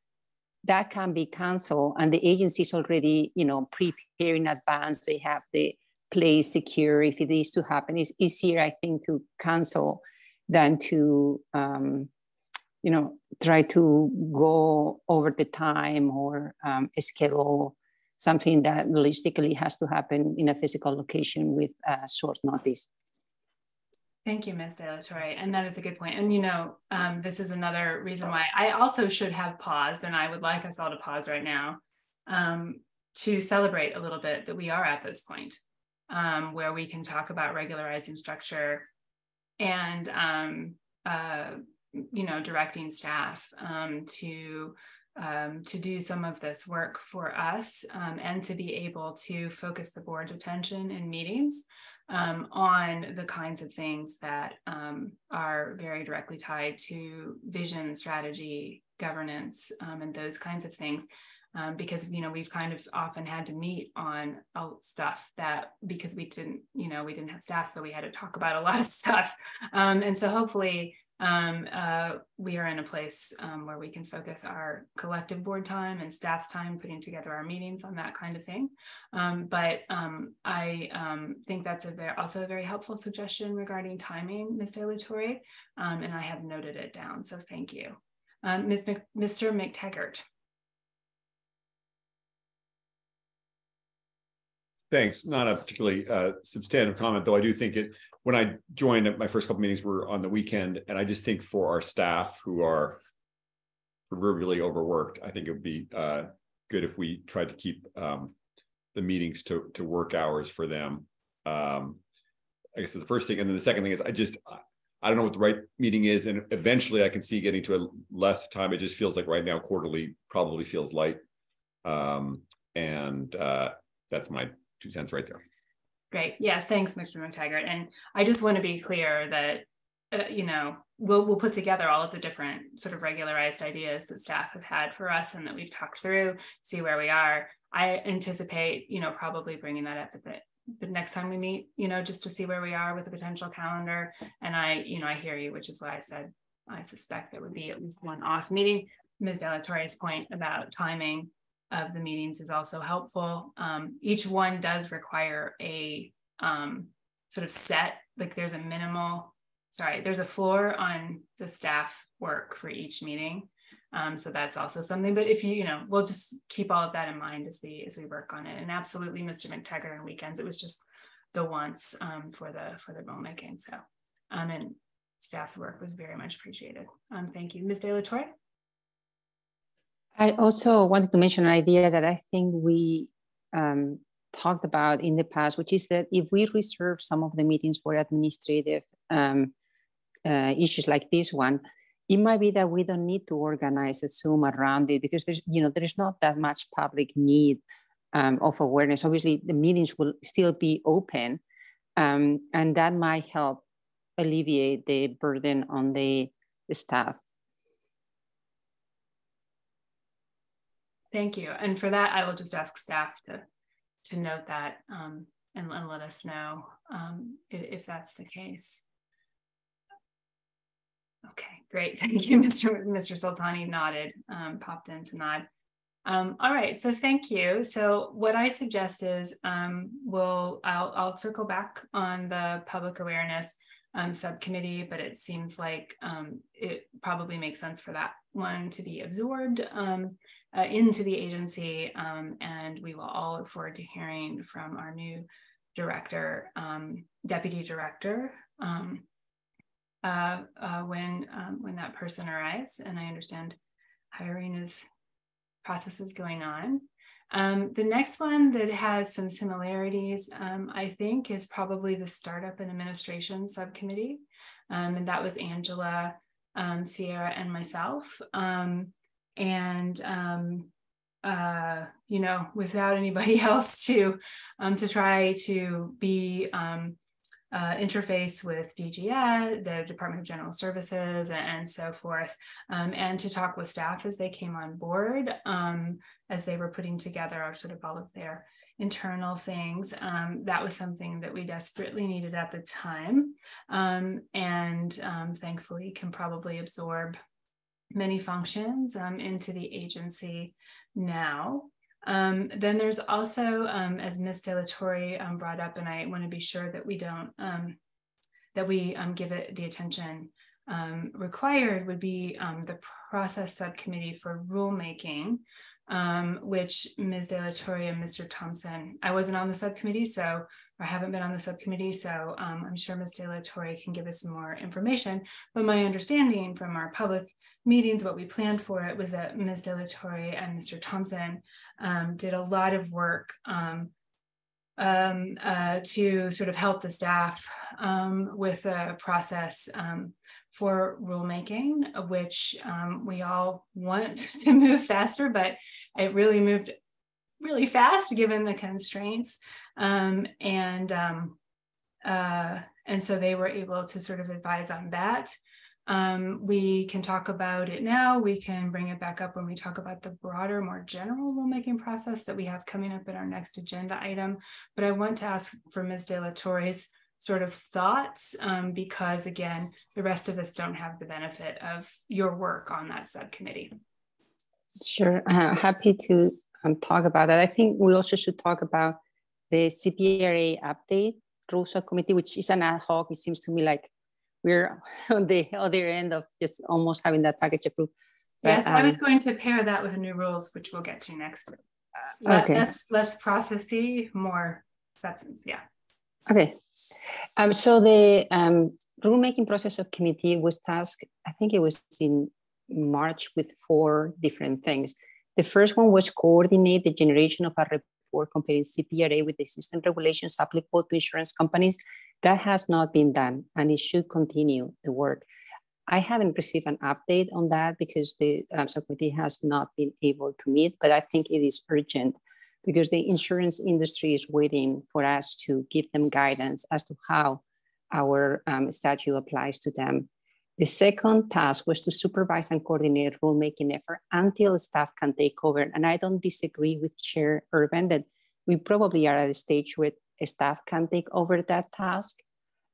that can be canceled and the agency is already you know preparing in advance they have the place secure if it is to happen it's easier i think to cancel than to um, you know try to go over the time or um, schedule something that realistically has to happen in a physical location with a short notice Thank you, Ms. De La Torre. And that is a good point. And, you know, um, this is another reason why I also should have paused, and I would like us all to pause right now um, to celebrate a little bit that we are at this point um, where we can talk about regularizing structure and, um, uh, you know, directing staff um, to um, to do some of this work for us um, and to be able to focus the board's attention in meetings um, on the kinds of things that um, are very directly tied to vision, strategy, governance, um, and those kinds of things. Um, because you know we've kind of often had to meet on stuff that because we didn't you know we didn't have staff so we had to talk about a lot of stuff um, and so hopefully um, uh, we are in a place um, where we can focus our collective board time and staff's time putting together our meetings on that kind of thing. Um, but um, I um, think that's a very, also a very helpful suggestion regarding timing, Ms. La Torre, um, and I have noted it down, so thank you. Ms. Mc, Mr. Mactaggart. Thanks. Not a particularly uh, substantive comment, though I do think it, when I joined, my first couple meetings were on the weekend, and I just think for our staff who are proverbially overworked, I think it would be uh, good if we tried to keep um, the meetings to, to work hours for them. Um, I guess the first thing, and then the second thing is I just, I don't know what the right meeting is, and eventually I can see getting to a less time. It just feels like right now quarterly probably feels light, um, and uh, that's my two cents right there. Great. Yes, thanks, Mr. Mactaggart. And I just want to be clear that, uh, you know, we'll, we'll put together all of the different sort of regularized ideas that staff have had for us and that we've talked through, see where we are. I anticipate, you know, probably bringing that up a bit the next time we meet, you know, just to see where we are with a potential calendar. And I, you know, I hear you, which is why I said I suspect there would be at least one off meeting. Ms. De La Torre's point about timing of the meetings is also helpful. Um, each one does require a um, sort of set, like there's a minimal, sorry, there's a floor on the staff work for each meeting. Um, so that's also something, but if you, you know, we'll just keep all of that in mind as we, as we work on it. And absolutely, Mr. Mactaggart on weekends, it was just the once um, for the, for the rulemaking. So, um, and staff's work was very much appreciated. Um, thank you. Ms. De La Torre? I also wanted to mention an idea that I think we um, talked about in the past, which is that if we reserve some of the meetings for administrative um, uh, issues like this one, it might be that we don't need to organize a Zoom around it because there's, you know, there's not that much public need um, of awareness. Obviously, the meetings will still be open, um, and that might help alleviate the burden on the staff. Thank you. And for that, I will just ask staff to, to note that um, and, and, let us know um, if, if, that's the case. Okay, great. Thank you, Mr. Mr. Soltani nodded, um, popped in to nod. Um, all right, so thank you. So what I suggest is um, we'll I'll, I'll circle back on the public awareness um, subcommittee, but it seems like it probably makes sense for that one to be absorbed um, uh, into the agency. Um, and we will all look forward to hearing from our new director, deputy director, uh, uh, when when that person arrives. And I understand hiring is processes going on. Um, the next one that has some similarities, um, I think, is probably the Startup and Administration Subcommittee. Um, and that was Angela, um, Sierra, and myself. Um, and, um, uh, you know, without anybody else to, to try to be uh, interface with DGS, the Department of General Services, and, and so forth, um, and to talk with staff as they came on board, um, as they were putting together sort of all of their internal things. Um, that was something that we desperately needed at the time, um, and um, thankfully can probably absorb many functions um, into the agency now. Um, then there's also, um, as Ms. De La Torre um, brought up, and I want to be sure that we don't, um, that we um, give it the attention um, required would be the process subcommittee for rulemaking, which Ms. De La Torre and Mr. Thompson, I wasn't on the subcommittee, so I haven't been on the subcommittee, so I'm sure Ms. De La Torre can give us some more information. But my understanding from our public meetings, what we planned for it was that Ms. De La Torre and Mr. Thompson um, did a lot of work um, um, uh, to sort of help the staff um, with a process um, for rulemaking, which um, we all want to move faster, but it really moved really fast given the constraints. and uh, and so they were able to sort of advise on that. Um, we can talk about it now. We can bring it back up when we talk about the broader, more general rulemaking process that we have coming up in our next agenda item. But I want to ask for Ms. De La Torre's sort of thoughts um, because, again, the rest of us don't have the benefit of your work on that subcommittee. Sure, uh, happy to um, talk about that. I think we also should talk about the CPRA update rules subcommittee, which is an ad hoc. It seems to me like we're on the other end of just almost having that package approved. But, yes, um, I was um, going to pair that with new rules, which we'll get to next. okay. Less, less processy, more substance. Yeah. Okay. Um, so the um, rulemaking process of committee was tasked, I think it was in March with four different things. The first one was coordinate the generation of a report comparing CPRA with the system regulations applicable to insurance companies that has not been done and it should continue the work. I haven't received an update on that because the um, subcommittee has not been able to meet, but I think it is urgent because the insurance industry is waiting for us to give them guidance as to how our um, statute applies to them. The second task was to supervise and coordinate rulemaking effort until staff can take over. And I don't disagree with Chair Urban that we probably are at a stage where staff can take over that task.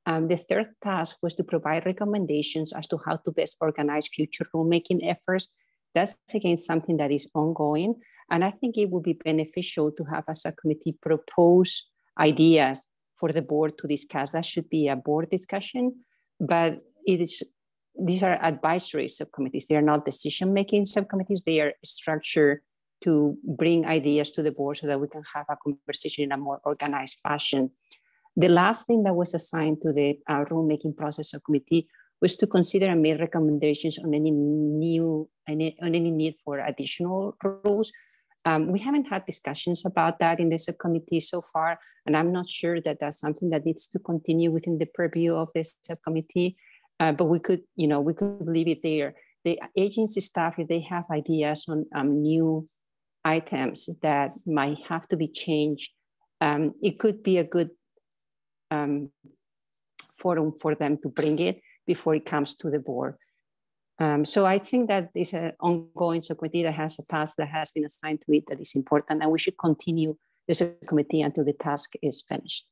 Um, the third task was to provide recommendations as to how to best organize future rulemaking efforts. That's again something that is ongoing. And I think it would be beneficial to have as a subcommittee propose ideas for the board to discuss. That should be a board discussion, but it is these are advisory subcommittees. They are not decision-making subcommittees. They are structured to bring ideas to the board so that we can have a conversation in a more organized fashion. The last thing that was assigned to the uh, rulemaking process of committee was to consider and make recommendations on any new, any, on any need for additional rules. Um, we haven't had discussions about that in the subcommittee so far, and I'm not sure that that's something that needs to continue within the purview of the subcommittee. Uh, but we could, you know, we could leave it there. The agency staff, if they have ideas on um, new items that might have to be changed, um, it could be a good um, forum for them to bring it before it comes to the board. Um, so I think that is an ongoing subcommittee that has a task that has been assigned to it that is important, and we should continue the subcommittee until the task is finished.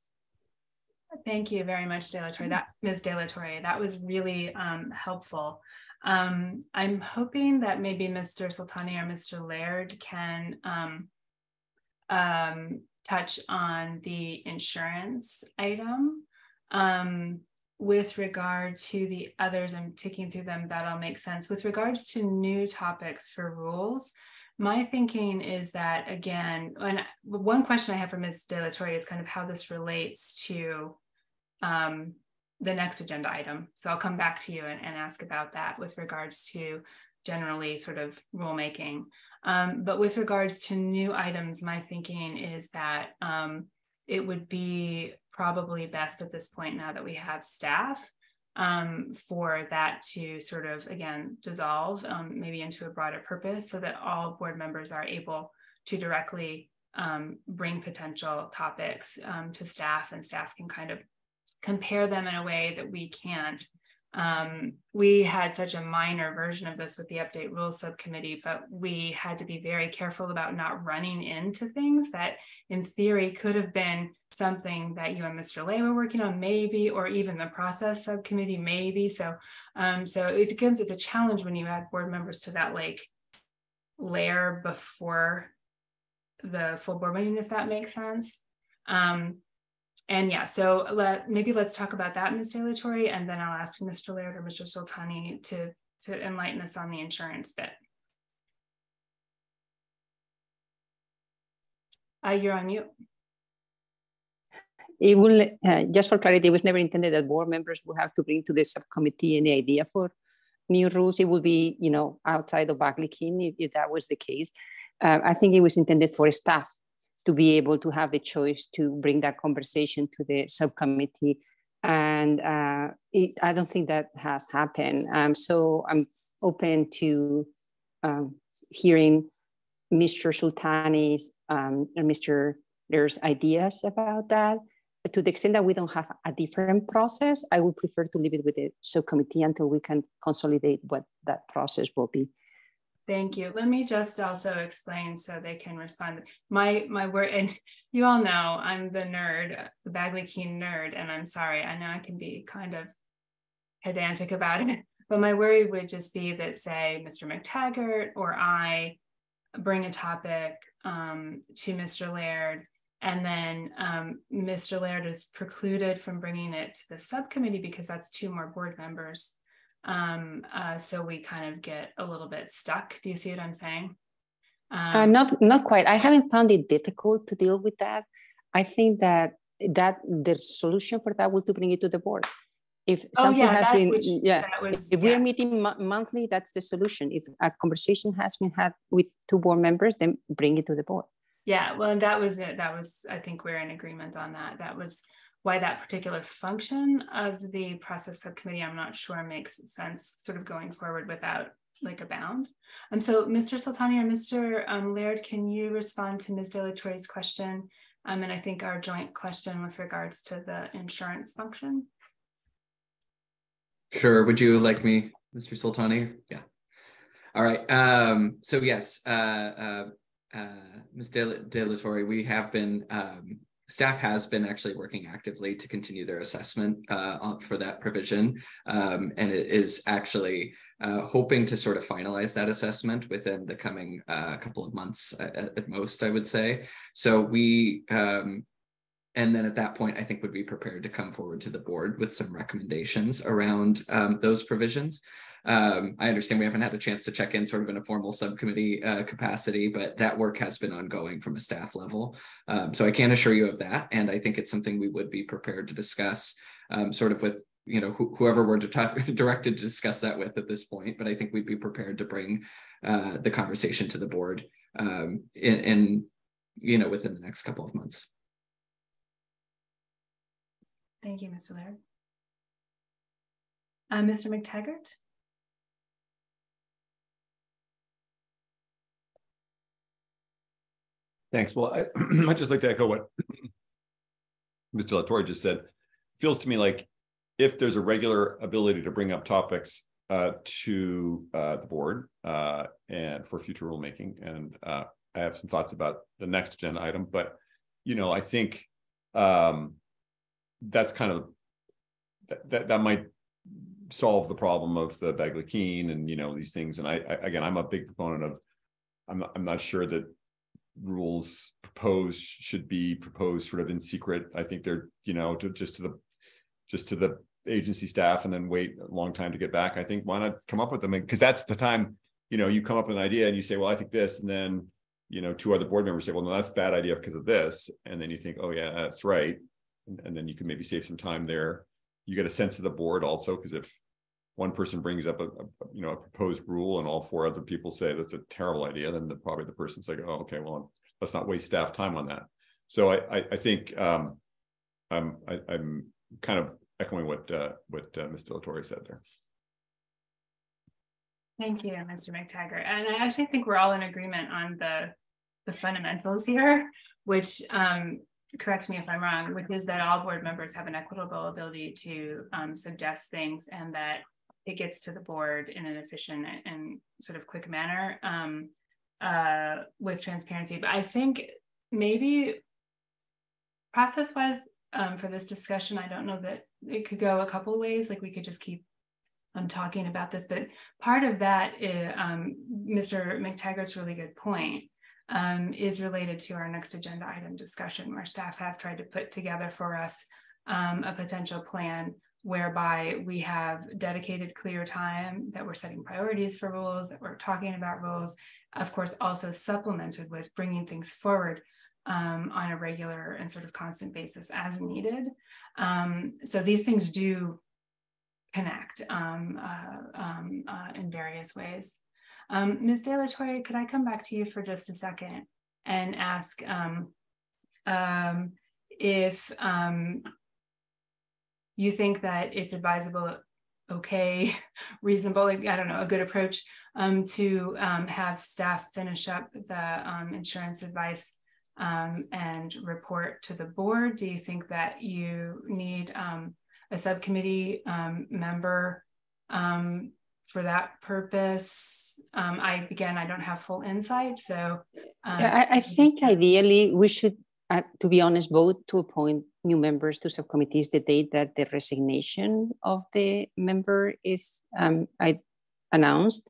Thank you very much, De La Torre. That Ms. De La Torre, that was really um, helpful. Um, I'm hoping that maybe Mr. Soltani or Mr. Laird can um, um, touch on the insurance item. Um, with regard to the others, I'm ticking through them, that'll make sense. With regards to new topics for rules, my thinking is that again, and one question I have for Ms. De La Torre is kind of how this relates to um, the next agenda item. So I'll come back to you and, and ask about that with regards to generally sort of rulemaking. Um, but with regards to new items, my thinking is that um, it would be probably best at this point now that we have staff um, for that to sort of again dissolve um, maybe into a broader purpose so that all board members are able to directly um, bring potential topics um, to staff and staff can kind of compare them in a way that we can't um, we had such a minor version of this with the update rules subcommittee, but we had to be very careful about not running into things that in theory could have been something that you and Mr. Le were working on, maybe, or even the process subcommittee, maybe. So, um, so it, again, it's a challenge when you add board members to that like layer before the full board meeting, if that makes sense. Um, and yeah, so let, maybe let's talk about that, Ms. La Torre, and then I'll ask Mr. Laird or Mr. Soltani to, to enlighten us on the insurance bit. Uh, you're on mute. It will, uh, just for clarity, it was never intended that board members will have to bring to the subcommittee any idea for new rules. It would be, you know, outside of Bagley if, if that was the case. Uh, I think it was intended for staff to be able to have the choice to bring that conversation to the subcommittee. And uh, it, I don't think that has happened. Um, so I'm open to um, hearing Mr. Soltani's um, and Mr. There's ideas about that. To the extent that we don't have a different process, I would prefer to leave it with the subcommittee until we can consolidate what that process will be. Thank you. Let me just also explain so they can respond. My my word, and you all know I'm the nerd, the Bagley Keene nerd, and I'm sorry. I know I can be kind of pedantic about it, but my worry would just be that, say, Mr. Mactaggart or I bring a topic um, to Mr. Laird, and then um, Mr. Laird is precluded from bringing it to the subcommittee because that's two more board members. Um, uh, so we kind of get a little bit stuck. Do you see what I'm saying? Uh, um, uh, not not quite. I haven't found it difficult to deal with that. I think that that the solution for that would to bring it to the board. If oh, something yeah, has been, which, yeah, was, if yeah. we're meeting monthly, that's the solution. If a conversation has been had with two board members, then bring it to the board. Yeah, well, and that was it. That was, I think we're in agreement on that. That was why that particular function of the process subcommittee, I'm not sure makes sense sort of going forward without like a bound. And um, so Mr. Soltani or Mr. Um, Laird, can you respond to Ms. De La Torre's question? Um, and I think our joint question with regards to the insurance function. Sure. Would you like me, Mr. Soltani? Yeah. All right. Um, so yes, uh, uh, uh, Ms. De, De La Torre, we have been um, staff has been actually working actively to continue their assessment uh, for that provision. Um, and it is actually uh, hoping to sort of finalize that assessment within the coming uh, couple of months at, at, most i would say. So we um, and then at that point i think would be prepared to come forward to the board with some recommendations around um, those provisions um, I understand we haven't had a chance to check in sort of in a formal subcommittee uh, capacity, but that work has been ongoing from a staff level. Um, so I can assure you of that. And I think it's something we would be prepared to discuss um, sort of with you know wh whoever we're directed to discuss that with at this point but i think we'd be prepared to bring uh, the conversation to the board um, in, in you know within the next couple of months thank you mr laird uh, mr mactaggart Thanks. Well, I, I'd just like to echo what Mr. Latour just said. Feels to me like if there's a regular ability to bring up topics uh, to uh, the board uh, and for future rulemaking. And uh, I have some thoughts about the next gen item, but you know, I think um, that's kind of that, that might solve the problem of the Bagley Keene and you know these things. And I, I again, I'm a big proponent of. I'm not, I'm not sure that rules proposed should be proposed sort of in secret. I think they're you know to, just to the just to the agency staff and then wait a long time to get back. I think why not come up with them because that's the time you know you come up with an idea and you say, well, I think this, and then you know two other board members say, well, no, that's bad idea because of this, and then you think, oh yeah, that's right, and, and then you can maybe save some time there you get a sense of the board also, because if one person brings up a, a, you know a proposed rule and all four other people say that's a terrible idea, then the, probably the person's like, oh, okay, well, let's not waste staff time on that. So I I, I think um, I'm I, am kind of echoing what uh, what uh, Ms. De La Torre said there. Thank you, Mr. Mactaggart. And I actually think we're all in agreement on the the fundamentals here, which um, correct me if I'm wrong, which is that all board members have an equitable ability to um, suggest things and that it gets to the board in an efficient and sort of quick manner um, uh, with transparency. But I think maybe process wise um, for this discussion, I don't know that it could go a couple of ways. Like we could just keep on talking about this, but part of that, is, um, Mr. Mactaggart's really good point um, is related to our next agenda item discussion, where staff have tried to put together for us um, a potential plan whereby we have dedicated clear time that we're setting priorities for rules, that we're talking about rules, of course, also supplemented with bringing things forward um, on a regular and sort of constant basis as needed. Um, so these things do connect um, uh, um, uh, in various ways. Um, Ms. De La Torre, could I come back to you for just a second and ask um, um, if um, you think that it's advisable, okay, reasonable, I don't know, a good approach um, to um, have staff finish up the insurance advice and report to the board? Do you think that you need a subcommittee member um, for that purpose. Um, I again, I don't have full insight, so um, I, I, think ideally we should, uh, to be honest, vote to appoint new members to subcommittees the date that the resignation of the member is um, announced.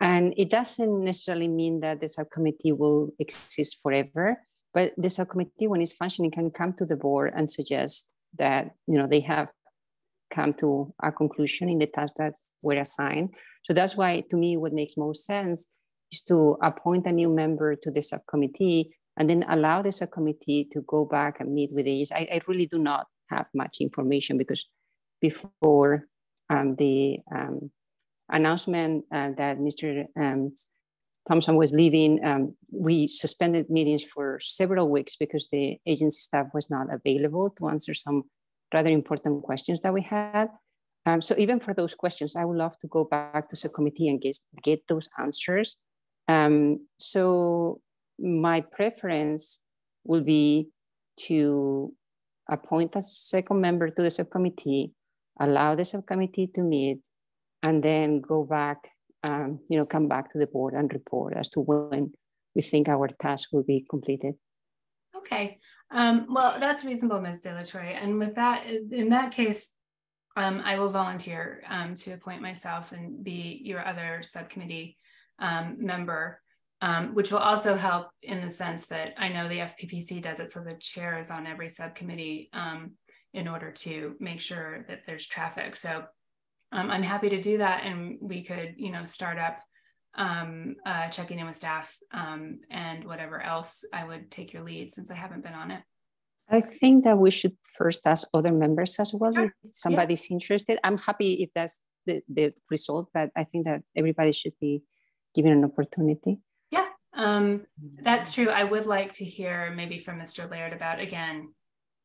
And it doesn't necessarily mean that the subcommittee will exist forever, but the subcommittee, when it's functioning, can come to the board and suggest that you know they have come to a conclusion in the tasks that were assigned. So that's why, to me, what makes most sense is to appoint a new member to the subcommittee and then allow the subcommittee to go back and meet with these. I, I really do not have much information because before um, the um, announcement uh, that Mr. Um, Thompson was leaving, um, we suspended meetings for several weeks because the agency staff was not available to answer some rather important questions that we had. Um, so even for those questions, I would love to go back to the committee and get, get those answers. Um, so my preference will be to appoint a second member to the subcommittee, allow the subcommittee to meet, and then go back, um, you know, come back to the board and report as to when we think our task will be completed. Okay, um, well, that's reasonable, Ms. De La Torre. And with that, in that case, um, I will volunteer um, to appoint myself and be your other subcommittee um, member, um, which will also help in the sense that I know the FPPC does it so the chair is on every subcommittee um, in order to make sure that there's traffic. So um, I'm happy to do that, and we could, you know, start up uh, checking in with staff and whatever else. I would take your lead since I haven't been on it. I think that we should first ask other members as well sure. if somebody's yeah. interested. I'm happy if that's the, the result, but I think that everybody should be given an opportunity. Yeah, um, that's true. I would like to hear maybe from Mr. Laird about, again,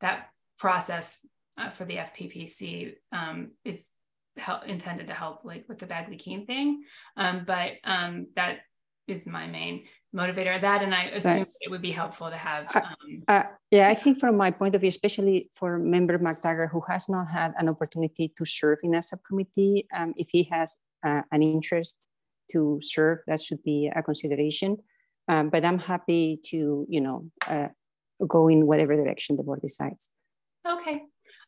that process uh, for the FPPC um, is help, intended to help like with the Bagley Keene thing. Um, but um, that is my main motivator of that and i assume right. it would be helpful to have um, uh, yeah i think from my point of view especially for member mactaggart who has not had an opportunity to serve in a subcommittee um, if he has uh, an interest to serve, that should be a consideration. Um, but I'm happy to, you know, uh, go in whatever direction the board decides. Okay.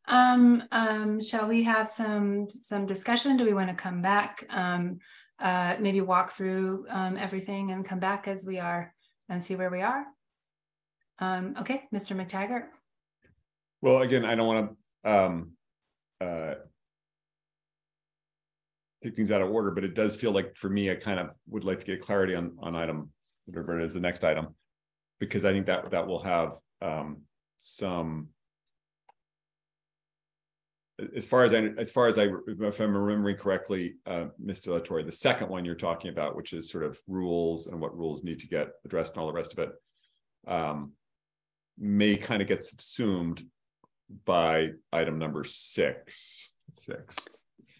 Um, um, shall we have some some discussion? Do we want to come back? Um, uh, maybe walk through um, everything and come back as we are and see where we are. Um, okay, Mr. Mactaggart. Well, again, I don't want to um, uh, pick things out of order, but it does feel like for me, I kind of would like to get clarity on on item it is, the next item, because I think that that will have um, some. As far as I, as far as I, if I'm remembering correctly, uh, Mr. La Torre, the second one you're talking about, which is sort of rules and what rules need to get addressed and all the rest of it, um, may kind of get subsumed by item number six. Six.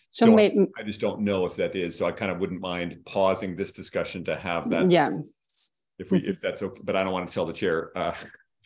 So, So may, I just don't know if that is, so I kind of wouldn't mind pausing this discussion to have that. yeah, If we, if that's okay, but I don't want to tell the chair, uh,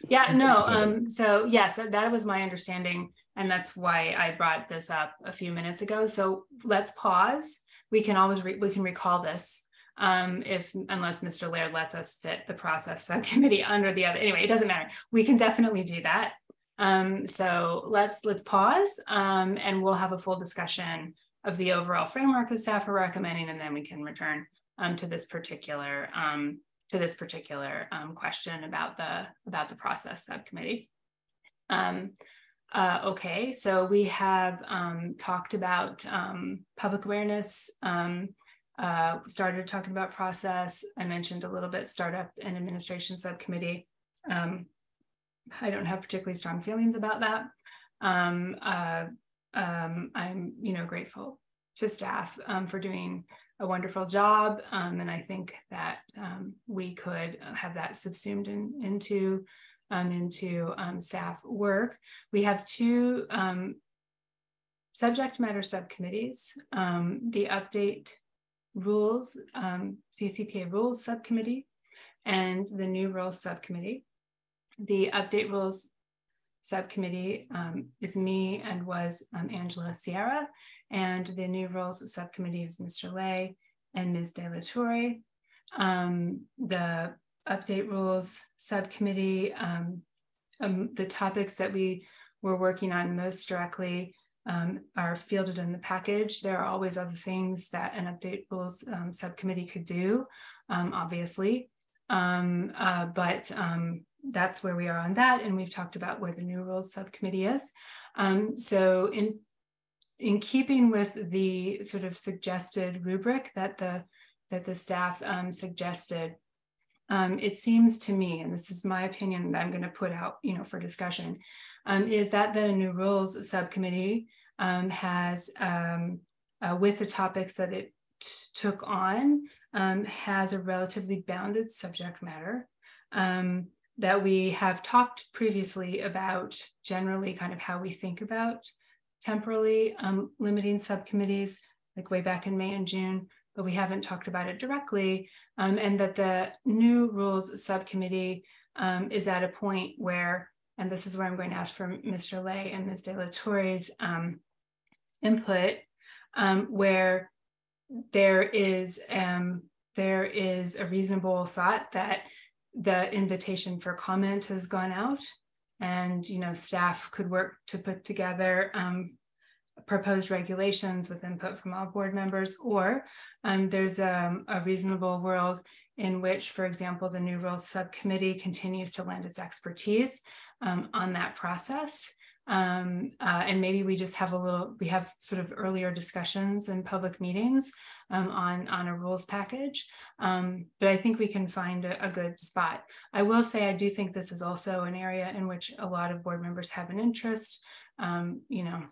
Yeah, no. So- Um, so yes, that, that was my understanding, and that's why I brought this up a few minutes ago. So let's pause. We can always re- we can recall this um, if unless Mr. Laird lets us fit the process subcommittee under the other. Anyway, it doesn't matter. We can definitely do that. Um, so let's let's pause um, and we'll have a full discussion of the overall framework that staff are recommending, and then we can return um, to this particular um, to this particular um, question about the about the process subcommittee. Um, uh, okay, so we have um, talked about um, public awareness. Um, uh, started talking about process. I mentioned a little bit startup and administration subcommittee. Um, I don't have particularly strong feelings about that. Uh, I'm, you know, grateful to staff for doing a wonderful job, um, and I think that um, we could have that subsumed in, into um, into um, staff work. We have two subject matter subcommittees: the update rules, CCPA rules subcommittee, and the new rules subcommittee. The update rules subcommittee um, is me and was um, Angela Sierra, and the new rules subcommittee is Mr. Le and Ms. De La Torre. Um, the update rules subcommittee, um, um, the topics that we were working on most directly um, are fielded in the package. There are always other things that an update rules subcommittee could do, obviously. Uh, but that's where we are on that. And we've talked about where the new rules subcommittee is. Um, so in, in keeping with the sort of suggested rubric that the, that the staff um, suggested, um, it seems to me, and this is my opinion that I'm going to put out, you know, for discussion, um, is that the new rules subcommittee um, has, um, uh, with the topics that it took on, has a relatively bounded subject matter. Um, that we have talked previously about generally kind of how we think about temporally um, limiting subcommittees, like way back in May and June, but we haven't talked about it directly, um, and that the new rules subcommittee um, is at a point where, and this is where I'm going to ask for Mr. Le and Ms. De La Torre's um, input, um, where there is um, there is a reasonable thought that the invitation for comment has gone out and you know staff could work to put together um, proposed regulations with input from all board members or um, there's a, a, reasonable world in which for example the new rules subcommittee continues to lend its expertise um, on that process um, uh, and maybe we just have a little we have sort of earlier discussions in public meetings um, on on a rules package. Um, but i think we can find a, a, good spot. I will say i do think this is also an area in which a lot of board members have an interest. Um, you know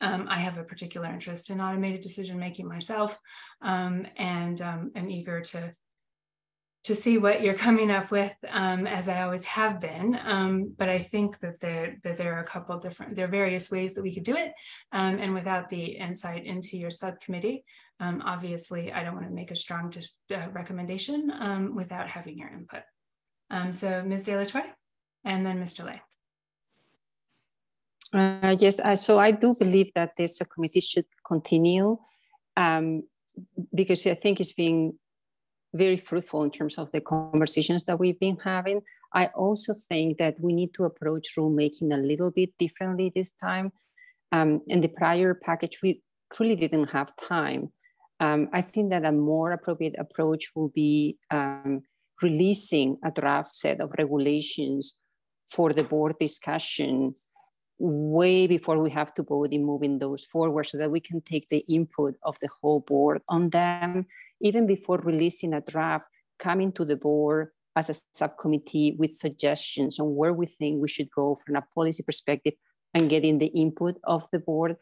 um, I have a particular interest in automated decision making myself, um, and am eager to to see what you're coming up with, um, as I always have been. Um, but I think that there that there are a couple different there are various ways that we could do it, um, and without the insight into your subcommittee, um, obviously I don't want to make a strong just uh, recommendation um, without having your input. Um, so Ms. De La Torre, and then Mr. Le. Uh, yes, so I do believe that this committee should continue because I think it's been very fruitful in terms of the conversations that we've been having. I also think that we need to approach rulemaking a little bit differently this time. Um, in the prior package, we truly didn't have time. Um, I think that a more appropriate approach will be um, releasing a draft set of regulations for the board discussion way before we have to vote in moving those forward so that we can take the input of the whole board on them, even before releasing a draft, coming to the board as a subcommittee with suggestions on where we think we should go from a policy perspective and getting the input of the board.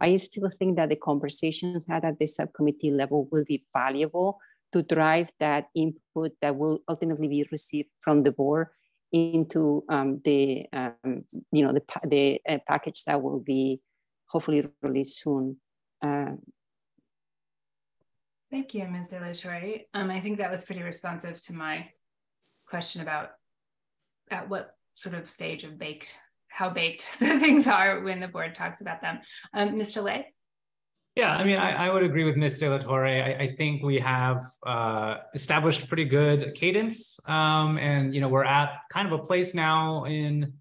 I still think that the conversations had at the subcommittee level will be valuable to drive that input that will ultimately be received from the board into um, the um, you know the the uh, package that will be hopefully released soon. Uh, Thank you, Ms. De La Torre. Um, I think that was pretty responsive to my question about at what sort of stage of baked, how baked the things are when the board talks about them. Um, Mr. Le? Yeah, I mean, I, I, would agree with Ms. De La Torre. I, I think we have uh, established pretty good cadence, um, and you know, we're at kind of a place now in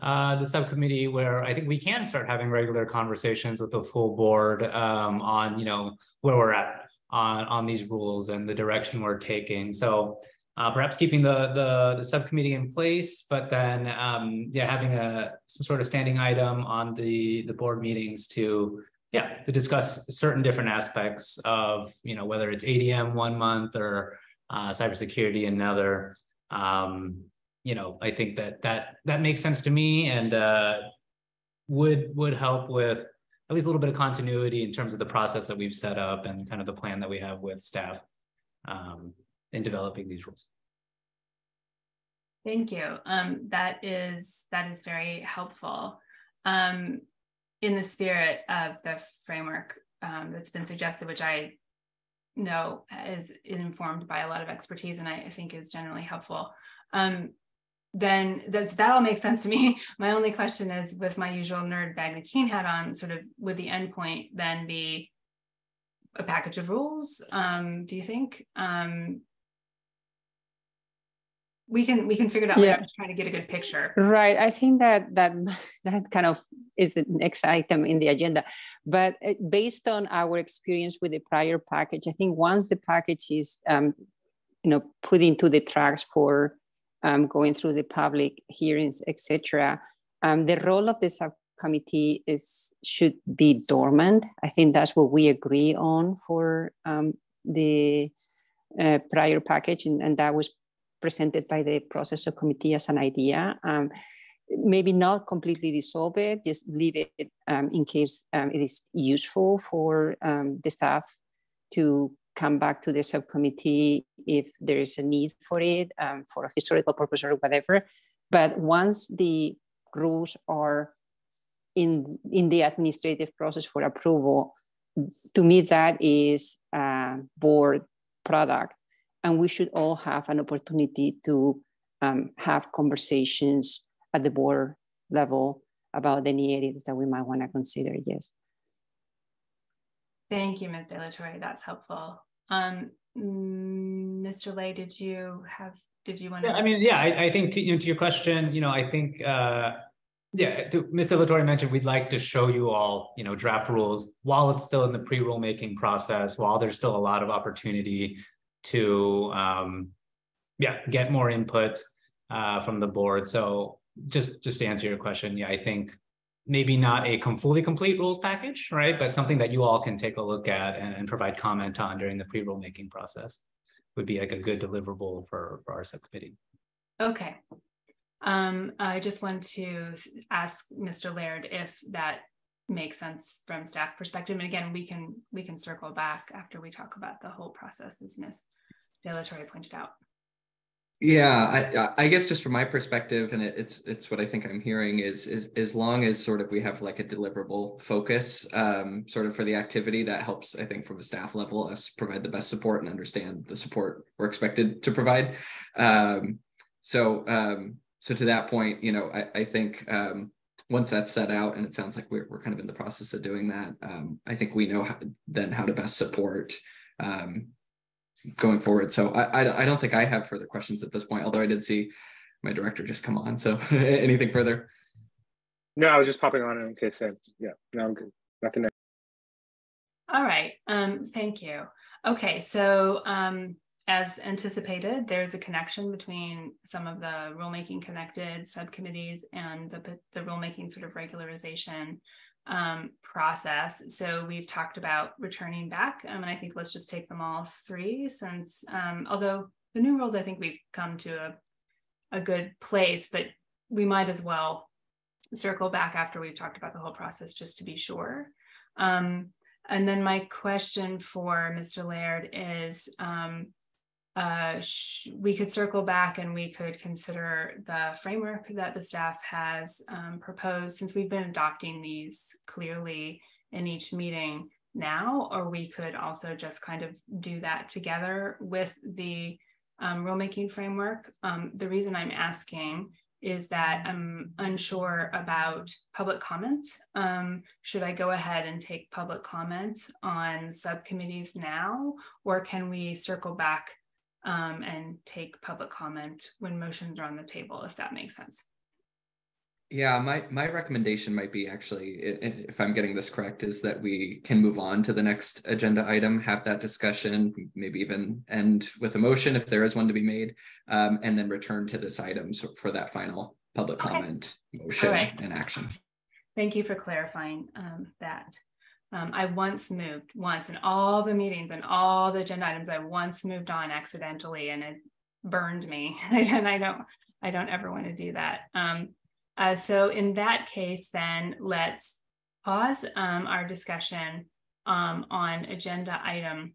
uh, the subcommittee where I think we can start having regular conversations with the full board um, on you know where we're at on on these rules and the direction we're taking. So uh, perhaps keeping the, the, the subcommittee in place, but then um, yeah, having a some sort of standing item on the the board meetings to yeah to discuss certain different aspects of you know whether it's ADM one month or uh, cybersecurity another. Um, you know, I think that that that makes sense to me and uh, would would help with at least a little bit of continuity in terms of the process that we've set up and kind of the plan that we have with staff um, in developing these rules. Thank you. Um, that is that is very helpful. Um, in the spirit of the framework um, that's been suggested, which I know is informed by a lot of expertise and I, think is generally helpful. Um, then that, that all makes sense to me. My only question is with my usual nerd Bagley Keene hat on, sort of would the endpoint then be a package of rules? Um, do you think? Um, we can we can figure it out yeah. later try to get a good picture right i think that that that kind of is the next item in the agenda but uh, based on our experience with the prior package i think once the package is um, you know put into the tracks for um, going through the public hearings etc um, the role of the subcommittee is should be dormant i think that's what we agree on for um, the uh, prior package and, and that was presented by the process of committee as an idea. Um, maybe not completely dissolve it, just leave it um, in case um, it is useful for the staff to come back to the subcommittee if there is a need for it um, for a historical purpose or whatever. But once the rules are in, in the administrative process for approval, to me that is a board product and we should all have an opportunity to um, have conversations at the board level about any areas that we might want to consider. Yes. Thank you, Ms. De La Torre. That's helpful. Um, Mr. Le, did you have, did you want to? Yeah, I mean, yeah, I, I think to, you know, to your question, you know, I think, uh, yeah, to, Mr. La Torre mentioned we'd like to show you all, you know, draft rules while it's still in the pre-rule making process, while there's still a lot of opportunity to um, yeah get more input uh, from the board. So just just to answer your question, yeah, I think maybe not a com fully complete rules package, right? But something that you all can take a look at and, and provide comment on during the pre-rule making process would be like a good deliverable for, for our subcommittee. Okay. Um, I just want to ask Mr. Laird if that makes sense from staff perspective. And again, we can we can circle back after we talk about the whole process, as Ms. De Torre pointed out. Yeah, I, I guess just from my perspective, and it, it's it's what I think I'm hearing is is as long as sort of we have like a deliverable focus, um, sort of for the activity that helps. I think from a staff level, us provide the best support and understand the support we're expected to provide. Um, so um, so to that point, you know, I, I think um, once that's set out, and it sounds like we're, we're kind of in the process of doing that, um, I think we know how, then how to best support um, going forward. So I, I, I don't think I have further questions at this point, although I did see my director just come on. So anything further? No, I was just popping on in case. I, yeah, no, I'm good. Nothing. All right. Um, thank you. Okay, so um, as anticipated, there's a connection between some of the rulemaking connected subcommittees and the, the rulemaking sort of regularization um, process. So we've talked about returning back, um, and I think let's just take them all three since, um, although the new rules, I think we've come to a, a good place, but we might as well circle back after we've talked about the whole process just to be sure. Um, and then my question for Mr. Laird is, uh, we could circle back and we could consider the framework that the staff has um, proposed since we've been adopting these clearly in each meeting now, or we could also just kind of do that together with the um, rulemaking framework. Um, the reason I'm asking is that I'm unsure about public comment. Um, should I go ahead and take public comment on subcommittees now, or can we circle back um, and take public comment when motions are on the table, if that makes sense? Yeah, my my recommendation might be actually, if I'm getting this correct, is that we can move on to the next agenda item, have that discussion, maybe even end with a motion if there is one to be made, um, and then return to this item for that final public Okay. comment, motion, right. and action. Thank you for clarifying um, that. Um, I once moved, once in all the meetings and all the agenda items, I once moved on accidentally and it burned me. And I don't, I don't ever want to do that. Um, uh, so in that case, then let's pause um, our discussion um, on agenda item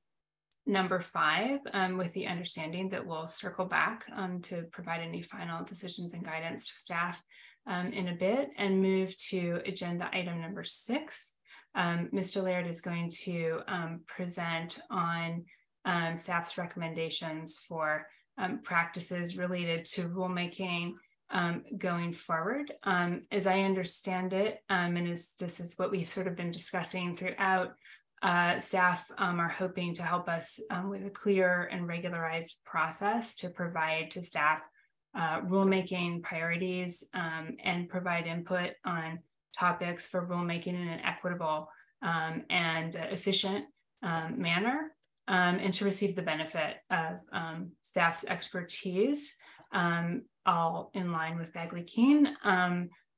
number five um, with the understanding that we'll circle back um, to provide any final decisions and guidance to staff in a bit and move to agenda item number six. Um, Mr. Laird is going to um, present on um, staff's recommendations for practices related to rulemaking going forward. as I understand it, and as this is what we've sort of been discussing throughout, uh, staff um, are hoping to help us um, with a clear and regularized process to provide to staff uh, rulemaking priorities um, and provide input on topics for rulemaking in an equitable um, and efficient um, manner um, and to receive the benefit of staff's expertise all in line with Bagley Keene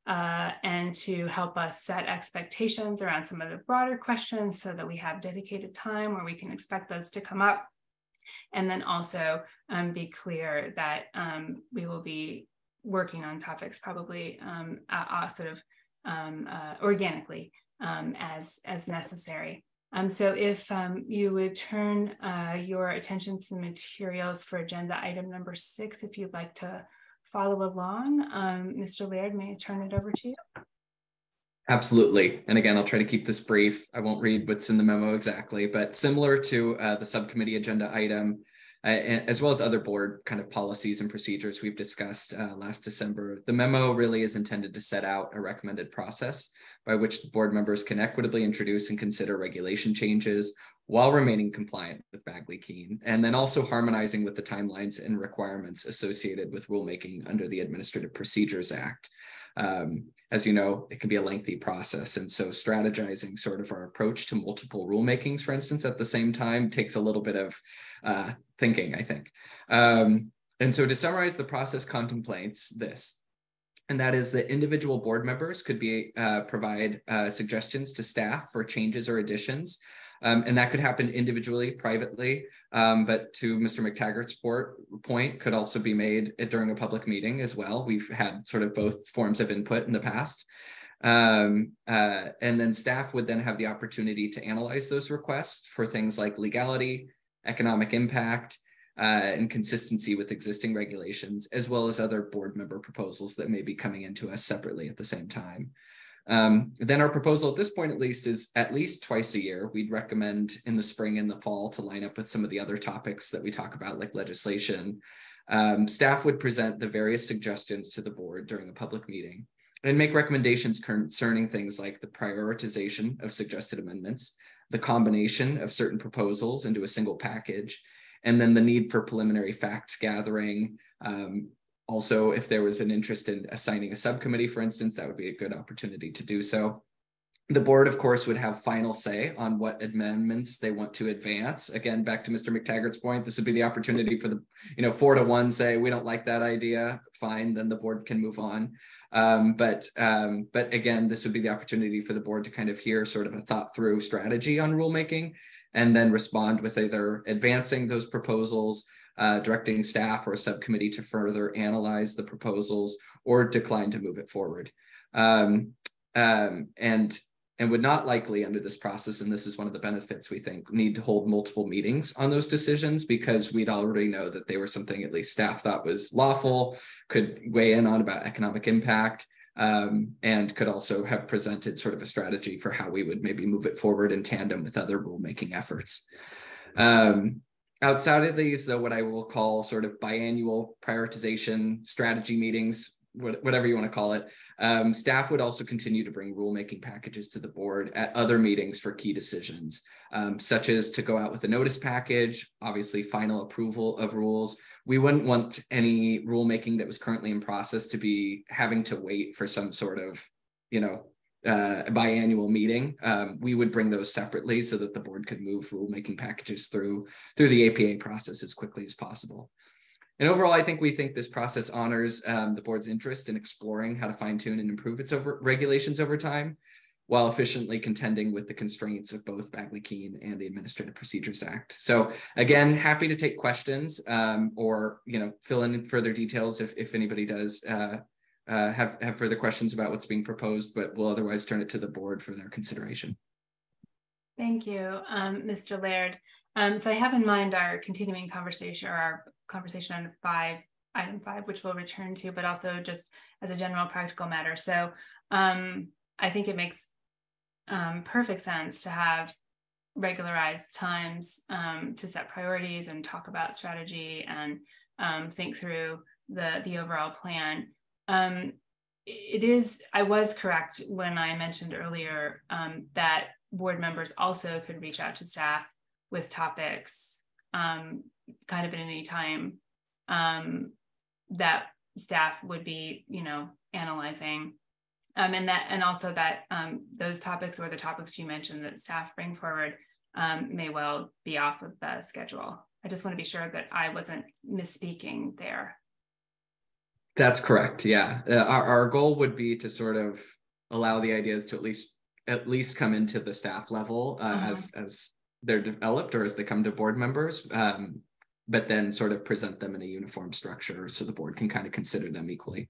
uh, and to help us set expectations around some of the broader questions so that we have dedicated time where we can expect those to come up. And then also um, be clear that um, we will be working on topics probably um, uh, sort of um, uh, organically um, as, as necessary. Um, so if you would turn uh, your attention to the materials for agenda item number six, if you'd like to follow along. Um, Mr. Laird, may I turn it over to you? Absolutely. And again, I'll try to keep this brief. I won't read what's in the memo exactly, but similar to uh, the subcommittee agenda item, as well as other board kind of policies and procedures we've discussed uh, last December, the memo really is intended to set out a recommended process by which the board members can equitably introduce and consider regulation changes while remaining compliant with Bagley Keene, and then also harmonizing with the timelines and requirements associated with rulemaking under the Administrative Procedures Act. Um, as you know, it can be a lengthy process. And so strategizing sort of our approach to multiple rulemakings, for instance, at the same time takes a little bit of uh, thinking, I think. Um, and so to summarize, the process contemplates this. And that is that individual board members could be uh, provide uh, suggestions to staff for changes or additions um, and that could happen individually, privately, um, but to Mr. Mactaggart's point, could also be made during a public meeting as well. We've had sort of both forms of input in the past. Um, uh, and then staff would then have the opportunity to analyze those requests for things like legality, economic impact, uh, and consistency with existing regulations, as well as other board member proposals that may be coming into us separately at the same time. Um, then our proposal at this point, at least, is at least twice a year. We'd recommend in the spring and the fall to line up with some of the other topics that we talk about, like legislation. Um, staff would present the various suggestions to the board during a public meeting. and make recommendations concerning things like the prioritization of suggested amendments, the combination of certain proposals into a single package, and then the need for preliminary fact gathering. Um, also, if there was an interest in assigning a subcommittee, for instance, that would be a good opportunity to do so. The board, of course, would have final say on what amendments they want to advance. Again, back to Mr. Mactaggart's point, this would be the opportunity for the, you know, four to one say, we don't like that idea, fine, then the board can move on. Um, but um, but again, this would be the opportunity for the board to kind of hear sort of a thought through strategy on rulemaking and then respond with either advancing those proposals, uh, directing staff or a subcommittee to further analyze the proposals or decline to move it forward. Um, um, and and would not likely under this process, and this is one of the benefits we think, need to hold multiple meetings on those decisions because we'd already know that they were something at least staff thought was lawful, could weigh in on about economic impact, um, and could also have presented sort of a strategy for how we would maybe move it forward in tandem with other rulemaking efforts. Um, outside of these, though, what I will call sort of biannual prioritization strategy meetings, whatever you want to call it, um, staff would also continue to bring rulemaking packages to the board at other meetings for key decisions, um, such as to go out with a notice package, obviously final approval of rules. We wouldn't want any rulemaking that was currently in process to be having to wait for some sort of, you know, uh, biannual meeting. Um, we would bring those separately so that the board could move rulemaking packages through through the APA process as quickly as possible. And overall, I think we think this process honors um, the board's interest in exploring how to fine tune and improve its over regulations over time, while efficiently contending with the constraints of both Bagley-Keene and the Administrative Procedures Act. So again, happy to take questions um, or you know fill in further details if, if anybody does uh, uh, have, have further questions about what's being proposed, but we'll otherwise turn it to the board for their consideration. Thank you, um, Mr. Laird. Um, so I have in mind our continuing conversation or our conversation on five, item five, which we'll return to, but also just as a general practical matter. So um, I think it makes um, perfect sense to have regularized times um, to set priorities and talk about strategy and um, think through the, the overall plan. Um, it is, I was correct when I mentioned earlier um, that board members also could reach out to staff with topics um, kind of at any time um, that staff would be, you know, analyzing. Um, and that, and also that um, those topics or the topics you mentioned that staff bring forward may well be off of the schedule. I just want to be sure that I wasn't misspeaking there. That's correct. Yeah, uh, our our goal would be to sort of allow the ideas to at least at least come into the staff level uh, uh-huh. as as they're developed or as they come to board members, um, but then sort of present them in a uniform structure so the board can kind of consider them equally.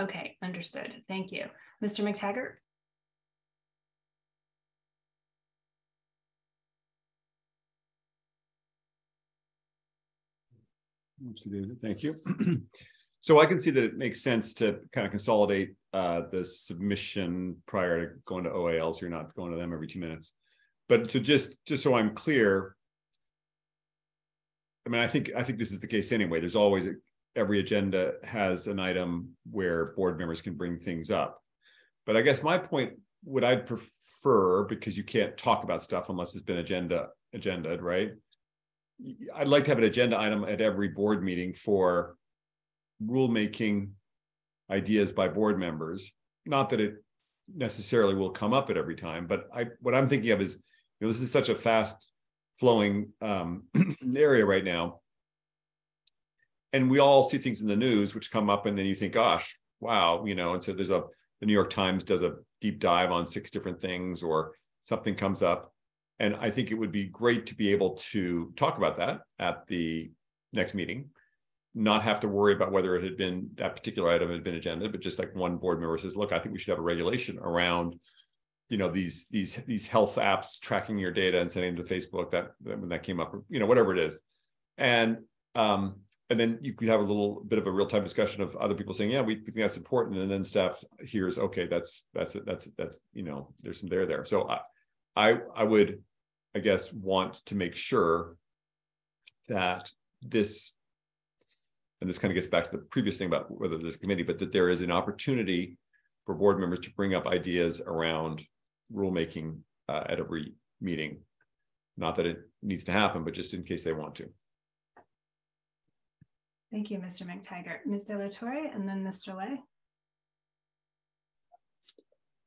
Okay, understood. Thank you. Mr. Mactaggart? Thank you. so I can see that it makes sense to kind of consolidate uh, the submission prior to going to OALs. You're not going to them every two minutes but to just just so I'm clear, I mean, I think I think this is the case anyway. There's always a, every agenda has an item where board members can bring things up. But I guess my point, what I'd prefer, because you can't talk about stuff unless it's been agenda agendaed, right? I'd like to have an agenda item at every board meeting for rulemaking ideas by board members. Not that it necessarily will come up at every time, but I what I'm thinking of is you know, this is such a fast flowing um, area right now. And we all see things in the news which come up, and then you think, gosh, wow, you know, and so there's a the New York Times does a deep dive on six different things, or something comes up. And I think it would be great to be able to talk about that at the next meeting, not have to worry about whether it had been that particular item had been agenda, but just like one board member says, look, I think we should have a regulation around you know these these these health apps tracking your data and sending them to Facebook that when that came up you know whatever it is. And um and then you could have a little bit of a real-time discussion of other people saying yeah we, think that's important and then staff hears okay that's that's it that's that's you know there's some there there. So I I I would I guess want to make sure that this and this kind of gets back to the previous thing about whether there's a committee but that there is an opportunity for board members to bring up ideas around rulemaking uh, at every meeting. Not that it needs to happen, but just in case they want to. Thank you, Mr. Mactaggart. Ms. De La Torre and then Mr. Le.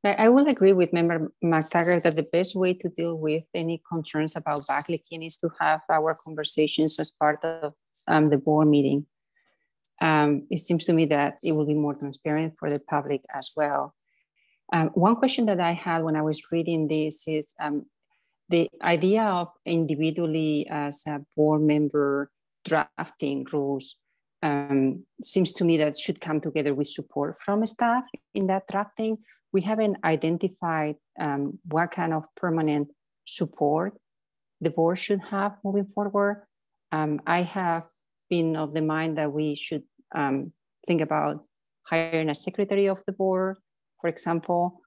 I will agree with Member Mactaggart that the best way to deal with any concerns about Bagley Keene is to have our conversations as part of um, the board meeting. Um, it seems to me that it will be more transparent for the public as well. Um, one question that I had when I was reading this is um, the idea of individually as a board member drafting rules um, seems to me that should come together with support from staff in that drafting. We haven't identified um, what kind of permanent support the board should have moving forward. Um, I have been of the mind that we should um, think about hiring a secretary of the board, for example.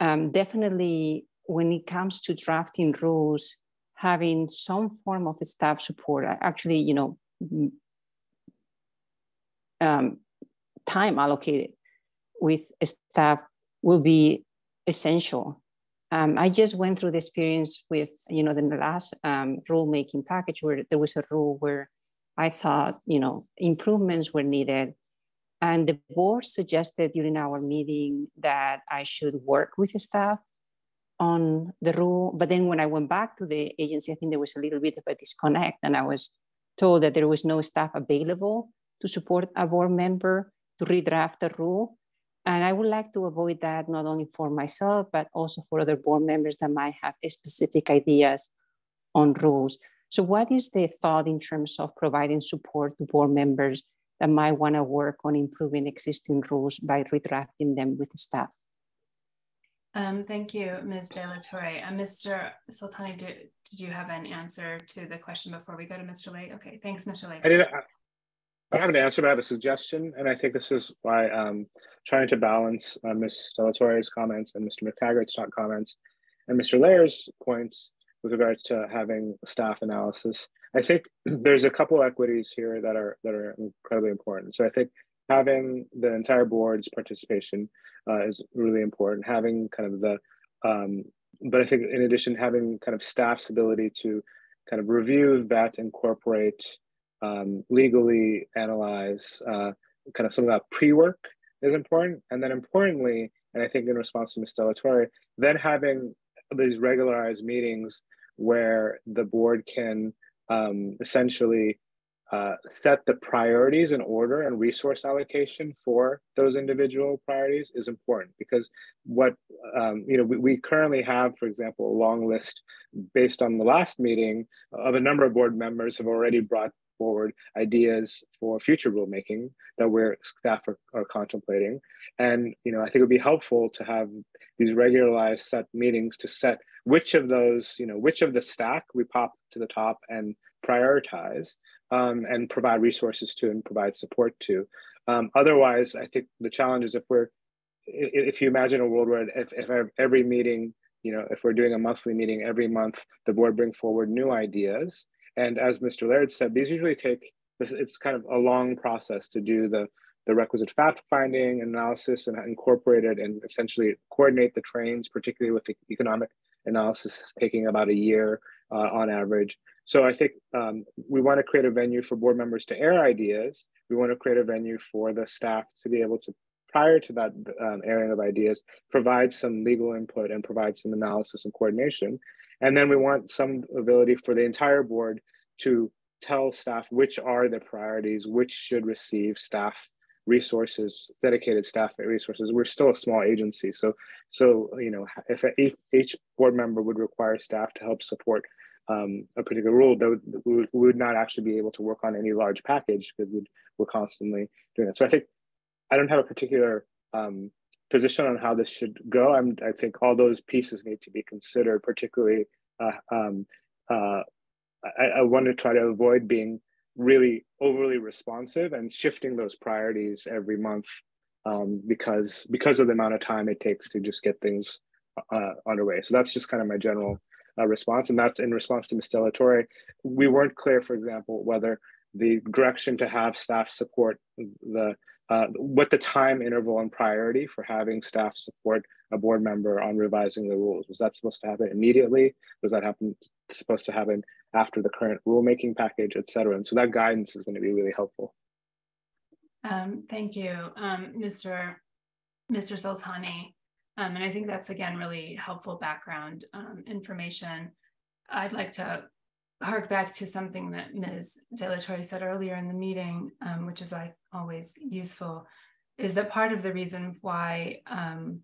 Um, definitely when it comes to drafting rules, having some form of staff support, actually, you know, um, time allocated with staff will be essential. Um, I just went through the experience with, you know, the last um, rulemaking package where there was a rule where I thought, you know, improvements were needed. And the board suggested during our meeting that I should work with the staff on the rule. But then when I went back to the agency, I think there was a little bit of a disconnect and I was told that there was no staff available to support a board member to redraft the rule. And I would like to avoid that not only for myself, but also for other board members that might have specific ideas on rules. So what is the thought in terms of providing support to board members that might want to work on improving existing rules by redrafting them with staff? Um, thank you, Ms. De La Torre. Uh, Mr. Soltani, did, did you have an answer to the question before we go to Mr. Le? Okay, thanks, Mr. Le. I didn't, I don't have an answer, but I have a suggestion, and I think this is why um, trying to balance uh, Ms. De La Torre's comments and Mr. Mactaggart's comments and Mr. Laird's points with regards to having staff analysis. I think there's a couple equities here that are that are incredibly important. So I think having the entire board's participation uh, is really important. Having kind of the, um, but I think in addition, having kind of staff's ability to kind of review, that, incorporate um, legally analyze uh, kind of some of that pre-work is important. And then importantly, and I think in response to Ms. De La Torre, then having these regularized meetings where the board can um, essentially uh, set the priorities in order and resource allocation for those individual priorities is important because what um, you know we, we currently have for example a long list based on the last meeting of a number of board members have already brought forward ideas for future rulemaking that we're staff are, are contemplating. And you know, I think it would be helpful to have these regularized set meetings to set which of those, you know, which of the stack we pop to the top and prioritize um, and provide resources to and provide support to. Um, otherwise, I think the challenge is if we're, if you imagine a world where if, if every meeting, you know, if we're doing a monthly meeting every month, the board bring forward new ideas and as Mr. Laird said, these usually take, it's kind of a long process to do the, the requisite fact finding analysis and incorporate it and essentially coordinate the trains, particularly with the economic analysis taking about a year uh, on average. So I think um, we want to create a venue for board members to air ideas. We want to create a venue for the staff to be able to, prior to that um, airing of ideas, provide some legal input and provide some analysis and coordination. And then we want some ability for the entire board to tell staff which are the priorities, which should receive staff resources, dedicated staff resources. We're still a small agency, so so you know if each board member would require staff to help support um, a particular rule, that we would not actually be able to work on any large package because we'd, we're constantly doing that. So I think I don't have a particular um, position on how this should go. I'm, I think all those pieces need to be considered, particularly uh, um, uh, I, I want to try to avoid being really overly responsive and shifting those priorities every month um, because because of the amount of time it takes to just get things uh, underway. So that's just kind of my general uh, response, and that's in response to Ms. De La Torre. We weren't clear, for example, whether the direction to have staff support the uh, what the time interval and priority for having staff support a board member on revising the rules. Was that supposed to happen immediately? Was that happen supposed to happen after the current rulemaking package, et cetera? And so that guidance is going to be really helpful. Um, thank you, um, Mr. Mr. Soltani. Um, and I think that's again really helpful background um, information. I'd like to hark back to something that Ms. De La Torre said earlier in the meeting, um, which is like always useful, is that part of the reason why um,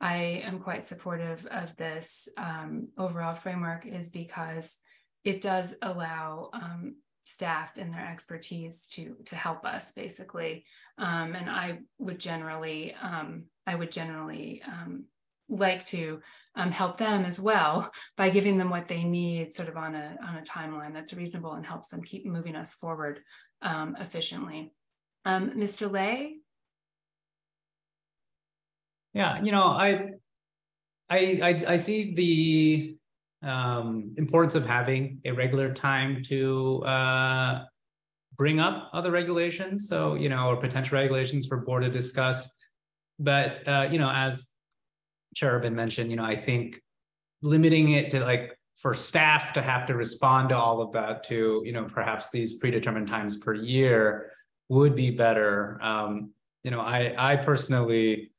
I am quite supportive of this um, overall framework is because it does allow um, staff and their expertise to to help us basically, um, and I would generally um, I would generally like to um, help them as well by giving them what they need sort of on a, on a timeline that's reasonable and helps them keep moving us forward um, efficiently. Um, Mr. Le? Yeah, you know, I, I, I, I see the um, importance of having a regular time to uh, bring up other regulations. So, you know, or potential regulations for board to discuss. But, uh, you know, as Chair Urban mentioned, you know, I think limiting it to like for staff to have to respond to all of that to, you know, perhaps these predetermined times per year would be better. Um, you know, I I personally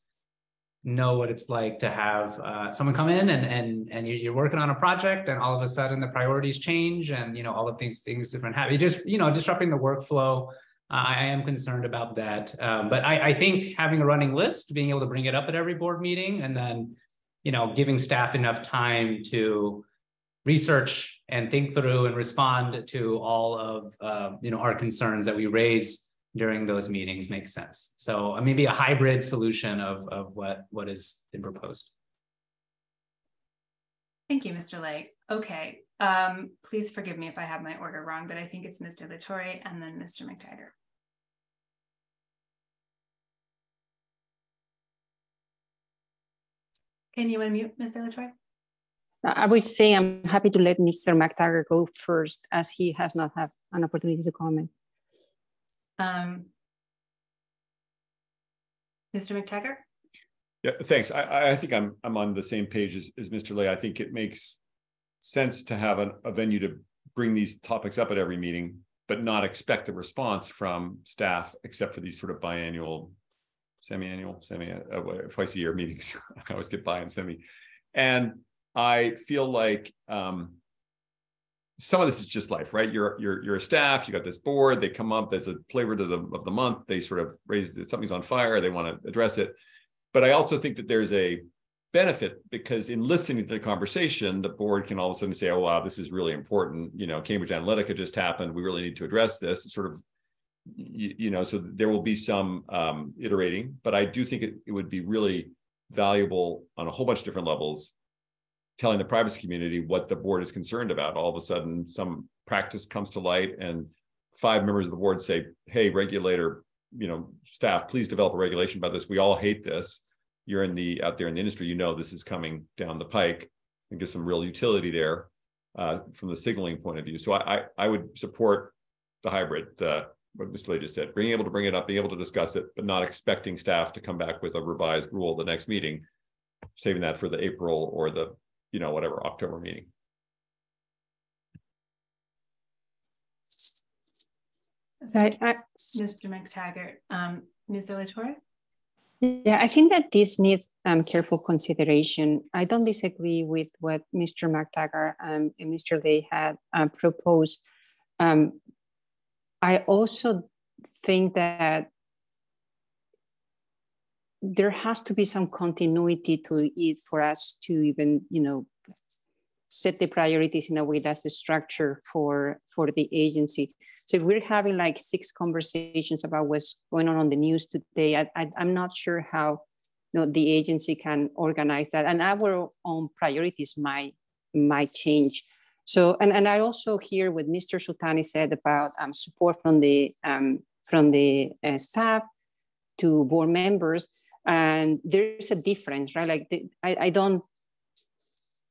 know what it's like to have uh, someone come in and and and you're working on a project and all of a sudden the priorities change and you know all of these things different happen. Just you know disrupting the workflow. I am concerned about that. Um, but I, I, think having a running list, being able to bring it up at every board meeting, and then, you know, giving staff enough time to research and think through and respond to all of, uh, you know, our concerns that we raise during those meetings makes sense. So uh, maybe a hybrid solution of, of what, what is been proposed. Thank you, Mr. Le. Okay, um, please forgive me if I have my order wrong, but I think it's Mr. La Torre and then Mr. Mactaggart. Can you unmute, Mr. De La Torre? I would say I'm happy to let Mr. Mactaggart go first as he has not had an opportunity to comment. Um, Mr. Mactaggart? Yeah, thanks. I, I think I'm I'm on the same page as, as Mr. Le. I think it makes sense to have a venue to bring these topics up at every meeting, but not expect a response from staff except for these sort of biannual semi-annual, semi uh, twice a year meetings. I always get by and semi, and I feel like um, some of this is just life, right? You're you're you're a staff. You got this board. They come up. There's a flavor to the of the month. They sort of raise something's on fire. They want to address it, but I also think that there's a benefit because in listening to the conversation, the board can all of a sudden say, "Oh wow, this is really important." You know, Cambridge Analytica just happened. We really need to address this. It's sort of you, you, know, so there will be some um, iterating, but I do think it, it would be really valuable on a whole bunch of different levels, telling the privacy community what the board is concerned about. All of a sudden, some practice comes to light, and five members of the board say, "Hey, regulator, you know, staff, please develop a regulation about this. We all hate this. You're in the out there in the industry. You know this is coming down the pike, and get some real utility there." Uh, from the signaling point of view. So I, I, I would support the hybrid, uh, what Mr. Le just said, being able to bring it up, being able to discuss it, but not expecting staff to come back with a revised rule the next meeting, saving that for the April or the, you know, whatever, October meeting. Right, I, Mr. Mactaggart, um, Ms. De La Torre? Yeah, I think that this needs um, careful consideration. I don't disagree with what Mr. Mactaggart um, and Mr. Le had uh, proposed. Um, I also think that there has to be some continuity to it for us to even, you know, set the priorities in a way that's a structure for for the agency. So if we're having like six conversations about what's going on on the news today, I, I, am not sure how you know, the agency can organize that, and our own priorities might might change. So, and, and I also hear what Mr. Soltani said about um, support from the, um, from the uh, staff to board members. And there's a difference, right? Like the, I, I don't,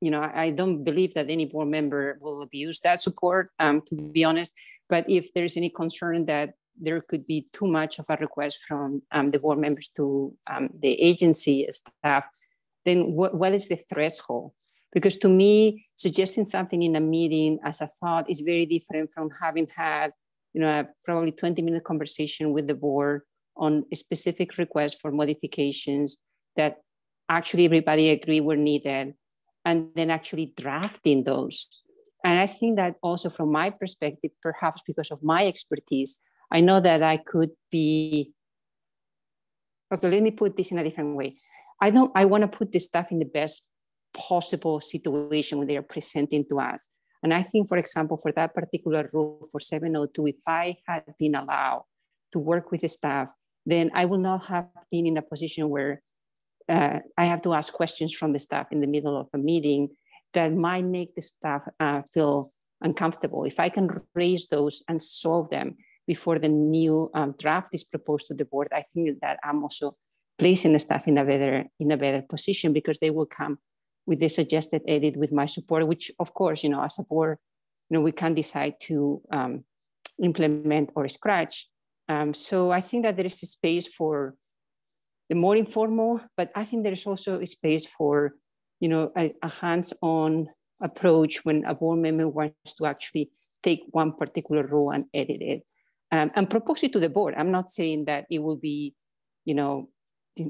you know, I don't believe that any board member will abuse that support, um, to be honest. But if there's any concern that there could be too much of a request from um, the board members to um, the agency staff, then what, what is the threshold? Because to me, suggesting something in a meeting as a thought is very different from having had, you know, a probably 20 minute conversation with the board on a specific request for modifications that actually everybody agree were needed, and then actually drafting those. And I think that also from my perspective, perhaps because of my expertise, I know that I could be, okay, let me put this in a different way. I don't, I want to put this stuff in the best possible situation when they are presenting to us. And I think, for example, for that particular rule for 702, if I had been allowed to work with the staff, then I will not have been in a position where uh, I have to ask questions from the staff in the middle of a meeting that might make the staff uh, feel uncomfortable. If I can raise those and solve them before the new um, draft is proposed to the board, I think that I'm also placing the staff in a better in a better position because they will come with the suggested edit with my support, which of course, you know, as a board, you know, we can decide to um, implement or scratch. Um, so I think that there is a space for the more informal, but I think there's also a space for you know, a, a hands-on approach when a board member wants to actually take one particular rule and edit it um, and propose it to the board. I'm not saying that it will be, you know,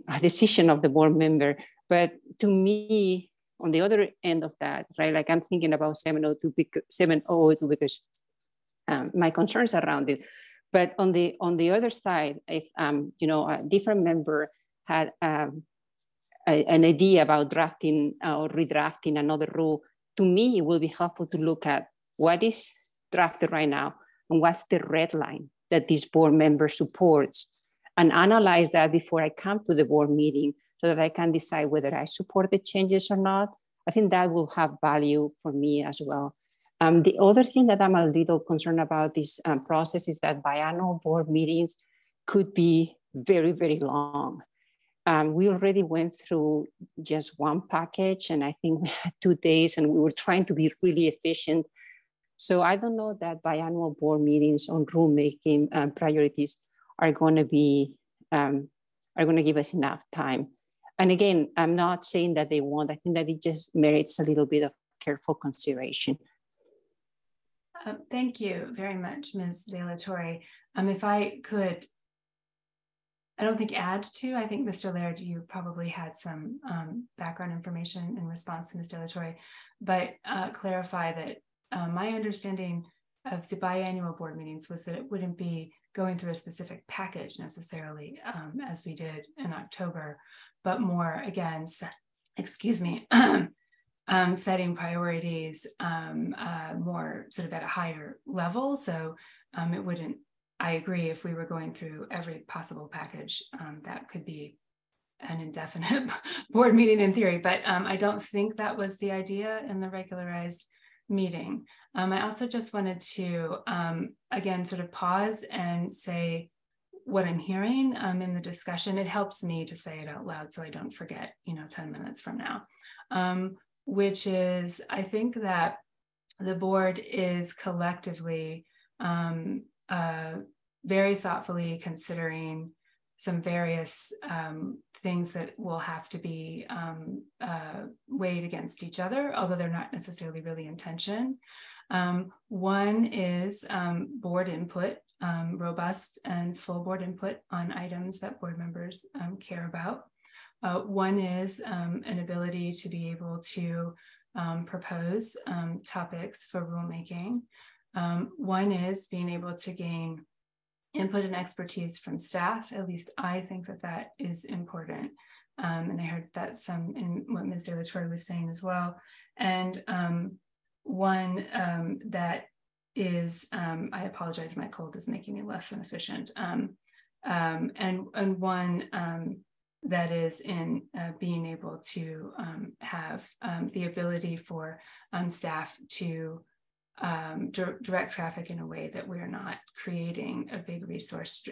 a decision of the board member, but to me, on the other end of that, right, like I'm thinking about 702 because, 702 because um, my concerns around it. But on the on the other side, if um, you know a different member had um, a, an idea about drafting uh, or redrafting another rule, to me, it will be helpful to look at what is drafted right now and what's the red line that this board member supports and analyze that before I come to the board meeting so that I can decide whether I support the changes or not. I think that will have value for me as well. Um, the other thing that I'm a little concerned about this um, process is that biannual board meetings could be very, very long. Um, we already went through just one package, and I think we had two days, and we were trying to be really efficient. So I don't know that biannual board meetings on rulemaking um, priorities are going to be um, are going to give us enough time. And again, I'm not saying that they won't. I think that it just merits a little bit of careful consideration. Um, thank you very much, Ms. De La Torre. Um, if I could I don't think add to. I think Mr. Laird, you probably had some um, background information in response to Ms. De La Torre, but uh, clarify that uh, my understanding of the biannual board meetings was that it wouldn't be going through a specific package necessarily um, as we did in October, but more again, set, excuse me, um, setting priorities um, uh, more sort of at a higher level. So um, it wouldn't I agree. If we were going through every possible package, um, that could be an indefinite board meeting in theory, but um, I don't think that was the idea in the regularized meeting. Um, I also just wanted to, um, again, sort of pause and say what I'm hearing um, in the discussion. It helps me to say it out loud so I don't forget, you know, 10 minutes from now, um, which is I think that the board is collectively um, uh, very thoughtfully considering some various um, things that will have to be um, uh, weighed against each other, although they're not necessarily really in tension. Um, one is um, board input, um, robust and full board input on items that board members um, care about. Uh, one is an ability to be able to propose topics for rulemaking. One is being able to gain input and expertise from staff. At least I think that that is important. Um, and I heard that some in what Ms. De La Torre was saying as well. And um, one um, that is, um, I apologize, my cold is making me less than efficient. Um, um, and, and one that is in uh, being able to have the ability for staff to um, direct traffic in a way that we're not creating a big resource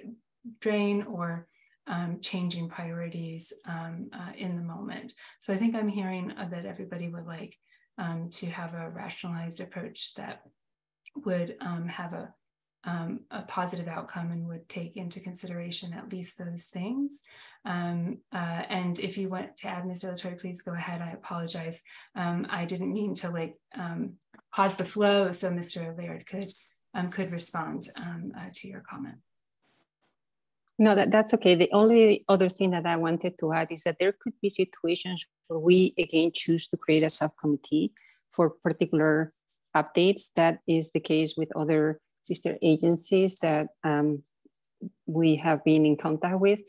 drain or um, changing priorities um, uh, in the moment. So I think I'm hearing uh, that everybody would like um, to have a rationalized approach that would um, have a um, a positive outcome and would take into consideration at least those things. Um, uh, and if you want to add, Ms. De La Torre, please go ahead. I apologize. Um, I didn't mean to like um, pause the flow so Mr. Laird could um, could respond um, uh, to your comment. No, that, that's okay. The only other thing that I wanted to add is that there could be situations where we again choose to create a subcommittee for particular updates. That is the case with other sister agencies that um, we have been in contact with.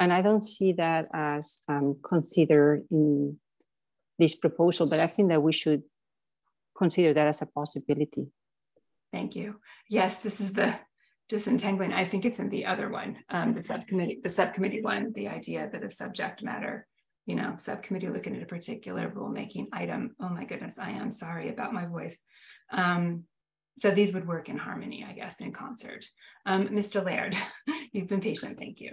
And I don't see that as um, considered in this proposal, but I think that we should consider that as a possibility. Thank you. Yes, this is the disentangling. I think it's in the other one, um, the subcommittee, the subcommittee one, the idea that a subject matter, you know, subcommittee looking at a particular rulemaking item. Oh my goodness, I am sorry about my voice. Um, so these would work in harmony, I guess, in concert. Um, Mr. Laird, you've been patient. Thank you.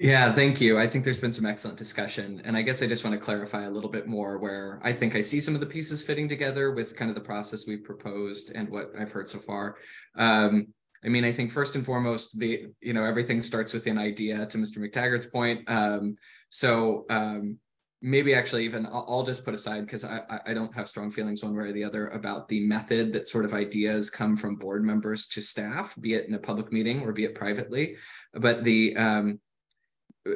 Yeah, thank you. I think there's been some excellent discussion. And I guess I just want to clarify a little bit more where I think I see some of the pieces fitting together with kind of the process we've proposed and what I've heard so far. Um, I mean, I think first and foremost, the you know everything starts with an idea. To Mr. Mactaggart's point, um, so um, maybe actually even I'll, just put aside because I, I don't have strong feelings one way or the other about the method that sort of ideas come from board members to staff, be it in a public meeting or be it privately. But the um,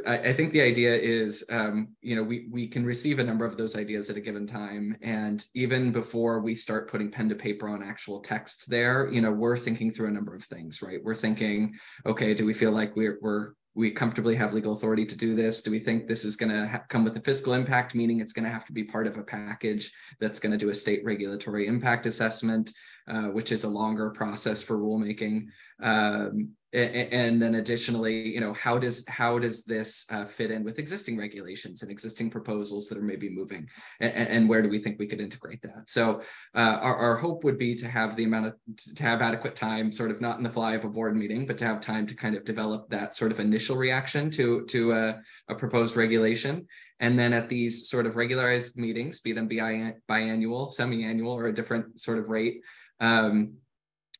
I, I, think the idea is, um, you know, we we can receive a number of those ideas at a given time, and even before we start putting pen to paper on actual text, there, you know, we're thinking through a number of things, right? We're thinking, okay, do we feel like we're we're we comfortably have legal authority to do this? Do we think this is going to come with a fiscal impact, meaning it's going to have to be part of a package that's going to do a state regulatory impact assessment, uh, which is a longer process for rulemaking? Um, and then additionally you know how does how does this uh, fit in with existing regulations and existing proposals that are maybe moving? And, and where do we think we could integrate that? So uh, our, our hope would be to have the amount of to have adequate time sort of not in the fly of a board meeting but to have time to kind of develop that sort of initial reaction to to a, a proposed regulation. And then at these sort of regularized meetings be them bi biannual semi-annual or a different sort of rate um,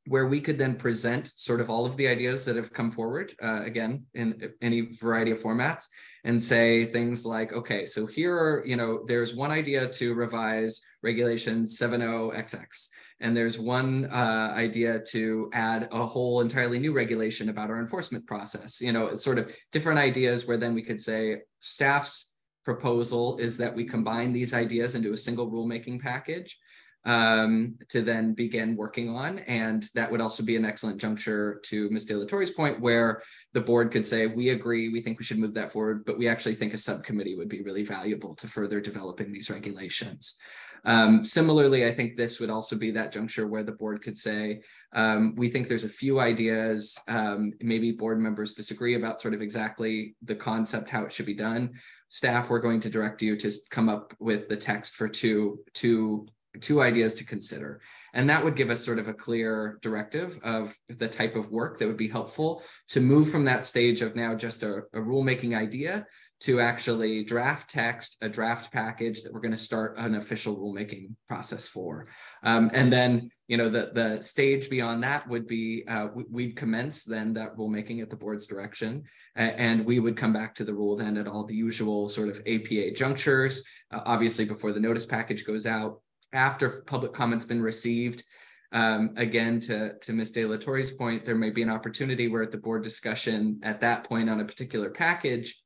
where we could then present sort of all of the ideas that have come forward, uh, again, in any variety of formats, and say things like, okay, so here are, you know, there's one idea to revise regulation 70XX, and there's one uh, idea to add a whole entirely new regulation about our enforcement process. You know, sort of different ideas where then we could say staff's proposal is that we combine these ideas into a single rulemaking package um, to then begin working on. And that would also be an excellent juncture to Ms. De La Torre's point where the board could say, we agree, we think we should move that forward, but we actually think a subcommittee would be really valuable to further developing these regulations. Um, similarly, I think this would also be that juncture where the board could say, um, we think there's a few ideas, um, maybe board members disagree about sort of exactly the concept, how it should be done. Staff, we're going to direct you to come up with the text for two, two two ideas to consider. And that would give us sort of a clear directive of the type of work that would be helpful to move from that stage of now just a, a rulemaking idea to actually draft text, a draft package that we're going to start an official rulemaking process for. Um, and then, you know, the, the stage beyond that would be uh, we'd commence then that rulemaking at the board's direction. and we would come back to the rule then at all the usual sort of APA junctures, uh, obviously before the notice package goes out, after public comments been received. Um, again, to, to Ms. De La Torre's point, there may be an opportunity where at the board discussion at that point on a particular package,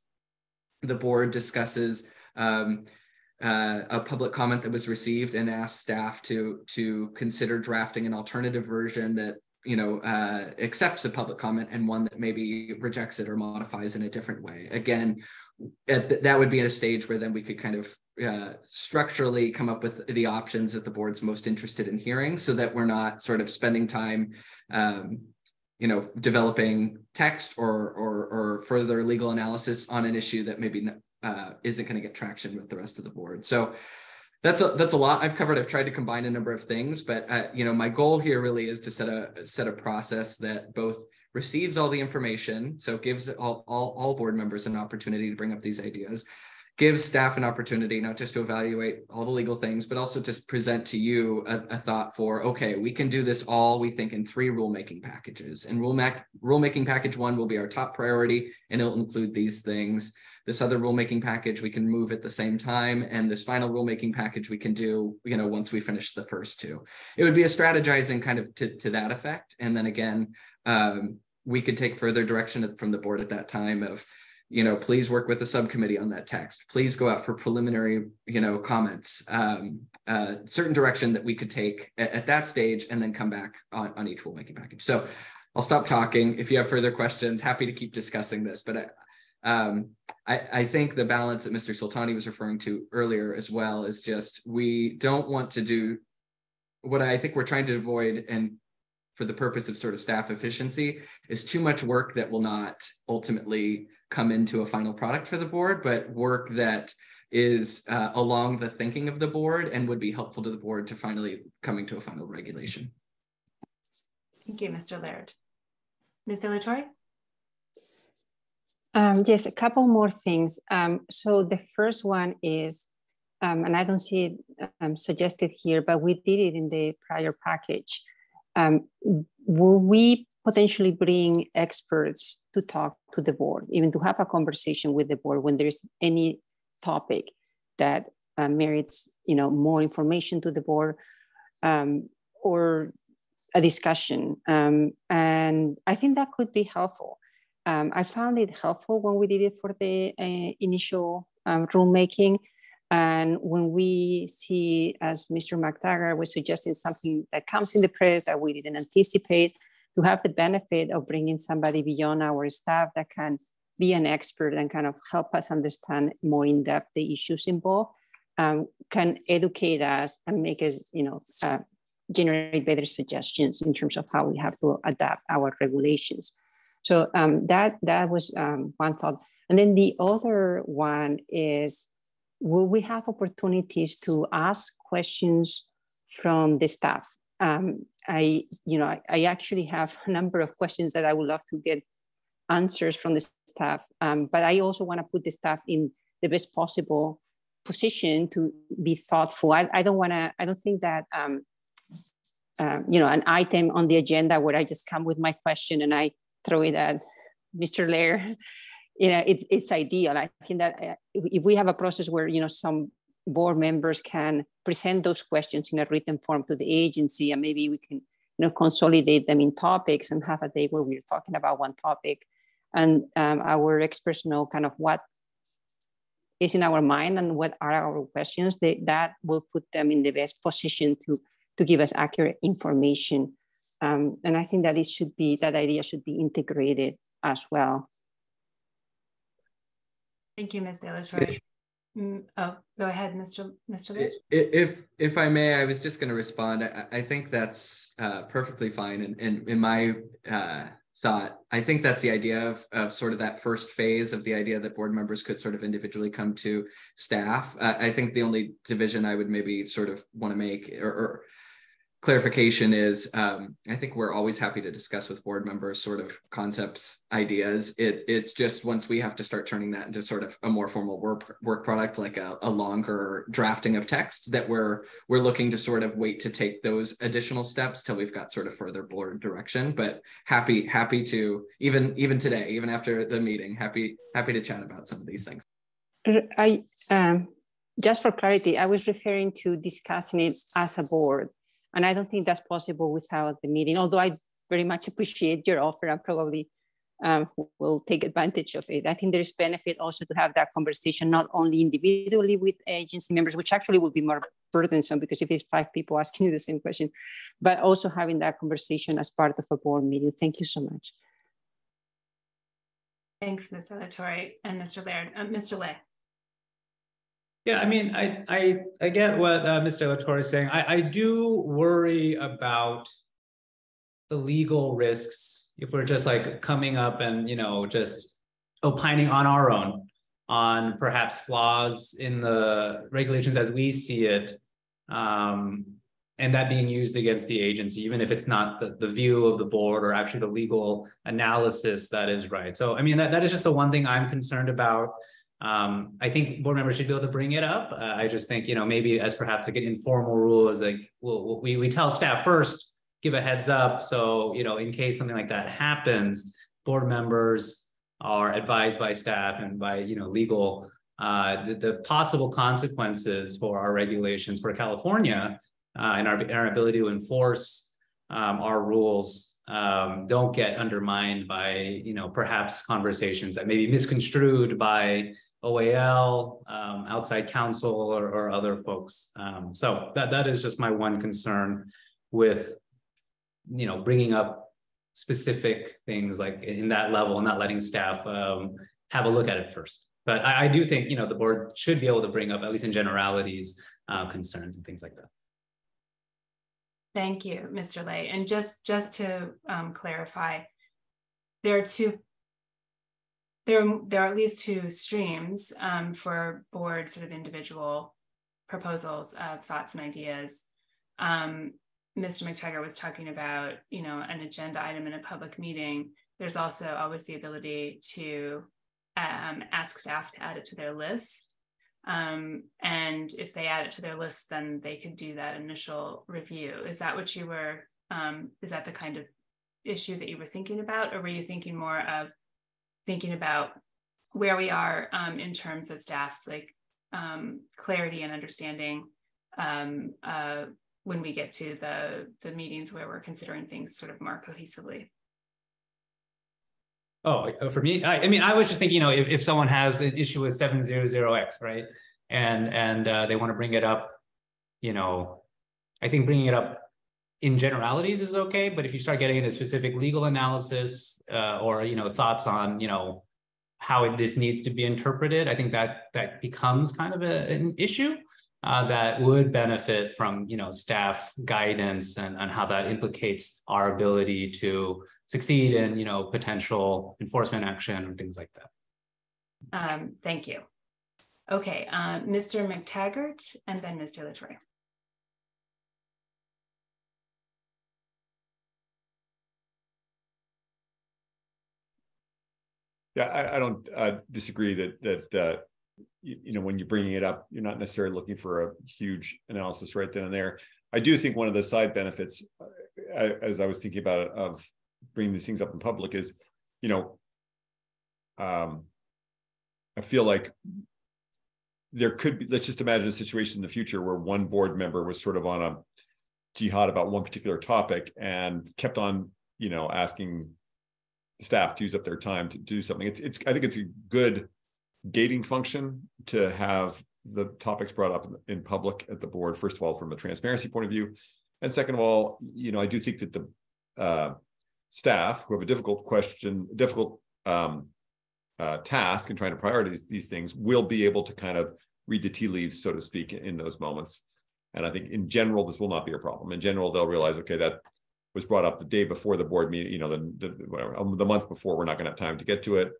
the board discusses um, uh, a public comment that was received and asks staff to to consider drafting an alternative version that you know uh, accepts a public comment and one that maybe rejects it or modifies in a different way. Again, th that would be at a stage where then we could kind of uh, structurally come up with the options that the board's most interested in hearing so that we're not sort of spending time um, you know developing text or, or or further legal analysis on an issue that maybe uh, isn't going to get traction with the rest of the board so that's a that's a lot I've covered. I've tried to combine a number of things, but uh, you know, my goal here really is to set a set a process that both receives all the information, so gives all, all all board members an opportunity to bring up these ideas, gives staff an opportunity not just to evaluate all the legal things, but also to present to you a, a thought for, okay, we can do this all, we think, in three rulemaking packages. And rule rulemaking package one will be our top priority, and it'll include these things. This other rulemaking package we can move at the same time, and this final rulemaking package we can do, you know, once we finish the first two. It would be a strategizing kind of to, to that effect. And then again, um, we could take further direction from the board at that time of you know please work with the subcommittee on that text. Please go out for preliminary you know comments um, uh, certain direction that we could take at, at, that stage and then come back on, on each rulemaking package. So i'll stop talking. If you have further questions happy to keep discussing this but I, um, I, I think the balance that mr soltani was referring to earlier as well is just we don't want to do what i think we're trying to avoid and for the purpose of sort of staff efficiency is too much work that will not ultimately come into a final product for the board, but work that is uh, along the thinking of the board and would be helpful to the board to finally coming to a final regulation. Thank you, Mr. Laird. Ms. De La Torre? Um, yes, a couple more things. Um, so the first one is, um, and I don't see it um, suggested here, but we did it in the prior package um, will we potentially bring experts to talk to the board, even to have a conversation with the board when there's any topic that uh, merits, you know, more information to the board um, or a discussion? Um, and I think that could be helpful. Um, I found it helpful when we did it for the uh, initial um, rulemaking and when we see, as Mr. Mactaggart was suggesting, something that comes in the press that we didn't anticipate, to have the benefit of bringing somebody beyond our staff that can be an expert and kind of help us understand more in depth the issues involved, um, can educate us and make us, you know, uh, generate better suggestions in terms of how we have to adapt our regulations. So um, that that was um, one thought, and then the other one is will we have opportunities to ask questions from the staff? Um, I, you know, I, I, actually have a number of questions that I would love to get answers from the staff, um, but I also want to put the staff in the best possible position to be thoughtful. I, I don't want to, I don't think that, um, uh, you know, an item on the agenda where I just come with my question and I throw it at Mr. Laird you know, it's, it's ideal. I think that uh, if we have a process where, you know, some board members can present those questions in a written form to the agency and maybe we can, you know, consolidate them in topics and have a day where we're talking about one topic. And um, our experts know kind of what is in our mind and what are our questions. They, that will put them in the best position to to give us accurate information. Um, and i think that it should be that idea should be integrated as well Thank you, Ms. De La Torre. Mm, oh, go ahead, Mr. Mr. If if I may, I was just going to respond. I, I, think that's uh, perfectly fine. And, and in my uh, thought, I think that's the idea of, of sort of that first phase of the idea that board members could sort of individually come to staff. Uh, I think the only division I would maybe sort of want to make or, or clarification is um, I think we're always happy to discuss with board members sort of concepts, ideas. It, it's just once we have to start turning that into sort of a more formal work work product, like a, a longer drafting of text, that we're we're looking to sort of wait to take those additional steps till we've got sort of further board direction. But happy happy to even even today, even after the meeting, happy happy to chat about some of these things. I um, just for clarity, I was referring to discussing it as a board and I don't think that's possible without the meeting, although I very much appreciate your offer and probably um, will take advantage of it. I think there's benefit also to have that conversation, not only individually with agency members, which actually will be more burdensome because if it's five people asking you the same question, but also having that conversation as part of a board meeting. Thank you so much. Thanks, Ms. De La Torre and Mr. Laird. Uh, Mr. Le. Yeah, I mean, I I I get what uh, Mr. De La Torre is saying. I, I do worry about the legal risks if we're just like coming up and you know just opining on our own on perhaps flaws in the regulations as we see it, um, and that being used against the agency, even if it's not the, the view of the board or actually the legal analysis that is right. So, I mean, that, that is just the one thing I'm concerned about. Um, I think board members should be able to bring it up. Uh, I just think, you know, maybe as perhaps like an informal rule is like, well, we, we tell staff first, give a heads up. So, you know, in case something like that happens, board members are advised by staff and by, you know, legal, uh, the, the possible consequences for our regulations for California uh, and our, our ability to enforce um, our rules um, don't get undermined by, you know, perhaps conversations that may be misconstrued by OAL, um, outside counsel, or, or other folks. Um, so that that is just my one concern with, you know, bringing up specific things like in that level and not letting staff um, have a look at it first. But I, I, do think, you know, the board should be able to bring up, at least in generalities, uh, concerns and things like that. Thank you, Mr. Le. And just, just to um, clarify, there are two there, there are at least two streams um, for board sort of individual proposals of thoughts and ideas. Um, Mr. Mactaggart was talking about, you know, an agenda item in a public meeting. There's also always the ability to um, ask staff to add it to their list. Um, and if they add it to their list, then they could do that initial review. Is that what you were, um, is that the kind of issue that you were thinking about? Or were you thinking more of thinking about where we are um, in terms of staff's like um, clarity and understanding um, uh, when we get to the the meetings where we're considering things sort of more cohesively. Oh, uh, for me, I, I mean, I was just thinking, you know, if, if someone has an issue with 700X, right, and and uh, they want to bring it up, you know, I think bringing it up in generalities is okay, but if you start getting into specific legal analysis uh, or you know thoughts on you know how this needs to be interpreted, I think that that becomes kind of a, an issue uh, that would benefit from you know staff guidance and, and how that implicates our ability to succeed in you know potential enforcement action and things like that. Um, thank you. Okay, uh, Mr. Mactaggart and then Mr. La Torre. Yeah, I, I don't uh, disagree that that uh, you, you, know when you're bringing it up, you're not necessarily looking for a huge analysis right then and there. I do think one of the side benefits, uh, as I was thinking about it, of bringing these things up in public is, you know, um, I feel like there could be. Let's just imagine a situation in the future where one board member was sort of on a jihad about one particular topic and kept on, you know, asking staff to use up their time to do something. It's, it's I think it's a good gating function to have the topics brought up in, in, public at the board, first of all, from a transparency point of view. And second of all, you know, I do think that the uh, staff who have a difficult question, difficult um, uh, task in trying to prioritize these things will be able to kind of read the tea leaves, so to speak, in those moments. And I think in general, this will not be a problem. In general, they'll realize, okay, that was brought up the day before the board meeting, you know, the, the, whatever, um, the month before, we're not going to have time to get to it.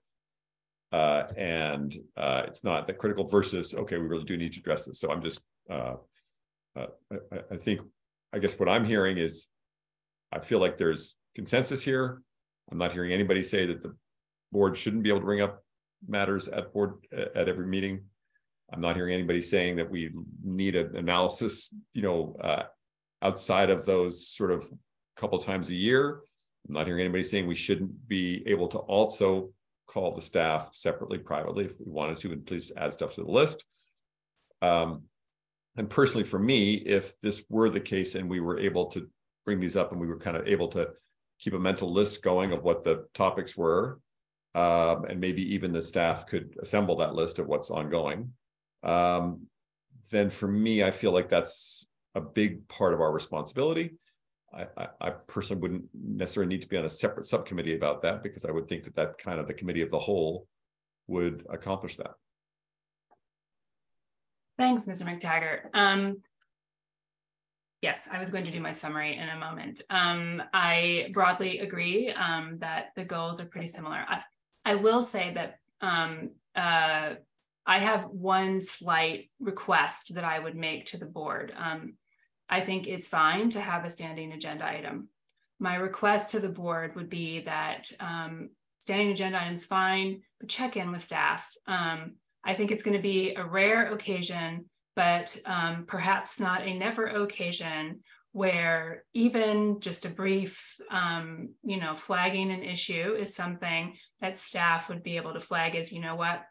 Uh, and uh, it's not that critical versus, okay, we really do need to address this. So I'm just, uh, uh I, I think, I guess what I'm hearing is, I feel like there's consensus here. I'm not hearing anybody say that the board shouldn't be able to bring up matters at board at every meeting. I'm not hearing anybody saying that we need an analysis, you know, uh, outside of those sort of couple times a year. I'm not hearing anybody saying we shouldn't be able to also call the staff separately, privately, if we wanted to, and please add stuff to the list. Um, and personally, for me, if this were the case and we were able to bring these up and we were kind of able to keep a mental list going of what the topics were, um, and maybe even the staff could assemble that list of what's ongoing, um, then for me, I feel like that's a big part of our responsibility. I, I, personally wouldn't necessarily need to be on a separate subcommittee about that because I would think that that kind of the committee of the whole would accomplish that. Thanks, Mr. Mactaggart. Um, yes, I was going to do my summary in a moment. Um, I broadly agree um, that the goals are pretty similar. I, I will say that um, uh, I have one slight request that I would make to the board. I think it's fine to have a standing agenda item. My request to the board would be that um, standing agenda items fine, but check in with staff. Um, I think it's going to be a rare occasion, but um, perhaps not a never occasion where even just a brief, um, you know, flagging an issue is something that staff would be able to flag as, you know what,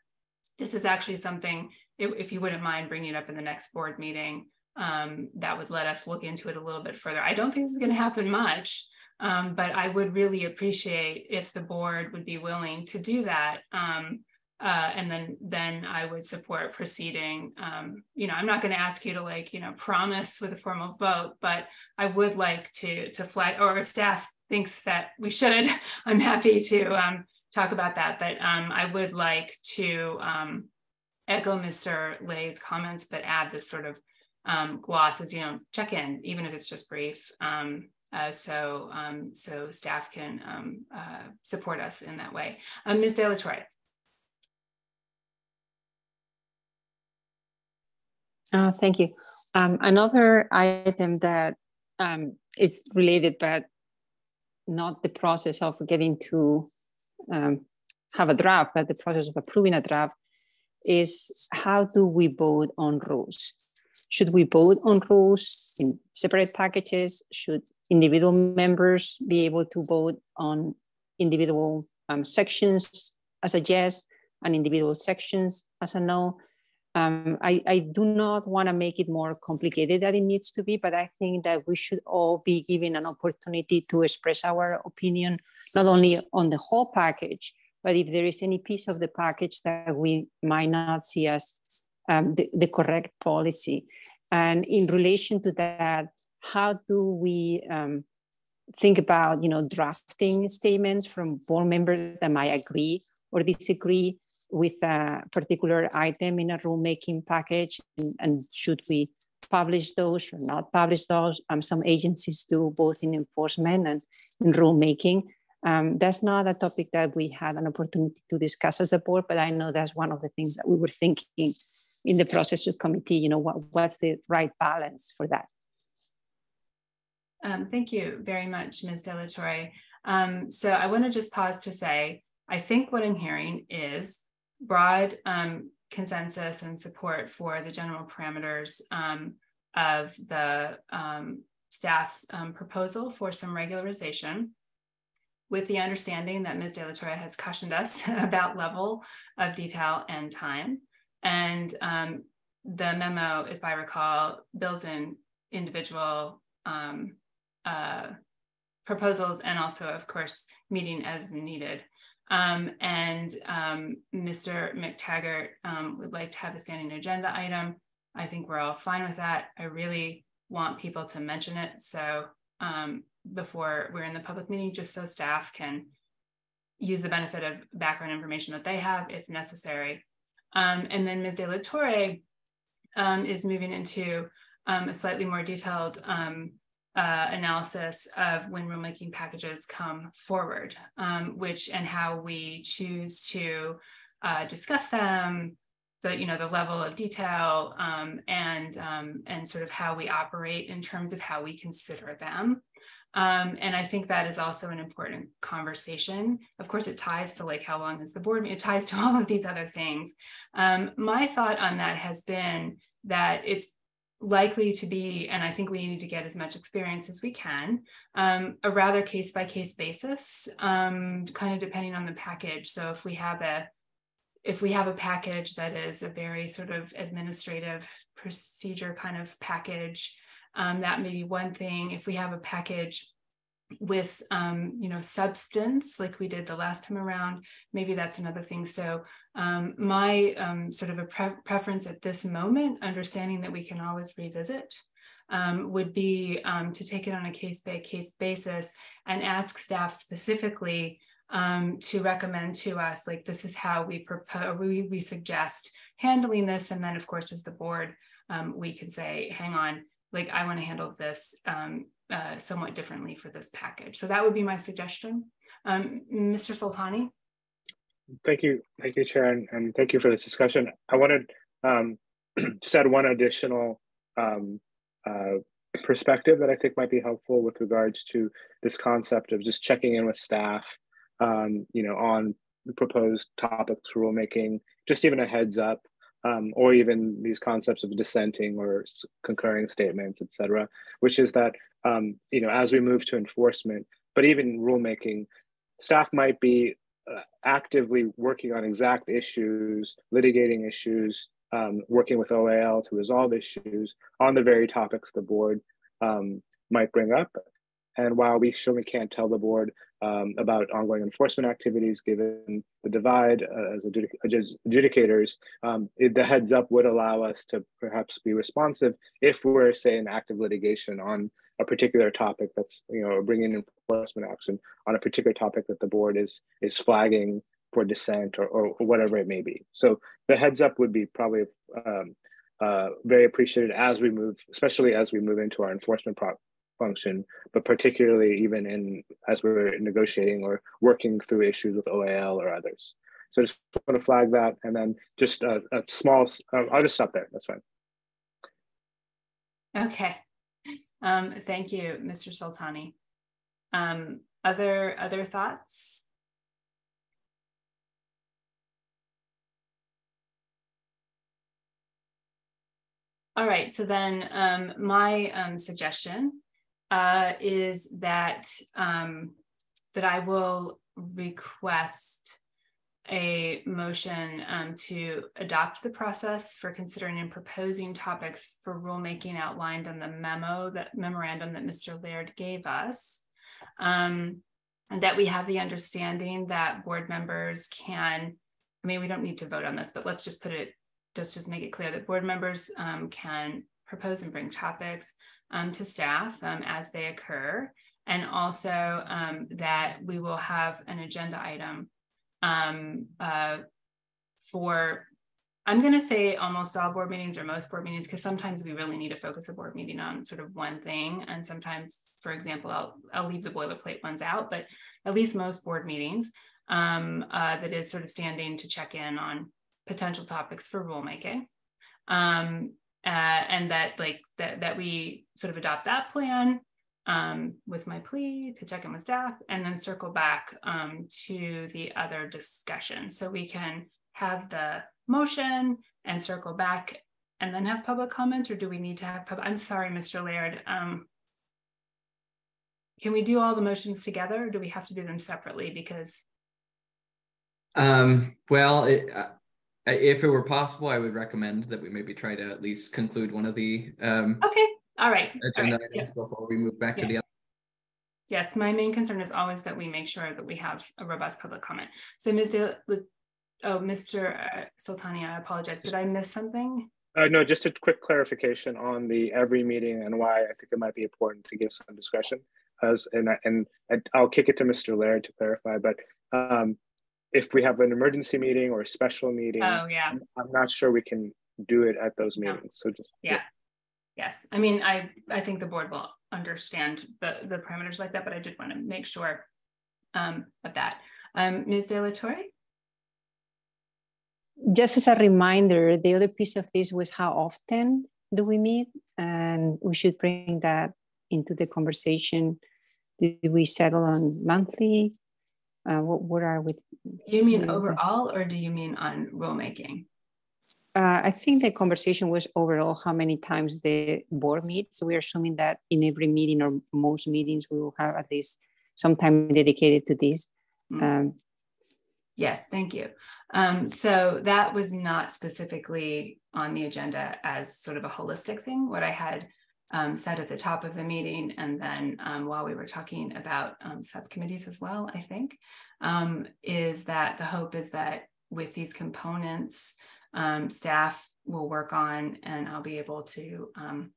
this is actually something, if you wouldn't mind bringing it up in the next board meeting, um, that would let us look into it a little bit further. I don't think this is going to happen much, um, but I would really appreciate if the board would be willing to do that. Um, uh, and then then I would support proceeding. Um, you know, I'm not going to ask you to like you know promise with a formal vote, but I would like to to flag. Or if staff thinks that we should, I'm happy to um, talk about that. But um, I would like to echo Mr. Le's comments, but add this sort of um, you know check in, even if it's just brief. Um, uh, so um, so staff can um, uh, support us in that way. Uh, Ms. De La Torre. Uh, thank you. Um, another item that is related, but not the process of getting to have a draft, but the process of approving a draft is how do we vote on rules? Should we vote on rules in separate packages? Should individual members be able to vote on individual um, sections as a yes and individual sections as a no? Um, I, I, do not want to make it more complicated than it needs to be, but I think that we should all be given an opportunity to express our opinion, not only on the whole package, but if there is any piece of the package that we might not see as um, the, the, correct policy. And in relation to that, how do we um, think about, you know, drafting statements from board members that might agree or disagree with a particular item in a rulemaking package and, and should we publish those or not publish those. Um, some agencies do both in enforcement and in rulemaking. Um, that's not a topic that we had an opportunity to discuss as a board, but I know that's one of the things that we were thinking in the process committee, you know, what, what's the right balance for that? Um, thank you very much, Ms. De La Torre. Um, so I want to just pause to say, I think what I'm hearing is broad um, consensus and support for the general parameters um, of the um, staff's um, proposal for some regularization with the understanding that Ms. De La Torre has cautioned us about level of detail and time. And um, the memo, if I recall, builds in individual um, uh, proposals and also, of course, meeting as needed. Um, and um, Mr. Mactaggart um, would like to have a standing agenda item. I think we're all fine with that. I really want people to mention it. So um, before we're in the public meeting, just so staff can use the benefit of background information that they have if necessary. Um, and then Ms. De La Torre um, is moving into a slightly more detailed uh, analysis of when rulemaking packages come forward, um, which and how we choose to uh, discuss them, the you know the level of detail, um, and um, and sort of how we operate in terms of how we consider them. Um, and I think that is also an important conversation. Of course, it ties to like how long is the board? It ties to all of these other things. Um, my thought on that has been that it's likely to be, and I think we need to get as much experience as we can, um, a rather case by case basis, um, kind of depending on the package. So if we have a if we have a package that is a very sort of administrative procedure kind of package, um, that may be one thing. If we have a package with um, you know substance like we did the last time around maybe that's another thing so um, my um, sort of a pre preference at this moment understanding that we can always revisit um, would be um, to take it on a case by case basis and ask staff specifically um, to recommend to us like this is how we propose we, we suggest handling this and then of course as the board we could say hang on like I want to handle this um, uh, somewhat differently for this package. So that would be my suggestion. Um, Mr. Soltani. Thank you. Thank you, Chair, and, thank you for this discussion. I wanted um, just add one additional um, uh, perspective that I think might be helpful with regards to this concept of just checking in with staff, um, you know, on the proposed topics rulemaking, just even a heads up, um, or even these concepts of dissenting or concurring statements, et cetera, which is that, um, you know, as we move to enforcement, but even rulemaking, staff might be uh, actively working on exact issues, litigating issues, um, working with OAL to resolve issues on the very topics the board um, might bring up. And while we surely can't tell the board um, about ongoing enforcement activities, given the divide uh, as adjudic adjudicators, um, it, the heads up would allow us to perhaps be responsive if we're, say, in active litigation on a particular topic that's, you know, bringing enforcement action on a particular topic that the board is is flagging for dissent or, or, whatever it may be. So the heads up would be probably um, uh, very appreciated as we move, especially as we move into our enforcement function, but particularly even in as we're negotiating or working through issues with OAL or others. So just want to flag that, and then just a, a small. Uh, I'll just stop there. That's fine. Okay. Um, thank you, Mr. Soltani. Um, other other thoughts? All right, so then um, my um, suggestion uh, is that um, that I will request a motion um, to adopt the process for considering and proposing topics for rulemaking outlined on the memo that memorandum that Mr. Laird gave us. Um, and that we have the understanding that board members can, I mean, we don't need to vote on this, but let's just put it let's just make it clear that board members um, can propose and bring topics um, to staff um, as they occur. And also um, that we will have an agenda item um, uh, for, I'm going to say almost all board meetings or most board meetings, because sometimes we really need to focus a board meeting on sort of one thing. And sometimes, for example, I'll, I'll leave the boilerplate ones out, but at least most board meetings um, uh, that is sort of standing to check in on potential topics for rulemaking. Um, uh, and that like that, that we sort of adopt that plan um, with my plea to check in with staff and then circle back um, to the other discussion. So we can have the motion and circle back and then have public comments or do we need to have public? I'm sorry, Mr. Laird. Um, can we do all the motions together or do we have to do them separately because? Um, well, it, uh, if it were possible, I would recommend that we maybe try to at least conclude one of the um, okay. All right. agenda All right. items yeah. before we move back yeah. to the other. Yes, my main concern is always that we make sure that we have a robust public comment. So, Ms. De, oh, Mr. Soltani, I apologize. Did I miss something? Uh, no, just a quick clarification on the every meeting and why I think it might be important to give some discretion. As and and I'll kick it to Mr. Laird to clarify, but um, if we have an emergency meeting or a special meeting, oh yeah, I'm not sure we can do it at those meetings. No. So just yeah. yeah. Yes, I mean, I I think the board will understand the the parameters like that, but I did want to make sure um, of that. Um, Ms. De La Torre? Just as a reminder, the other piece of this was how often do we meet, and we should bring that into the conversation. Did we settle on monthly? Uh, what, what are we? You mean overall, or do you mean on rulemaking? Uh, I think the conversation was overall how many times the board meets. So we're assuming that in every meeting or most meetings, we will have at least some time dedicated to this. Mm. Um, yes, thank you. Um, so that was not specifically on the agenda as sort of a holistic thing. What I had um, said at the top of the meeting, and then um, while we were talking about um, subcommittees as well, I think, um, is that the hope is that with these components, um, staff will work on, and I'll be able to um,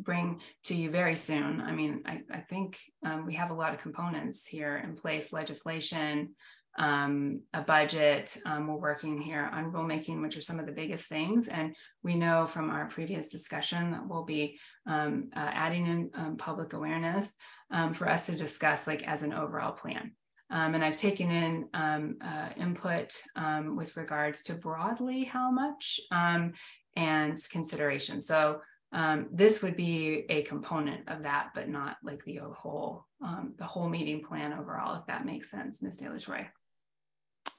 bring to you very soon. I mean, I, I think we have a lot of components here in place, legislation, um, a budget. Um, we're working here on rulemaking, which are some of the biggest things. And we know from our previous discussion that we'll be um, uh, adding in um, public awareness um, for us to discuss like as an overall plan. Um, and I've taken in uh, input with regards to broadly how much and consideration. So this would be a component of that, but not like the whole the whole meeting plan overall, if that makes sense, Ms. De La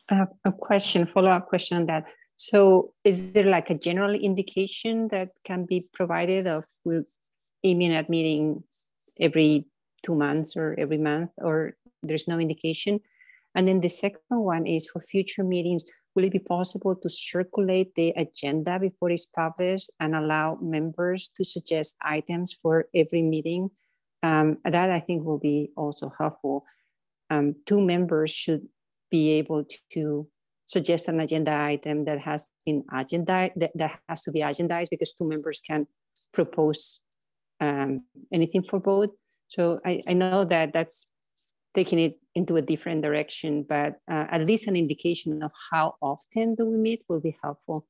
Torre a question, follow up question on that. So is there like a general indication that can be provided of we'll aiming at meeting every two months or every month or there's no indication? And then the second one is for future meetings, will it be possible to circulate the agenda before it's published and allow members to suggest items for every meeting? Um, that I think will be also helpful. Um, two members should be able to suggest an agenda item that has been agenda that, that has to be agendized because two members can propose um, anything for both. So I, I know that that's taking it into a different direction, but uh, at least an indication of how often do we meet will be helpful.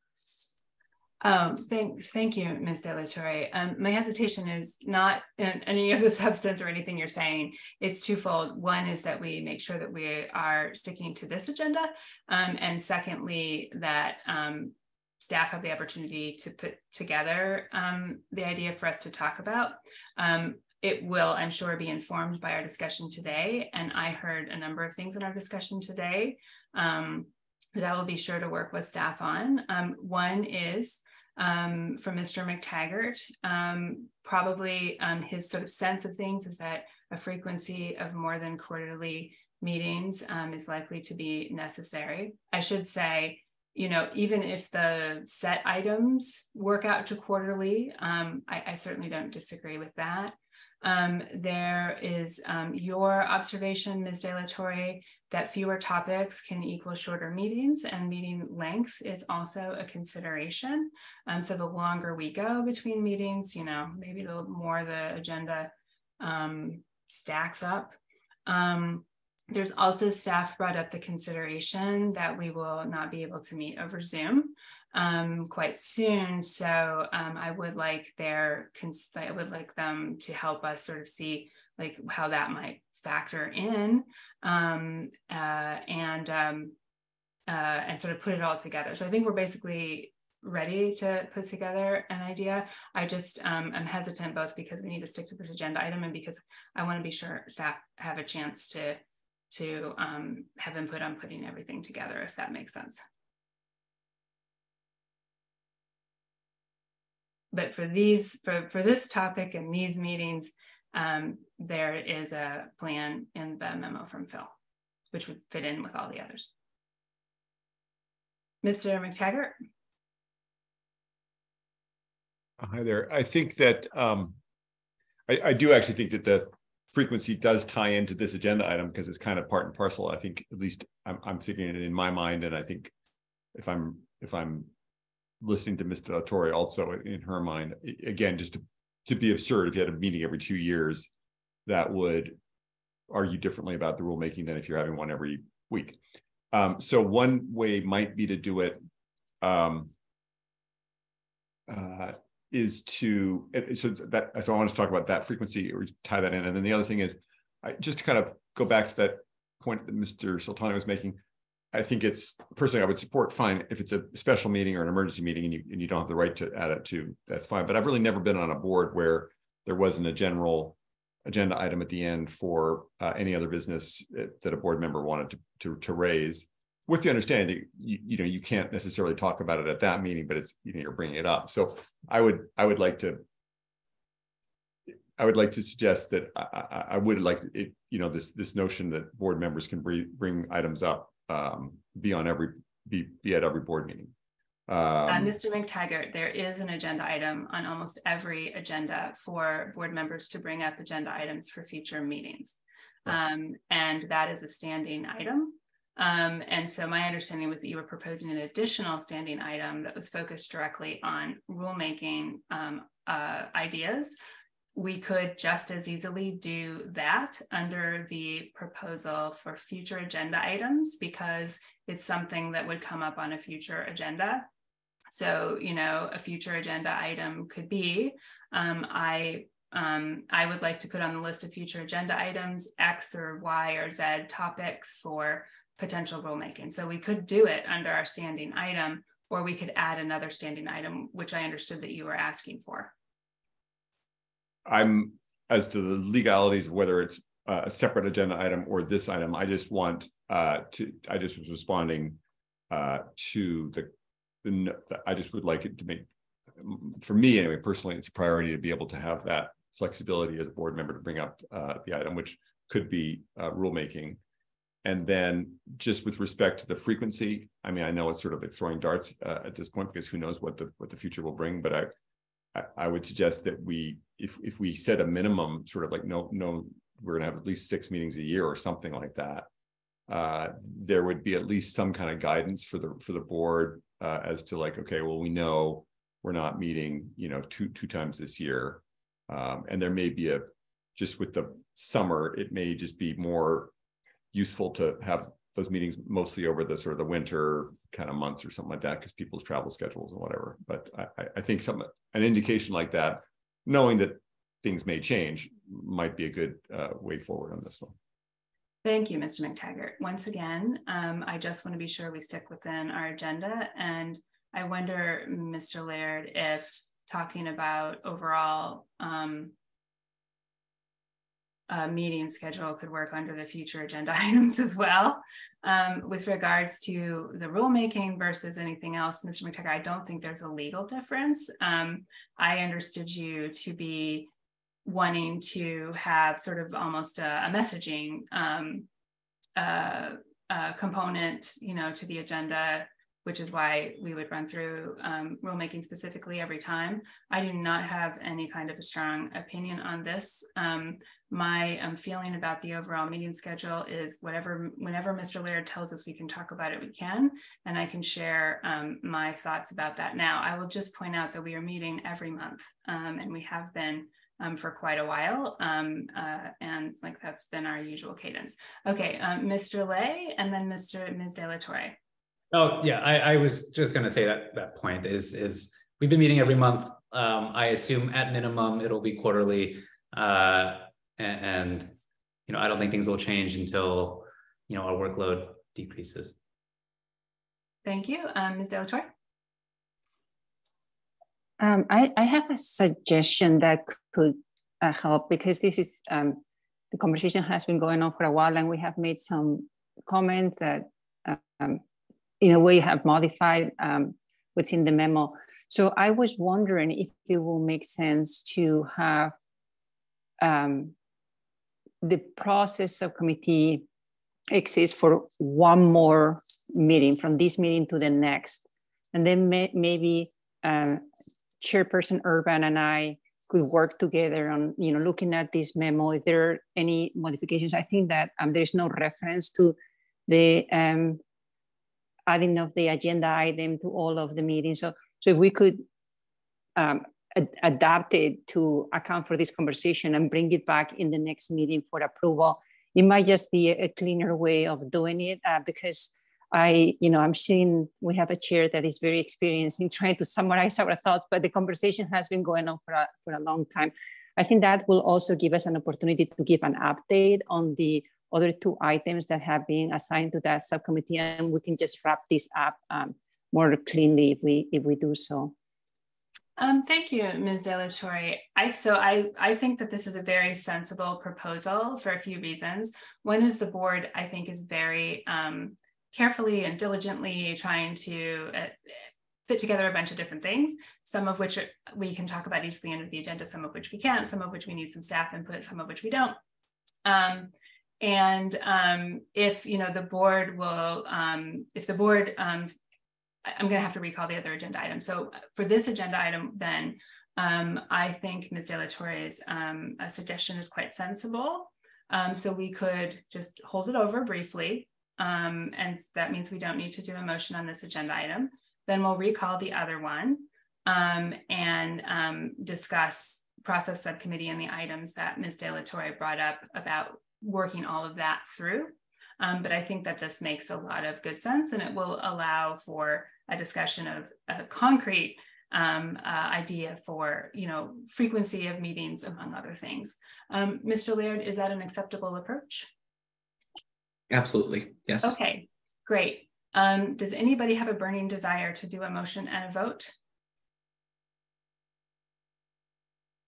Um, thank, thank you, Ms. De La Torre. Um, my hesitation is not in any of the substance or anything you're saying. It's twofold. One is that we make sure that we are sticking to this agenda. Um, and secondly, that um, staff have the opportunity to put together um, the idea for us to talk about. Um, it will, I'm sure, be informed by our discussion today. And I heard a number of things in our discussion today that I will be sure to work with staff on. One is um, from Mr. Mactaggart, um, probably um, his sort of sense of things is that a frequency of more than quarterly meetings um, is likely to be necessary. I should say, you know, even if the set items work out to quarterly, I, I certainly don't disagree with that. Um, there is um, your observation, Ms. De La Torre, that fewer topics can equal shorter meetings and meeting length is also a consideration. Um, so the longer we go between meetings, you know, maybe the more the agenda um, stacks up. Um, there's also staff brought up the consideration that we will not be able to meet over Zoom um, quite soon. So um, I would like their, I would like them to help us sort of see like how that might factor in um, uh, and um, uh, and sort of put it all together. So I think we're basically ready to put together an idea. I just um, am hesitant both because we need to stick to this agenda item and because I want to be sure staff have a chance to to um, have input on putting everything together, if that makes sense. but for these for, for this topic and these meetings, um, there is a plan in the memo from Phil, which would fit in with all the others. Mr. Mactaggart. Hi there. I think that um, I, I do actually think that the frequency does tie into this agenda item because it's kind of part and parcel. I think at least I'm, I'm thinking it in my mind, and I think if I'm if I'm listening to Mr. Torre also in her mind, again, just to, to be absurd, if you had a meeting every two years, that would argue differently about the rulemaking than if you're having one every week. Um, so one way might be to do it um, uh, is to so that so I want to talk about that frequency or tie that in, and then the other thing is I, just to kind of go back to that point that Mr. Soltani was making. I think it's personally, I would support fine if it's a special meeting or an emergency meeting and you, and you don't have the right to add it to, that's fine. But I've really never been on a board where there wasn't a general agenda item at the end for uh, any other business that a board member wanted to, to, to raise with the understanding that you, you know you can't necessarily talk about it at that meeting but it's you know you're bringing it up so i would i would like to i would like to suggest that i, I would like it you know this this notion that board members can bring, bring items up um, be on every be, be at every board meeting. Um, uh, Mr. Mactaggart, there is an agenda item on almost every agenda for board members to bring up agenda items for future meetings. Um, and that is a standing item. Um, and so my understanding was that you were proposing an additional standing item that was focused directly on rulemaking um, uh, ideas we could just as easily do that under the proposal for future agenda items because it's something that would come up on a future agenda. So, you know, a future agenda item could be um, I um, I would like to put on the list of future agenda items X or Y or Z topics for potential rulemaking. So we could do it under our standing item, or we could add another standing item, which I understood that you were asking for. I'm as to the legalities of whether it's a separate agenda item or this item. I just want uh, to. I just was responding uh, to the the, I just would like it to make, for me anyway, personally, it's a priority to be able to have that flexibility as a board member to bring up uh, the item, which could be uh, rulemaking. And then just with respect to the frequency, I mean, I know it's sort of like throwing darts uh, at this point because who knows what the what the future will bring. But I, I, I would suggest that we, if if we set a minimum, sort of like no no, we're gonna have at least six meetings a year or something like that. Uh, there would be at least some kind of guidance for the for the board uh, as to like, okay, well, we know we're not meeting, you know, two two times this year, um, and there may be a just with the summer, it may just be more useful to have those meetings mostly over the sort of the winter kind of months or something like that because people's travel schedules and whatever. But I, I think some an indication like that, knowing that things may change, might be a good uh, way forward on this one. Thank you, Mr. Mactaggart. Once again, um, I just want to be sure we stick within our agenda. And I wonder, Mr. Laird, if talking about overall um, uh, meeting schedule could work under the future agenda items as well. Um, with regards to the rulemaking versus anything else, Mr. Mactaggart, I don't think there's a legal difference. Um, I understood you to be wanting to have sort of almost a, a messaging um, uh, uh, component, you know, to the agenda which is why we would run through um, rulemaking specifically every time. I do not have any kind of a strong opinion on this. Um, my um, feeling about the overall meeting schedule is whatever, whenever Mr. Laird tells us we can talk about it, we can, and I can share um, my thoughts about that now. I will just point out that we are meeting every month, um, and we have been um, for quite a while. Um, uh, and like that's been our usual cadence. Okay, um, Mr. Le and then Mr. Ms. De La Torre. Oh yeah, I, I was just going to say that that point is is we've been meeting every month. Um, I assume at minimum it'll be quarterly, uh, and, and, you know I don't think things will change until you know our workload decreases. Thank you, um, Ms. De La Torre. Um, I, I have a suggestion that could uh, help because this is um, the conversation has been going on for a while and we have made some comments that um, in a way have modified um, what's in the memo. So I was wondering if it will make sense to have um, the process of committee exists for one more meeting from this meeting to the next. And then may, maybe uh, Chairperson Urban and I could work together on, you know, looking at this memo. If there are any modifications, I think that um, there is no reference to the um, adding of the agenda item to all of the meetings. So, so if we could um, ad adapt it to account for this conversation and bring it back in the next meeting for approval, it might just be a, cleaner way of doing it uh, because I, you know, I'm seeing we have a chair that is very experienced in trying to summarize our thoughts, but the conversation has been going on for a, for a long time. I think that will also give us an opportunity to give an update on the other two items that have been assigned to that subcommittee, and we can just wrap this up um, more cleanly if we if we do so. Um, thank you, Ms. De La Torre. I so I I think that this is a very sensible proposal for a few reasons. One is the board I think is very um, carefully and diligently trying to uh, fit together a bunch of different things, some of which we can talk about easily under the agenda, some of which we can't, some of which we need some staff input, some of which we don't. Um, and um, if you know the board will, um, if the board, um, I'm going to have to recall the other agenda item. So for this agenda item, then um, I think Ms. De La Torre's um, suggestion is quite sensible. Um, so we could just hold it over briefly, and that means we don't need to do a motion on this agenda item. Then we'll recall the other one and discuss process subcommittee and the items that Ms. De La Torre brought up about working all of that through. Um, but I think that this makes a lot of good sense and it will allow for a discussion of a concrete um, uh, idea for, you know, frequency of meetings, among other things. Um, Mr. Laird, is that an acceptable approach? Absolutely, yes. Okay, great. Um, does anybody have a burning desire to do a motion and a vote?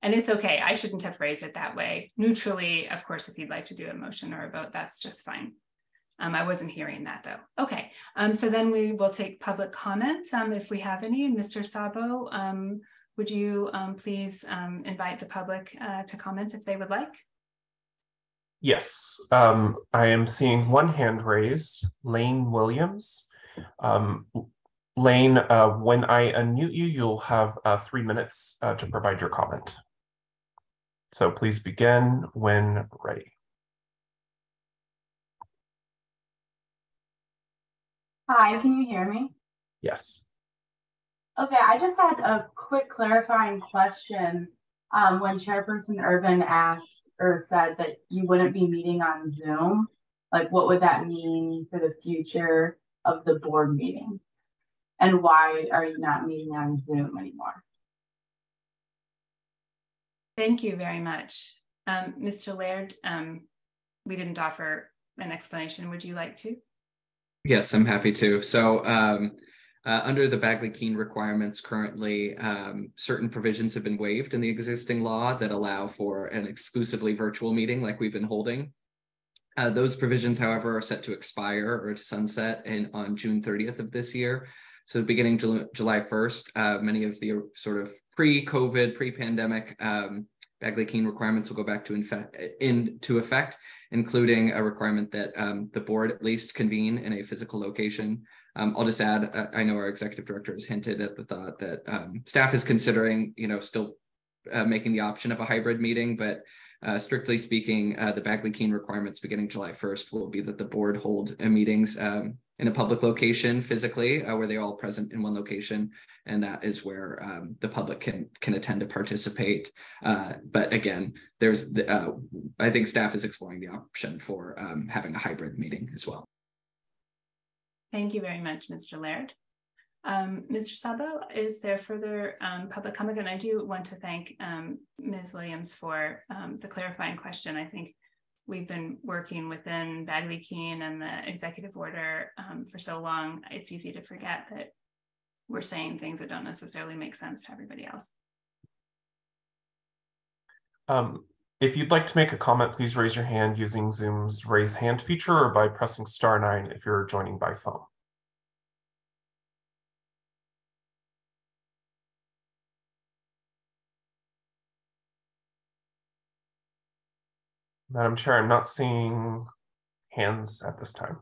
And it's okay. I shouldn't have phrased it that way. Neutrally, of course, if you'd like to do a motion or a vote, that's just fine. Um, I wasn't hearing that though. Okay, um, so then we will take public comment um, if we have any. Mr. Sabo, um, would you um, please um, invite the public uh, to comment if they would like? Yes, I am seeing one hand raised, Lane Williams. Lane, uh, when I unmute you, you'll have uh, three minutes uh, to provide your comment. So please begin when ready. Hi, can you hear me? Yes. Okay, I just had a quick clarifying question. Um, when Chairperson Urban asked or said that you wouldn't be meeting on Zoom, like what would that mean for the future of the board meetings? And why are you not meeting on Zoom anymore? Thank you very much. Um, Mr. Laird, um, we didn't offer an explanation. Would you like to? Yes, I'm happy to. So um, uh, under the Bagley-Keene requirements currently, um, certain provisions have been waived in the existing law that allow for an exclusively virtual meeting like we've been holding. Uh, those provisions, however, are set to expire or to sunset in, on June 30th of this year. So beginning July 1st, uh, many of the sort of pre-COVID, pre-pandemic um, Bagley-Keene requirements will go back to into effect, including a requirement that um, the board at least convene in a physical location. Um, I'll just add, uh, I know our executive director has hinted at the thought that um, staff is considering, you know, still uh, making the option of a hybrid meeting, but uh, strictly speaking, uh, the Bagley-Keene requirements beginning July 1st will be that the board hold uh, meetings um, in a public location physically, where they're all present in one location, and that is where um, the public can can attend to participate. Uh, but again, there's the, uh, I think staff is exploring the option for um, having a hybrid meeting as well. Thank you very much, Mr. Laird. Um, Mr. Sabo, is there further um, public comment? And I do want to thank um, Ms. Williams for um, the clarifying question. I think we've been working within Bagley Keene and the executive order um, for so long, it's easy to forget that we're saying things that don't necessarily make sense to everybody else. Um, if you'd like to make a comment, please raise your hand using Zoom's raise hand feature or by pressing star nine if you're joining by phone. Madam Chair, I'm not seeing hands at this time.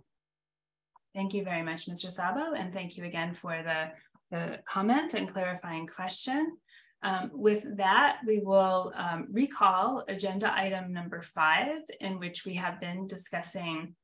Thank you very much, Mr. Sabo, and thank you again for the, the comment and clarifying question. Um, with that, we will um, recall agenda item number five, in which we have been discussing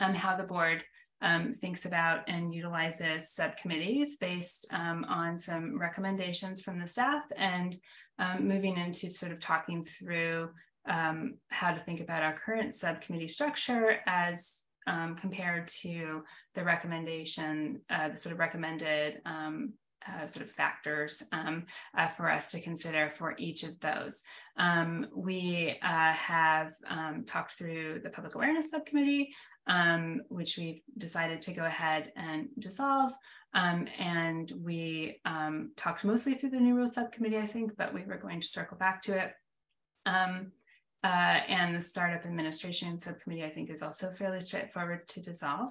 um, how the board um, thinks about and utilizes subcommittees based um, on some recommendations from the staff and um, moving into sort of talking through how to think about our current subcommittee structure as um, compared to the recommendation, uh, the sort of recommended um, uh, sort of factors um, uh, for us to consider for each of those. Um, we uh, have um, talked through the public awareness subcommittee, um, which we've decided to go ahead and dissolve. Um, and we um, talked mostly through the new rules subcommittee, I think, but we were going to circle back to it. Um, uh, and the startup administration subcommittee, I think, is also fairly straightforward to dissolve.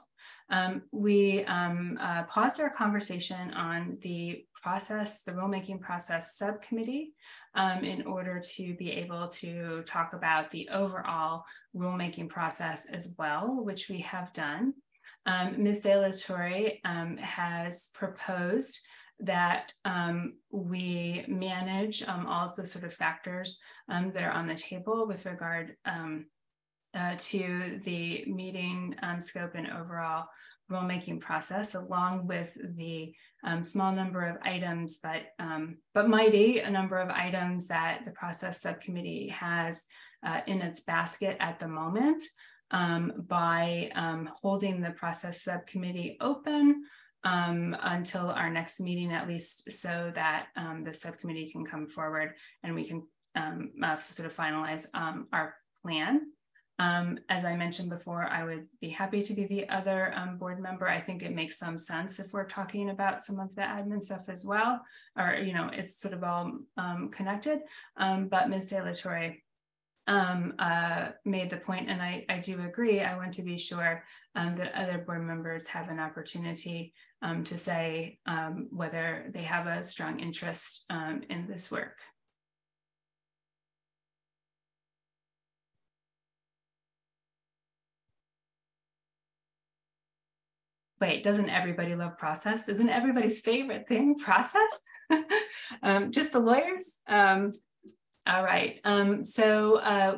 Um, we um, uh, paused our conversation on the process, the rulemaking process subcommittee, um, in order to be able to talk about the overall rulemaking process as well, which we have done. Um, Ms. De La Torre um, has proposed that um, we manage um, all of the sort of factors um, that are on the table with regard um, uh, to the meeting um, scope and overall rulemaking process, along with the um, small number of items, but but mighty a number of items that the process subcommittee has uh, in its basket at the moment. by holding the process subcommittee open, um, until our next meeting, at least, so that um, the subcommittee can come forward and we can um, uh, sort of finalize um, our plan. Um, as I mentioned before, I would be happy to be the other um, board member. I think it makes some sense if we're talking about some of the admin stuff as well, or, you know, it's sort of all connected. but Ms. De La Torre um, uh, made the point, and I, I do agree, I want to be sure um, that other board members have an opportunity um, to say um, whether they have a strong interest um, in this work. Wait, doesn't everybody love process? Isn't everybody's favorite thing process? um, just the lawyers? Um, all right. Um, so uh,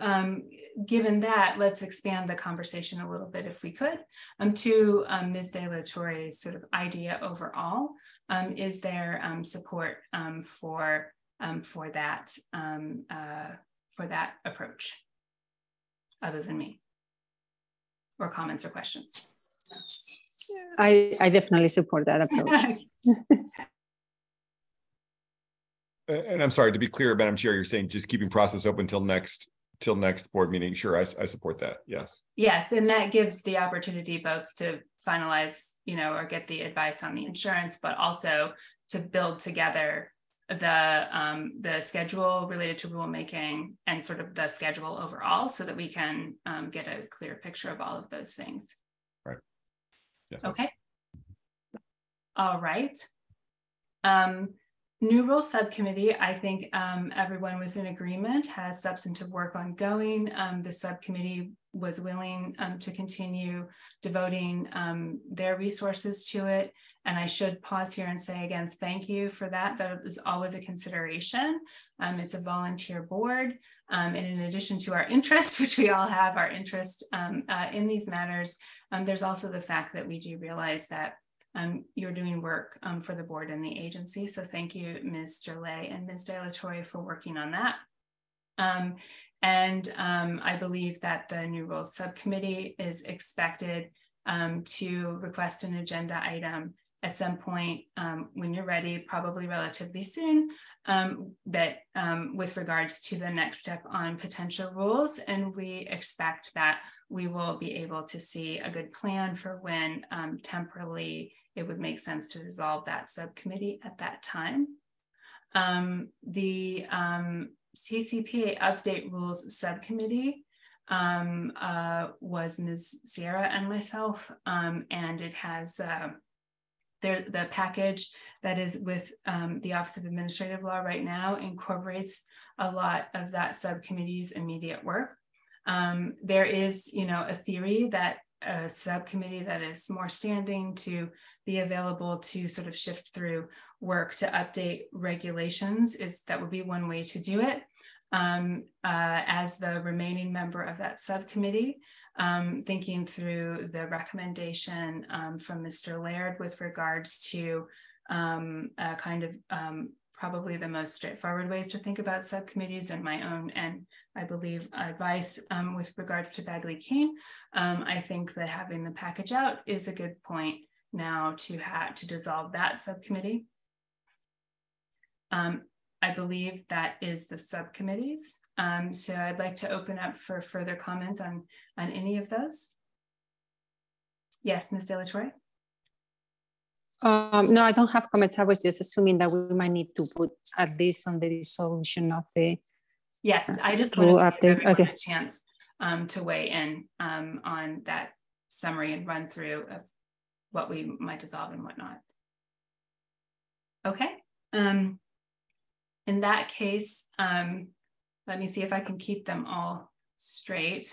um, given that, let's expand the conversation a little bit if we could um, to um, Ms. De La Torre's sort of idea overall. Um, is there um, support um, for um, for that um, uh, for that approach, other than me, or comments or questions? I, I definitely support that approach. And I'm sorry, to be clear, Madam Chair, you're saying just keeping process open till next, till next board meeting. Sure, I, I support that. Yes. Yes, and that gives the opportunity both to finalize, you know, or get the advice on the insurance, but also to build together the um, the schedule related to rulemaking and sort of the schedule overall so that we can um, get a clear picture of all of those things. Right. Yes. Okay. All right. Um, New Rule Subcommittee, I think um, everyone was in agreement, has substantive work ongoing. Um, the subcommittee was willing um, to continue devoting um, their resources to it. And I should pause here and say again, thank you for that. That is always a consideration. Um, it's a volunteer board. Um, and in addition to our interest, which we all have our interest uh, in these matters, there's also the fact that we do realize that um, you're doing work um, for the board and the agency. So thank you, Ms. Le and Ms. De La Torre for working on that. Um, and um, I believe that the new rules subcommittee is expected um, to request an agenda item at some point um, when you're ready, probably relatively soon, that with regards to the next step on potential rules. And we expect that we will be able to see a good plan for when temporarily it would make sense to dissolve that subcommittee at that time. Um, the um, CCPA update rules subcommittee um, uh, was Ms. Sierra and myself, um, and it has uh, the package that is with um, the Office of Administrative Law right now incorporates a lot of that subcommittee's immediate work. Um, there is, you know, a theory that a subcommittee that is more standing to be available to sort of shift through work to update regulations is that would be one way to do it. Um, uh, as the remaining member of that subcommittee, um, thinking through the recommendation um, from Mr. Laird with regards to um, kind of um, probably the most straightforward ways to think about subcommittees and my own and I believe advice um, with regards to Bagley Keene. Um, I think that having the package out is a good point now to have to dissolve that subcommittee. Um, I believe that is the subcommittees. Um, so I'd like to open up for further comments on, on any of those. Yes, Ms. De La Torre. Um, no, I don't have comments. I was just assuming that we might need to put at least on the dissolution of the. Yes, I just wanted to give okay. a chance um, to weigh in um, on that summary and run through of what we might dissolve and whatnot. Okay. Um, in that case, um, let me see if I can keep them all straight.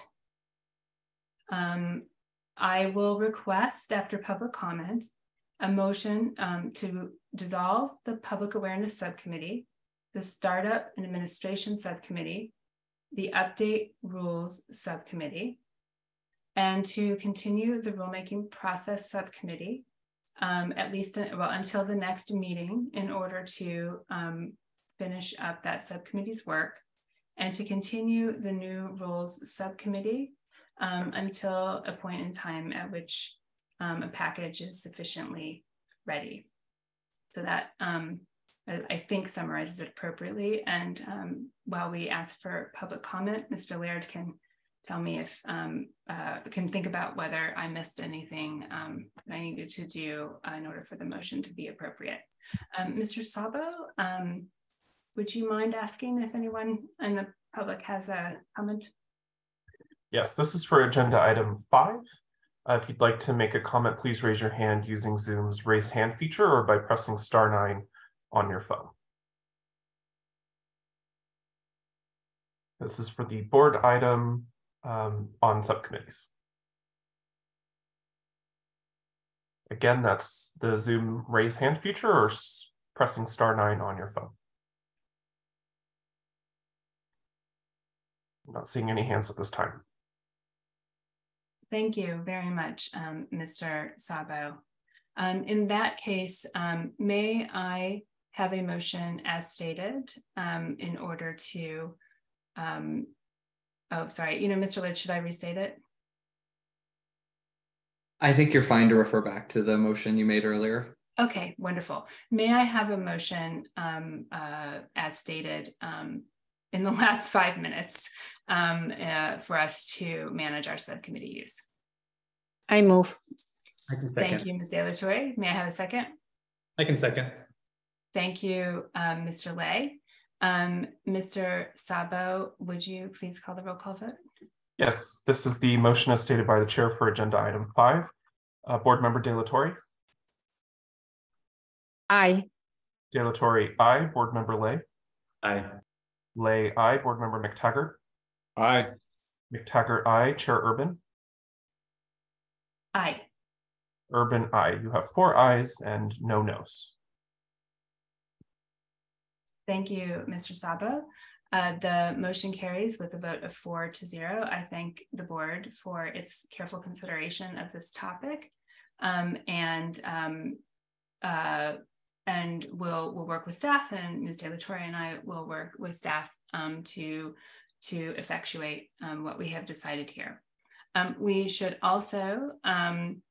Um, I will request after public comment a motion um, to dissolve the Public Awareness Subcommittee, the Startup and Administration Subcommittee, the Update Rules Subcommittee, and to continue the rulemaking process subcommittee um, at least in, well until the next meeting in order to um, finish up that subcommittee's work and to continue the new rules subcommittee um, until a point in time at which um, a package is sufficiently ready. So that um, I, think summarizes it appropriately. And um, while we ask for public comment, Mr. Laird can tell me if um, uh, can think about whether I missed anything um, that I needed to do uh, in order for the motion to be appropriate. Mr. Um, Sabo, would you mind asking if anyone in the public has a comment? Yes, this is for agenda item five. Uh, if you'd like to make a comment, please raise your hand using Zoom's raised hand feature or by pressing star nine on your phone. This is for the board item um, on subcommittees. Again, that's the Zoom raise hand feature or pressing star nine on your phone. I'm not seeing any hands at this time. Thank you very much, um, Mr. Sabo. Um, in that case, um, may I have a motion as stated um, in order to, um, oh, sorry, you know, Mr. Lid, should I restate it? I think you're fine to refer back to the motion you made earlier. Okay, wonderful. May I have a motion um, uh, as stated um, in the last five minutes um, uh, for us to manage our subcommittee use? I move. I can Thank you, Ms. De La Torre. May I have a second? I can second. Thank you, um, Mr. Le. Um, Mr. Sabo, would you please call the roll call vote? Yes, this is the motion as stated by the chair for agenda item five. Uh, Board Member De La Torre, Aye. De La Torre, aye. Board Member Le, Aye. Le, aye. Board Member Mactaggart, Aye. Mactaggart, aye. Chair Urban, Aye. Urban, aye. You have four ayes and no nos. Thank you, Mr. Sabo. Uh, the motion carries with a vote of four to zero. I thank the board for its careful consideration of this topic. Um, and um, uh, and we'll we'll work with staff and Ms. De La Torre and I will work with staff um, to to effectuate um, what we have decided here. Um, we should also um,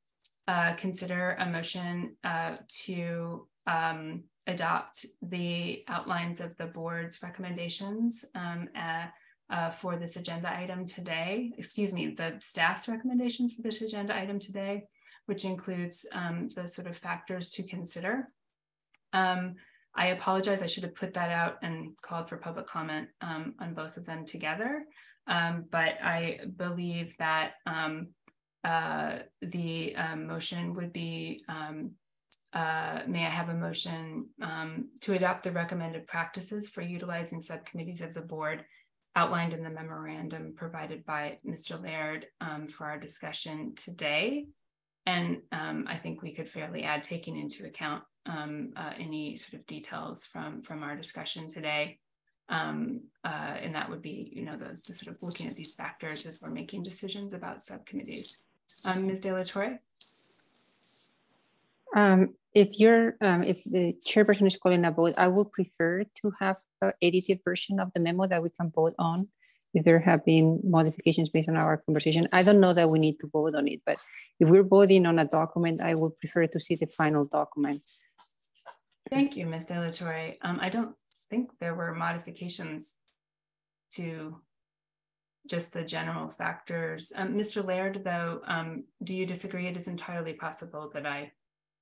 uh, consider a motion uh, to um, adopt the outlines of the board's recommendations um, uh, uh, for this agenda item today, excuse me, the staff's recommendations for this agenda item today, which includes the sort of factors to consider. Um, I apologize, I should have put that out and called for public comment um, on both of them together. Um, but I believe that um, uh, the um, motion would be, um, uh, may I have a motion to adopt the recommended practices for utilizing subcommittees of the board outlined in the memorandum provided by Mr. Laird for our discussion today. And I think we could fairly add taking into account uh, any sort of details from, from our discussion today. Um, uh, and that would be, you know, those just sort of looking at these factors as we're making decisions about subcommittees. Um, Ms. De La Torre? Um, if you're, um, if the chairperson is calling a vote, I would prefer to have an edited version of the memo that we can vote on if there have been modifications based on our conversation. I don't know that we need to vote on it, but if we're voting on a document, I would prefer to see the final document. Thank you, Ms. De Um, I don't think there were modifications to just the general factors. Um, Mr. Laird, though, um, do you disagree? It is entirely possible that I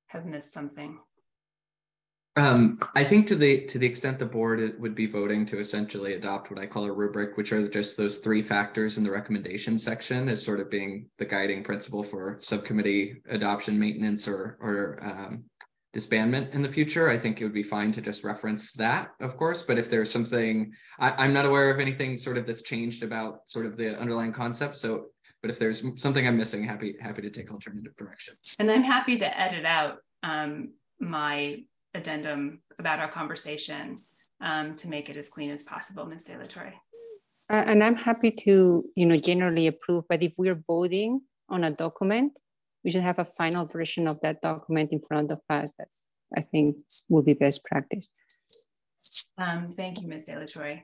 have missed something. Um, I think to the to the extent the board would be voting to essentially adopt what I call a rubric, which are just those three factors in the recommendation section, as sort of being the guiding principle for subcommittee adoption, maintenance, or or um, disbandment in the future. I think it would be fine to just reference that, of course. But if there's something, I, am not aware of anything sort of that's changed about sort of the underlying concept. So, but if there's something I'm missing, happy happy to take alternative direction. And I'm happy to edit out um, my addendum about our conversation um, to make it as clean as possible, Ms. De La Torre. Uh, and I'm happy to, you know, generally approve, but if we're voting on a document, we should have a final version of that document in front of us. That's, I think, will be best practice. Um, thank you, Ms. De La Torre.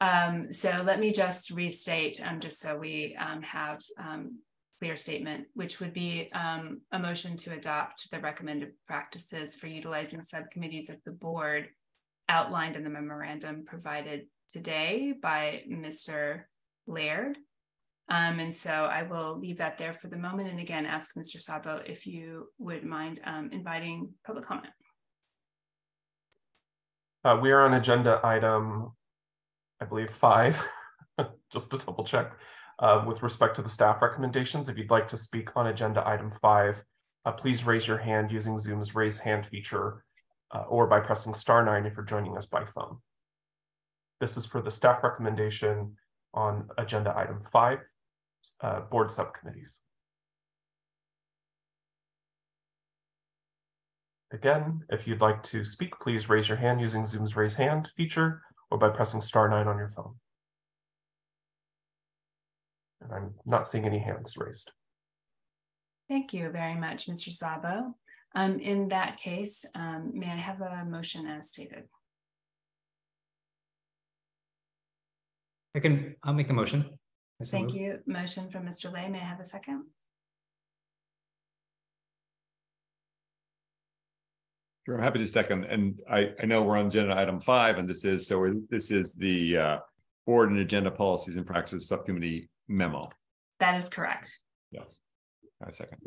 Um, so let me just restate, um, just so we um, have um, clear statement, which would be um, a motion to adopt the recommended practices for utilizing subcommittees of the board outlined in the memorandum provided today by Mr. Laird. Um, and so I will leave that there for the moment. And again, ask Mr. Sabo if you would mind um, inviting public comment. Uh, we are on agenda item I believe five, just to double check. Uh, with respect to the staff recommendations, if you'd like to speak on agenda item five, uh, please raise your hand using Zoom's raise hand feature uh, or by pressing star nine if you're joining us by phone. This is for the staff recommendation on agenda item five, uh, board subcommittees. Again, if you'd like to speak, please raise your hand using Zoom's raise hand feature or by pressing star nine on your phone. And I'm not seeing any hands raised. Thank you very much, Mr. Sabo. Um, in that case, um, may I have a motion as stated? I can, I'll make the motion. I so Thank move. you. Motion from Mr. Le. May I have a second? Sure, I'm happy to second, and I, I know we're on agenda item five, and this is, so we're- this is the uh, board and agenda policies and practices subcommittee memo. That is correct. Yes. I second.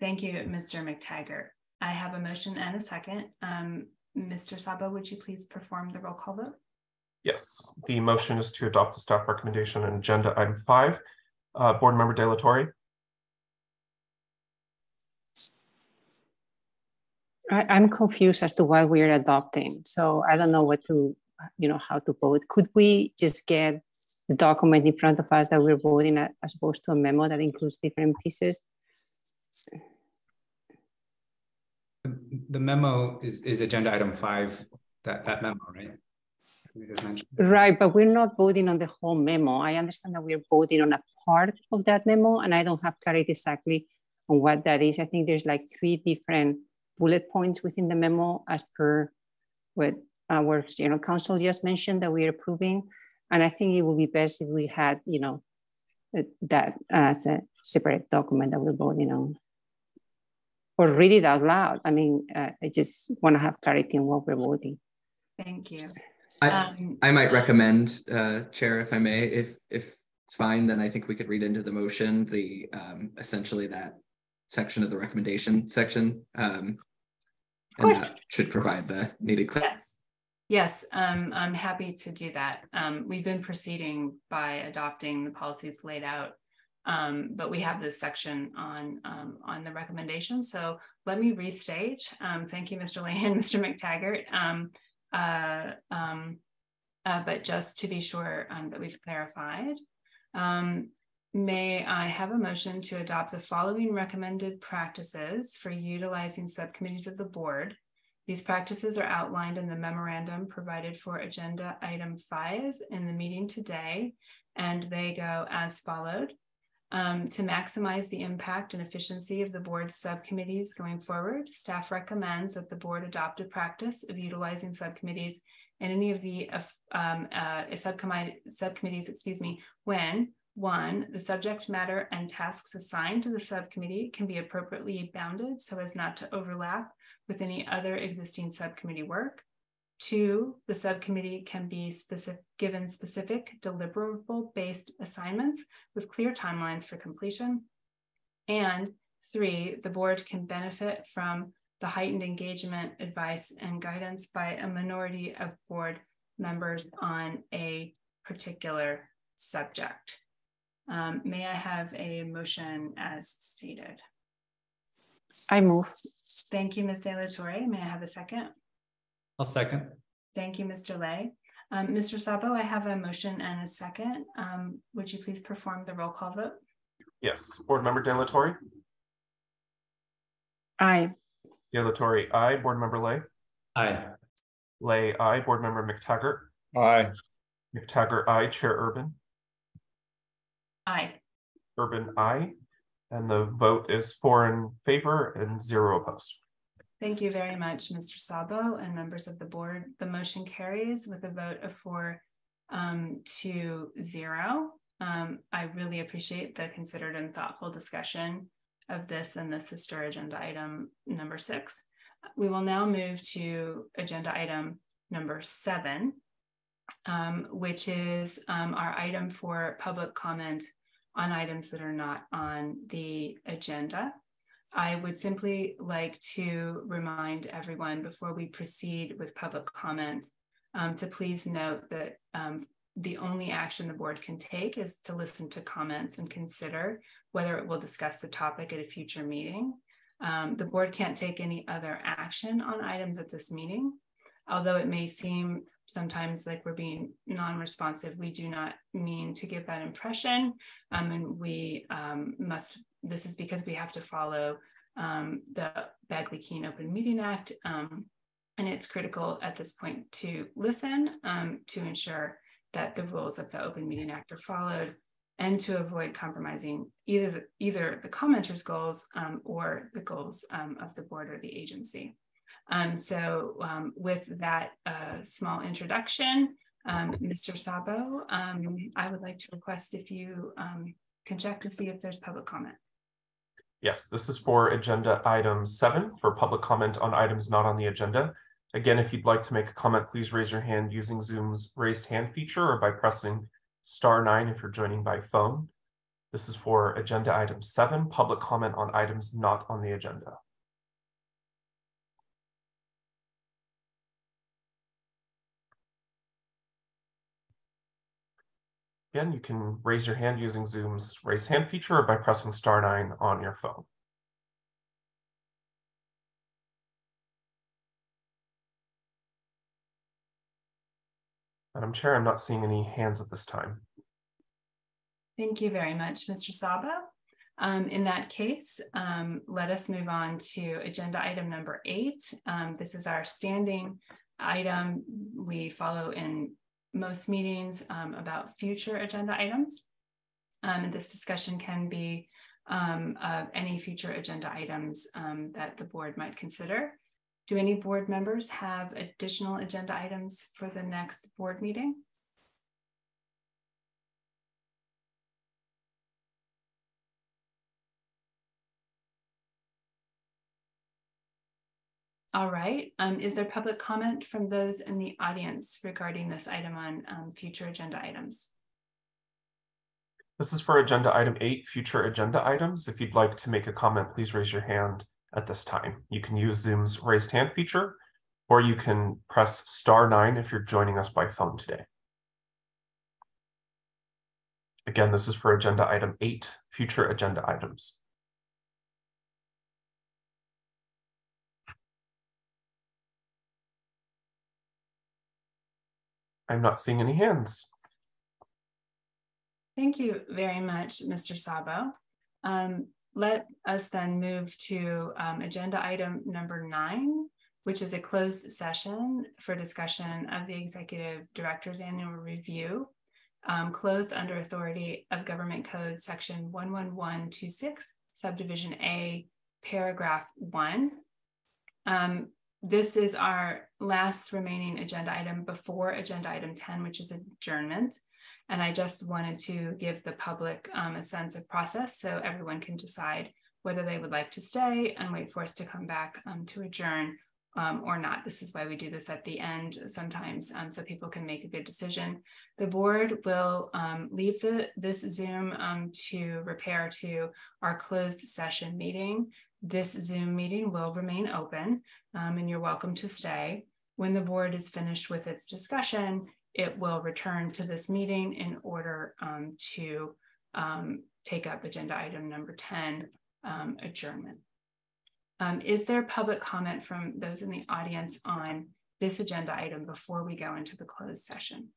Thank you, Mr. Mactaggart. I have a motion and a second. Um, Mr. Sabo, would you please perform the roll call vote? Yes, the motion is to adopt the staff recommendation on agenda item five. Uh, Board Member De La Torre, I, I'm confused as to why we're adopting. So I don't know what to, you know, how to vote. Could we just get the document in front of us that we're voting at, as opposed to a memo that includes different pieces? The- The memo is, is agenda item five, that, that memo, right? Right, but we're not voting on the whole memo. I understand that we're voting on a part of that memo, and I don't have clarity exactly on what that is. I think there's like three different bullet points within the memo as per what our general counsel just mentioned that we're approving. And I think it would be best if we had, you know, that as a separate document that we're voting on. Or read it out loud. I mean, uh, I just want to have clarity on what we're voting. Thank you. I, Um, I might recommend, uh, Chair, if I may, if, if it's fine, then I think we could read into the motion, the, um, essentially that section of the recommendation section. Um, and that should provide the needed clarity. Yes. Yes, um, I'm happy to do that. Um, we've been proceeding by adopting the policies laid out. Um, but we have this section on, um, on the recommendation. So let me restate. Um, thank you, Mr. Lane, Mr. Mactaggart. Uh, um, uh, but just to be sure um, that we've clarified, um, may I have a motion to adopt the following recommended practices for utilizing subcommittees of the board these practices are outlined in the memorandum provided for agenda item five in the meeting today, and they go as followed. Um, to maximize the impact and efficiency of the board's subcommittees going forward, staff recommends that the board adopt a practice of utilizing subcommittees and any of the um, uh, subcommittee, subcommittees, excuse me, when one, the subject matter and tasks assigned to the subcommittee can be appropriately bounded so as not to overlap with any other existing subcommittee work. Two, the subcommittee can be specific, given specific deliverable-based assignments with clear timelines for completion. And three, the board can benefit from the heightened engagement, advice, and guidance by a minority of board members on a particular subject. Um, may I have a motion as stated? I move. Thank you, Ms. De La Torre. May I have a second? I'll second. Thank you, Mr. Le. Um, Mr. Sabo, I have a motion and a second. Um, would you please perform the roll call vote? yes, Board Member De La Torre, Aye. De La Torre, aye, Board Member Le, Aye. Le, aye, Board Member Mactaggart, Aye. Mactaggart, aye, Chair Urban, Aye. Urban, aye. And the vote is four in favor and zero opposed. Thank you very much, Mr. Sabo and members of the board. The motion carries with a vote of four um, to zero. Um, I really appreciate the considered and thoughtful discussion of this and the sister agenda item number six. We will now move to agenda item number seven, um, which is um, our item for public comment on items that are not on the agenda. I would simply like to remind everyone before we proceed with public comment um, to please note that um, the only action the board can take is to listen to comments and consider whether it will discuss the topic at a future meeting. Um, the board can't take any other action on items at this meeting. Although it may seem sometimes like we're being non-responsive, we do not mean to give that impression. Um, and we um, must, this is because we have to follow um, the Bagley-Keene Open Meeting Act. Um, and it's critical at this point to listen um, to ensure that the rules of the Open Meeting Act are followed and to avoid compromising either, either the commenter's goals um, or the goals of the board or the agency. Um, so um, with that uh, small introduction, Mr. Um, Sabo, um, I would like to request if you can check to see if there's public comment. Yes, this is for agenda item seven for public comment on items not on the agenda. Again, if you'd like to make a comment, please raise your hand using Zoom's raised hand feature or by pressing star nine if you're joining by phone. This is for agenda item seven, public comment on items not on the agenda. Again, you can raise your hand using Zoom's raise hand feature or by pressing star nine on your phone. Madam Chair, I'm not seeing any hands at this time. Thank you very much, Mr. Sabo. Um, in that case, um, let us move on to agenda item number eight. Um, this is our standing item. We follow in most meetings um, about future agenda items. Um, and this discussion can be um, of any future agenda items that the board might consider. Do any board members have additional agenda items for the next board meeting? All right. Um, is there public comment from those in the audience regarding this item on um, future agenda items? This is for agenda item eight, future agenda items. If you'd like to make a comment, please raise your hand at this time. You can use Zoom's raised hand feature, or you can press star nine if you're joining us by phone today. Again, this is for agenda item eight, future agenda items. I'm not seeing any hands. Thank you very much, Mr. Sabo. Um, let us then move to um, agenda item number nine, which is a closed session for discussion of the executive director's annual review, um, closed under authority of government code section 11126, subdivision A, paragraph one. Um, this is our last remaining agenda item before agenda item 10, which is adjournment. And I just wanted to give the public um, a sense of process so everyone can decide whether they would like to stay and wait for us to come back um, to adjourn um, or not. This is why we do this at the end sometimes um, so people can make a good decision. The board will um, leave the, this Zoom um, to repair to our closed session meeting. This Zoom meeting will remain open and you're welcome to stay. When the board is finished with its discussion, it will return to this meeting in order um, to um, take up agenda item number 10, um, adjournment. Um, is there public comment from those in the audience on this agenda item before we go into the closed session?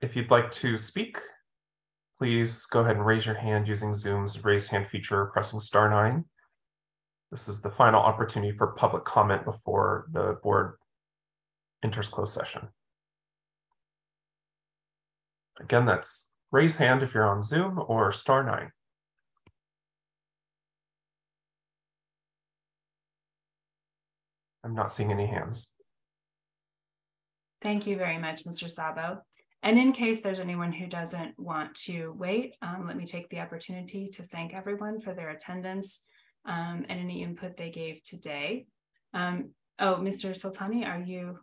If you'd like to speak, please go ahead and raise your hand using Zoom's raise hand feature, pressing star nine. This is the final opportunity for public comment before the board enters closed session. Again, that's raise hand if you're on Zoom or star nine. I'm not seeing any hands. Thank you very much, Mr. Sabo. And in case there's anyone who doesn't want to wait, um, let me take the opportunity to thank everyone for their attendance um, and any input they gave today. Um, oh, Mr. Soltani, are you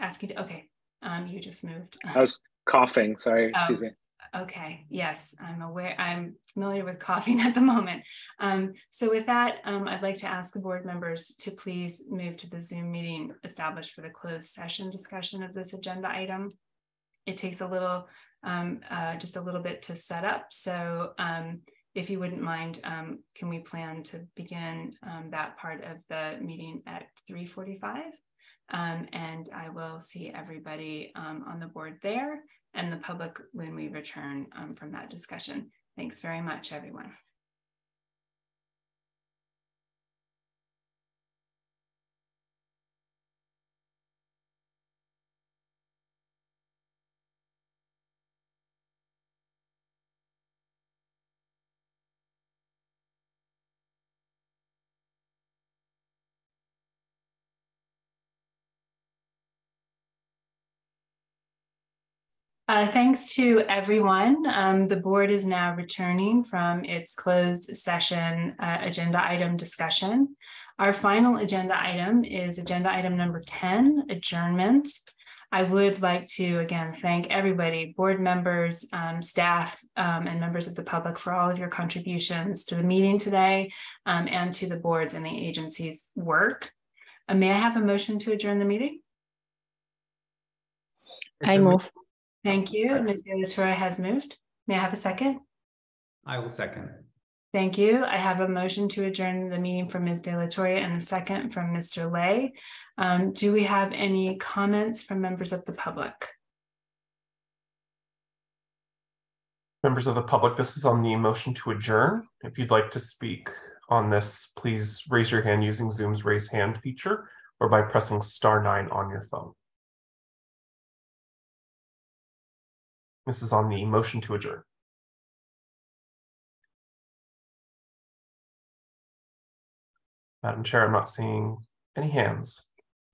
asking? To, okay, um, you just moved. I was coughing. Sorry, oh, excuse me. Okay, yes, I'm aware, I'm familiar with coughing at the moment. Um, so with that, um, I'd like to ask the board members to please move to the Zoom meeting established for the closed session discussion of this agenda item. It takes a little, um, uh, just a little bit to set up. So um, if you wouldn't mind, um, can we plan to begin um, that part of the meeting at 345? Um, and I will see everybody um, on the board there and the public when we return from that discussion. Thanks very much, everyone. Uh, thanks to everyone. Um, the board is now returning from its closed session uh, agenda item discussion. Our final agenda item is agenda item number 10, adjournment. I would like to again thank everybody, board members, um, staff, um, and members of the public for all of your contributions to the meeting today um, and to the boards and the agency's work. Uh, may I have a motion to adjourn the meeting? I move. Thank you. Ms. De La Torre has moved. May I have a second? I will second. Thank you. I have a motion to adjourn the meeting from Ms. De La Torre and a second from Mr. Le. Um, do we have any comments from members of the public? Members of the public, this is on the motion to adjourn. If you'd like to speak on this, please raise your hand using Zoom's raise hand feature or by pressing star nine on your phone. This is on the motion to adjourn. Madam Chair, I'm not seeing any hands.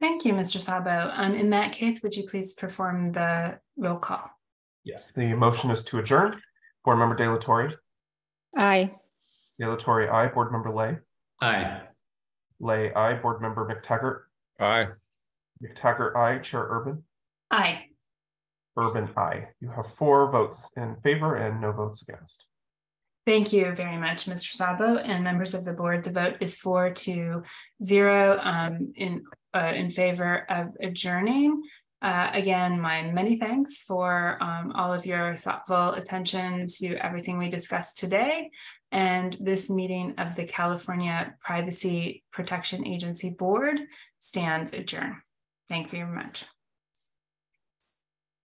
Thank you, Mr. Sabo. Um, in that case, would you please perform the roll call? Yes, the motion is to adjourn. Board Member De La Torre. Aye. De La Torre, aye. Board Member Le. Aye. Le, aye. Board Member Mactaggart. Aye. Mactaggart, aye. Chair Urban. Aye. Urban, aye. You have four votes in favor and no votes against. Thank you very much, Mr. Sabo and members of the board. The vote is four to zero um, in uh, in favor of adjourning. Uh, again, my many thanks for um, all of your thoughtful attention to everything we discussed today. And this meeting of the California Privacy Protection Agency Board stands adjourned. Thank you very much.